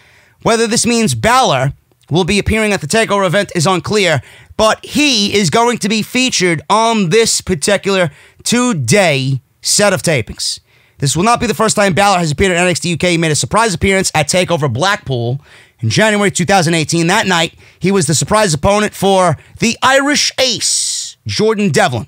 Whether this means Balor will be appearing at the Takeover event is unclear, but he is going to be featured on this particular two day set of tapings. This will not be the first time Balor has appeared at NXT UK. He made a surprise appearance at TakeOver Blackpool in January 2018. That night, he was the surprise opponent for the Irish Ace, Jordan Devlin,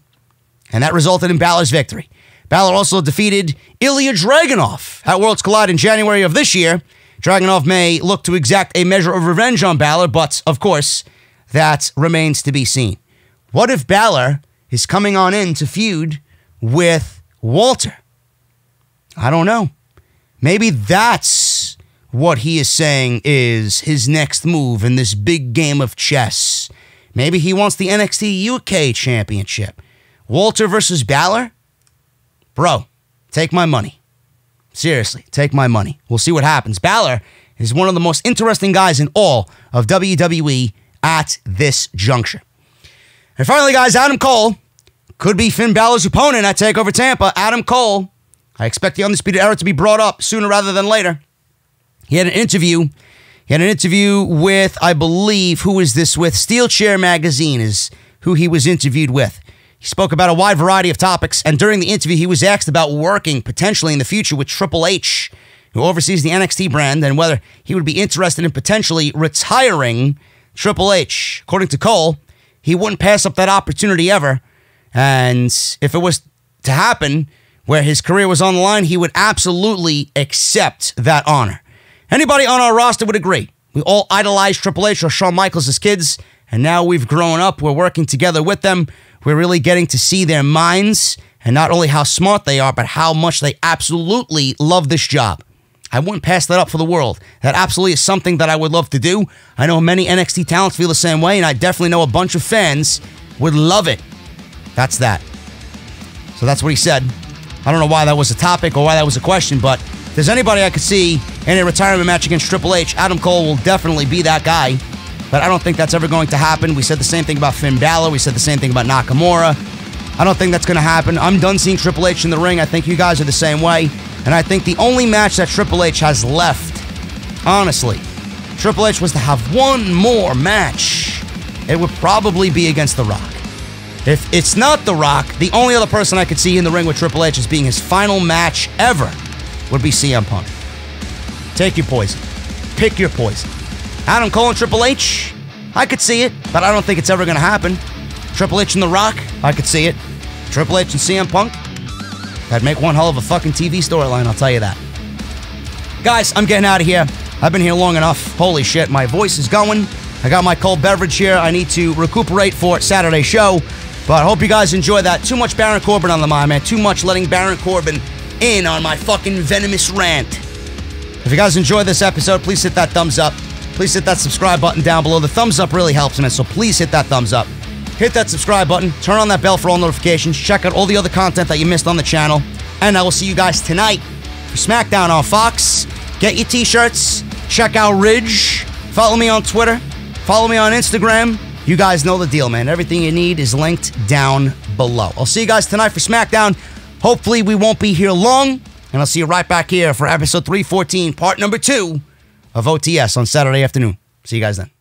and that resulted in Balor's victory. Balor also defeated Ilya Dragunov at Worlds Collide in January of this year. Dragunov may look to exact a measure of revenge on Balor, but of course, that remains to be seen. What if Balor is coming on in to feud with Walter? I don't know. Maybe that's what he is saying is his next move in this big game of chess. Maybe he wants the NXT UK Championship. Walter versus Balor? Bro, take my money. Seriously, take my money. We'll see what happens. Balor is one of the most interesting guys in all of WWE at this juncture. And finally, guys, Adam Cole could be Finn Balor's opponent at TakeOver Tampa. Adam Cole, I expect the Undisputed Era to be brought up sooner rather than later. He had an interview. He had an interview with, I believe, who is this with? Steel Chair Magazine is who he was interviewed with. He spoke about a wide variety of topics, and during the interview, he was asked about working potentially in the future with Triple H, who oversees the NXT brand, and whether he would be interested in potentially retiring Triple H. According to Cole, he wouldn't pass up that opportunity ever. And if it was to happen where his career was on the line, he would absolutely accept that honor. Anybody on our roster would agree. We all idolized Triple H or Shawn Michaels as kids, and now we've grown up. We're working together with them. We're really getting to see their minds and not only how smart they are, but how much they absolutely love this job. I wouldn't pass that up for the world. That absolutely is something that I would love to do. I know many NXT talents feel the same way, and I definitely know a bunch of fans would love it. That's that. So that's what he said. I don't know why that was a topic or why that was a question, but there's anybody I could see in a retirement match against Triple H, Adam Cole will definitely be that guy. But I don't think that's ever going to happen. We said the same thing about Finn Balor. We said the same thing about Nakamura. I don't think that's going to happen. I'm done seeing Triple H in the ring. I think you guys are the same way. And I think the only match that Triple H has left, honestly, Triple H was to have one more match. It would probably be against The Rock. If it's not The Rock, the only other person I could see in the ring with Triple H as being his final match ever would be CM Punk. Take your poison. Pick your poison. Adam Cole and Triple H, I could see it, but I don't think it's ever going to happen. Triple H and The Rock, I could see it. Triple H and CM Punk, that'd make one hell of a fucking TV storyline, I'll tell you that. Guys, I'm getting out of here. I've been here long enough. Holy shit, my voice is going. I got my cold beverage here. I need to recuperate for Saturday's show. But I hope you guys enjoy that. Too much Baron Corbin on the mind, man. Too much letting Baron Corbin in on my fucking venomous rant. If you guys enjoyed this episode, please hit that thumbs up. Please hit that subscribe button down below. The thumbs up really helps, man. So please hit that thumbs up. Hit that subscribe button. Turn on that bell for all notifications. Check out all the other content that you missed on the channel. And I will see you guys tonight for SmackDown on Fox. Get your t shirts. Check out Ridge. Follow me on Twitter. Follow me on Instagram. You guys know the deal, man. Everything you need is linked down below. I'll see you guys tonight for SmackDown. Hopefully, we won't be here long, and I'll see you right back here for episode 314, part number two of OTS on Saturday afternoon. See you guys then.